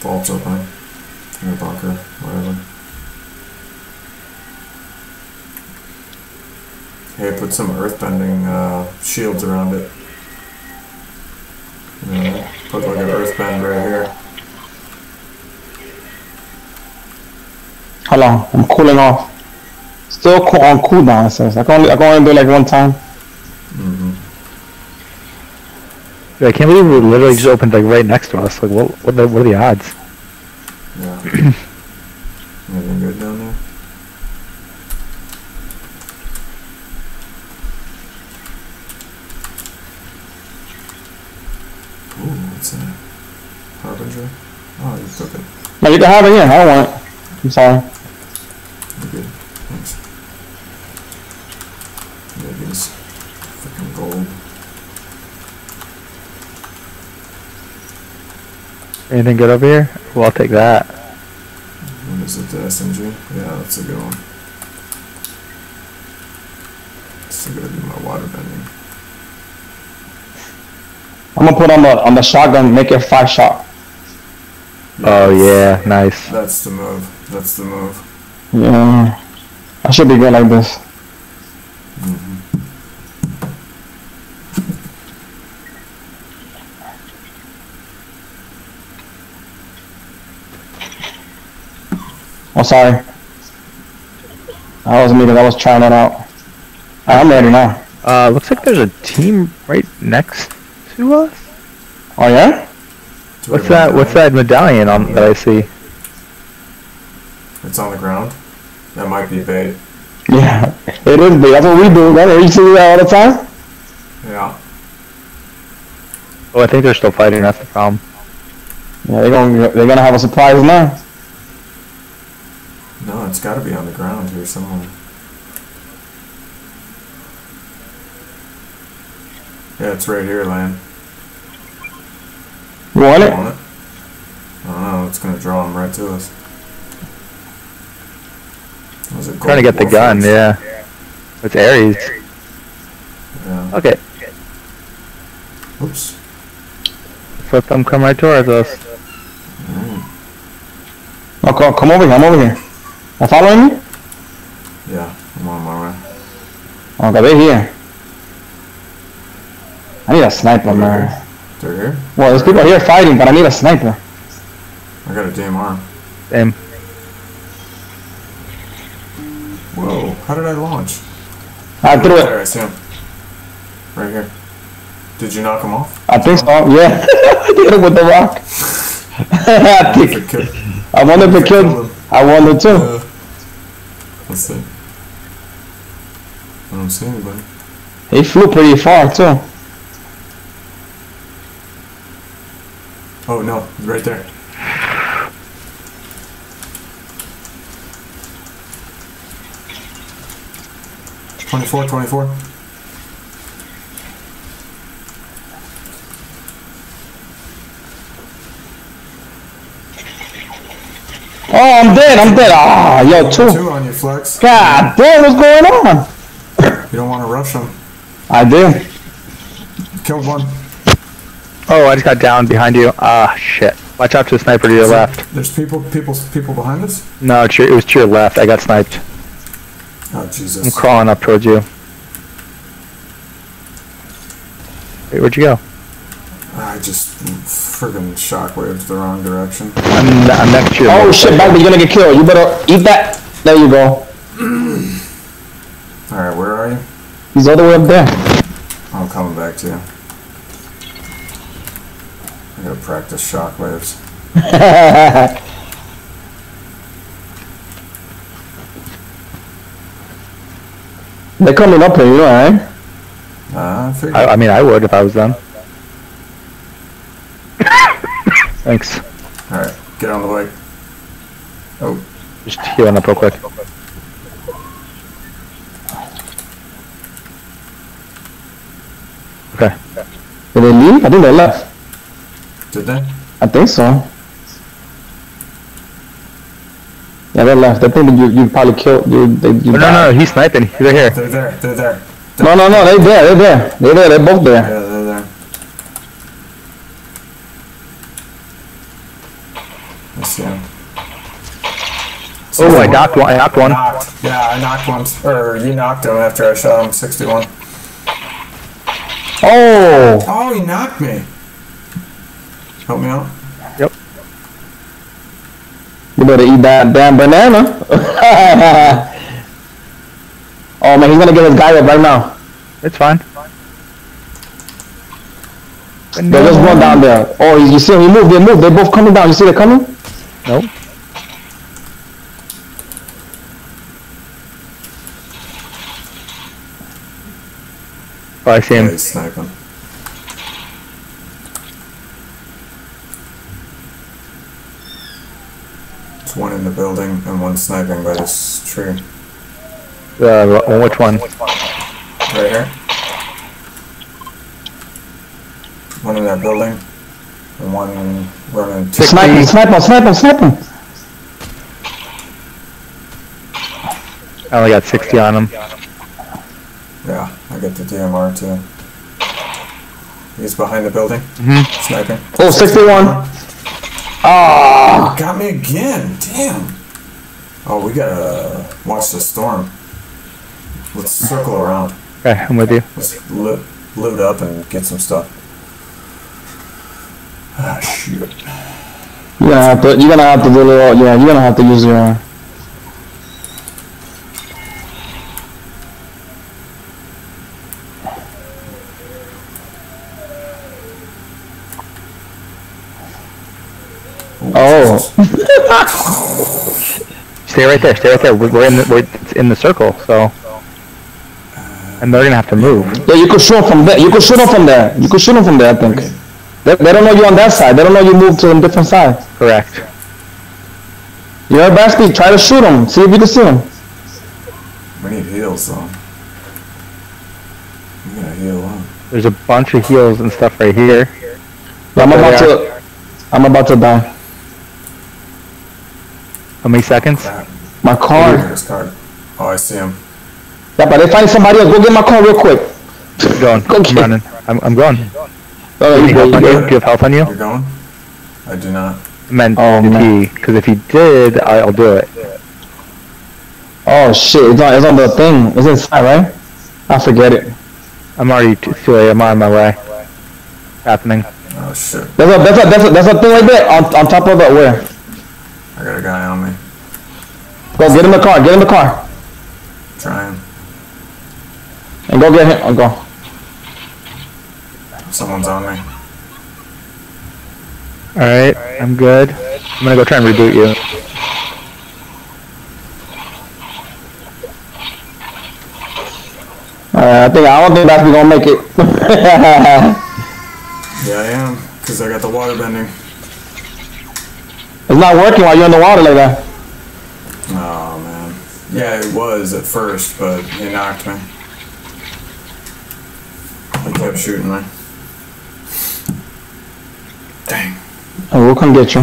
Vault's open. In a bunker, whatever. Hey, put some earthbending uh, shields around it. You know, put like an earthbend right here. Hold on, I'm cooling off. Still cool on cooldown, it says. I can only I can only do it like one time. Mm-hmm. I can't believe we literally just opened like right next to us. Like, what? What, the, what are the odds? Yeah. Anything good down there? Ooh, what's that? Harbinger? Oh, you took it. No, you can have it, yeah. I don't want it. I'm sorry. You're. Thanks. Yeah, these freaking gold. Anything good over here? Well, I'll take that. What is it, the SMG? Yeah, that's a good one. Still gotta do my water bending. I'm gonna put on the on the shotgun, make it five shot. Oh yeah, nice. That's the move. That's the move. Yeah. I should be good like this. Oh, sorry. I was me because I was trying that out. Alright, I'm ready now. Uh, looks like there's a team right next to us. Oh yeah? Do What's that? run What's that medallion on that I see? It's on the ground. That might be bait. Yeah. It is big. That's what we do. Right? You see that all the time? Yeah. Oh, I think they're still fighting. That's the problem. Yeah, they're gonna they're gonna have a surprise now. No, it's gotta be on the ground here somewhere. Yeah, it's right here, Lan. You want it? I don't know, it's gonna draw him right to us. Was it Trying to get the gun. wolf? Yeah. It's Ares. Yeah. Okay. Oops. Let them come right towards us. Alright. Oh, come, come over here. I'm over here. Are you following me? Yeah, I'm I'm on my way. Oh, okay, they're here. I need a sniper, man. They're here? Well, there's people here fighting, but I need a sniper. I got a DMR. Same. Whoa, how did I launch? I threw it. There, I see him. Right here. Did you knock him off? I think so. Yeah, I did it with the rock. I think I wonder if it killed. him. I wonder too. Uh, let's see. I don't see anybody. He flew pretty far too. Oh no, right there. Twenty-four, twenty-four. Oh, I'm dead. I'm dead. Ah, yo, two. Two on your Flex. God damn, what's going on? You don't want to rush them. I do. Killed one. Oh, I just got down behind you. Ah, shit. Watch out to the sniper to your left. There's people, people, people behind us. No, it's your, it was to your left. I got sniped. Oh Jesus! I'm crawling up towards you. Wait, where'd you go? I just friggin' shockwaved the wrong direction. I'm, I'm next to you. Oh shit, Bagby, you're gonna get killed. You better eat that. There you go. All right, where are you? He's all the way up there. I'm coming back to you. I gotta practice shockwaves. They're coming up here, you know, right? Ah, I. I, I mean, I would if I was them. Thanks. All right, get on the way. Oh, Just healing up real quick. Okay. Did they leave? I think they left. Did they? I think so. Yeah, they left. They think that you you probably killed you. They, you Oh, no, died. no, he's sniping. He's right here. They're there. They're there. no, no, no. They there. They're there. They're there. They're both there. Yeah, they're there. I see him. Oh, I knocked one. I knocked one. Knocked. Yeah, I knocked one. Or you knocked him after I shot him. 61. Oh, Oh, he knocked me. Help me out. Yep. You better eat that damn banana. oh man, he's gonna get his guy up right now. It's fine. There's just one down there. Oh, you see him? He moved. They moved. They're both coming down. You see they coming? Nope. Oh, I see Yeah, him. he's sniping. There's one in the building and one sniping by this tree. Uh, wh- which one? Right here. One in that building. And one running to Snipe him! Snipe him! Snipe him! Snipe him! I only got 60 on him. Yeah, I got the DMR too. He's behind the building. Mhm. Sniping. Oh, 61. Ah! Got me again. Damn. Oh, we gotta watch the storm. Let's circle around. Okay, I'm with you. Let's loot, loot up and get some stuff. Ah, shoot. You're gonna have to. You're gonna have to do a little. Yeah, you're gonna have to use your. Oh. Stay right there. Stay right there. We're, we're in the we're it's in the circle, so. And they're gonna have to move. Yeah, you could shoot from there. You could shoot him from there. You could shoot him from there. I think. They, they don't know you on that side. They don't know you moved to a different side. Correct. You're heard speed. Try to shoot them. See if you can see them. We need heals though. We gotta heal up. There's a bunch of heals and stuff right here. I'm about to. I'm about to die. How many seconds? My car. at this. Oh, I see him. Yeah, but they find somebody else. Go get my car real quick. I'm going. Go I'm get- running. I'm, I'm going. Oh, Do you, you have go, health you on you? Do you have health on you? You're going? I do not. I meant Oh, did man. Because if he did, I'll do it. Oh shit! It's on. It's on the thing. It's inside, right? I forget it. I'm already too too late. I'm on my way. Happening. Oh shit. There's a that's a that's a that's a thing right there on on top of the where? I got a guy on me. Go get in the car. Get in the car Trying. and go get him. Oh, go. Someone's on me. All right, I'm good. I'm gonna go try and reboot you. Uh, I think I don't think that's gonna make it. Yeah, I am. Because I got the water bending. It's not working while you're in the water like that. Oh, man. Yeah, it was at first, but he knocked me. He kept shooting me. Dang. Oh, we'll come get you.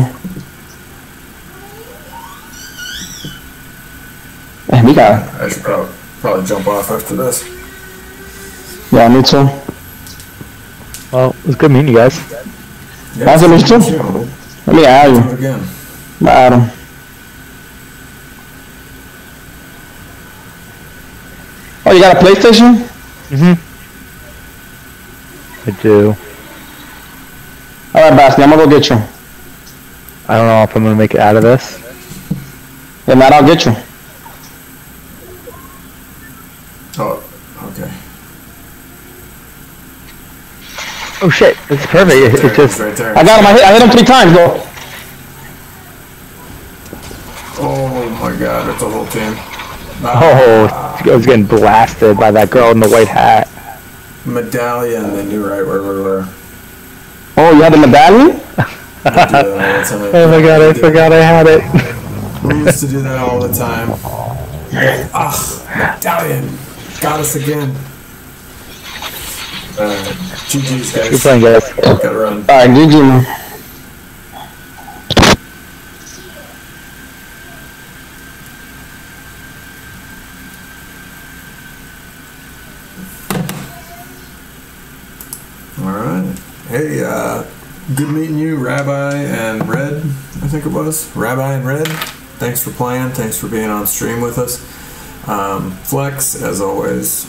Hey, we got. I should probably, probably jump off after this. Yeah, me too. Well, it was good meeting you guys. Yeah, Nice to meet you. See you. Let me add Do you. it again. Adam. Oh, you got a PlayStation? Mm-hmm. I do. All right, Basti, I'm gonna go get you. I don't know if I'm gonna make it out of this. Yeah, man, I'll get you. Oh, okay. Oh shit! It's perfect. It, There it it just is, right there. I got him. I hit, I hit him three times, though. Oh my god, it's a whole team. oh, I was getting blasted by that girl in the white hat. Medallion, they knew right where we were. Oh, you had the medallion? I do that all the time. Oh my god! I forgot I had it. We used to do that all the time. Ah, medallion. Got us again. Uh, GG's Good guys. playing, guys. Gotta run. All right, GG, man. Alright. Hey, uh, good meeting you, Rabbi and Red, I think it was. Rabbi and Red, thanks for playing. Thanks for being on stream with us. Um, Flex, as always,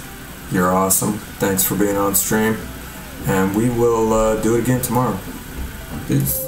you're awesome. Thanks for being on stream. And we will uh, do it again tomorrow. Peace.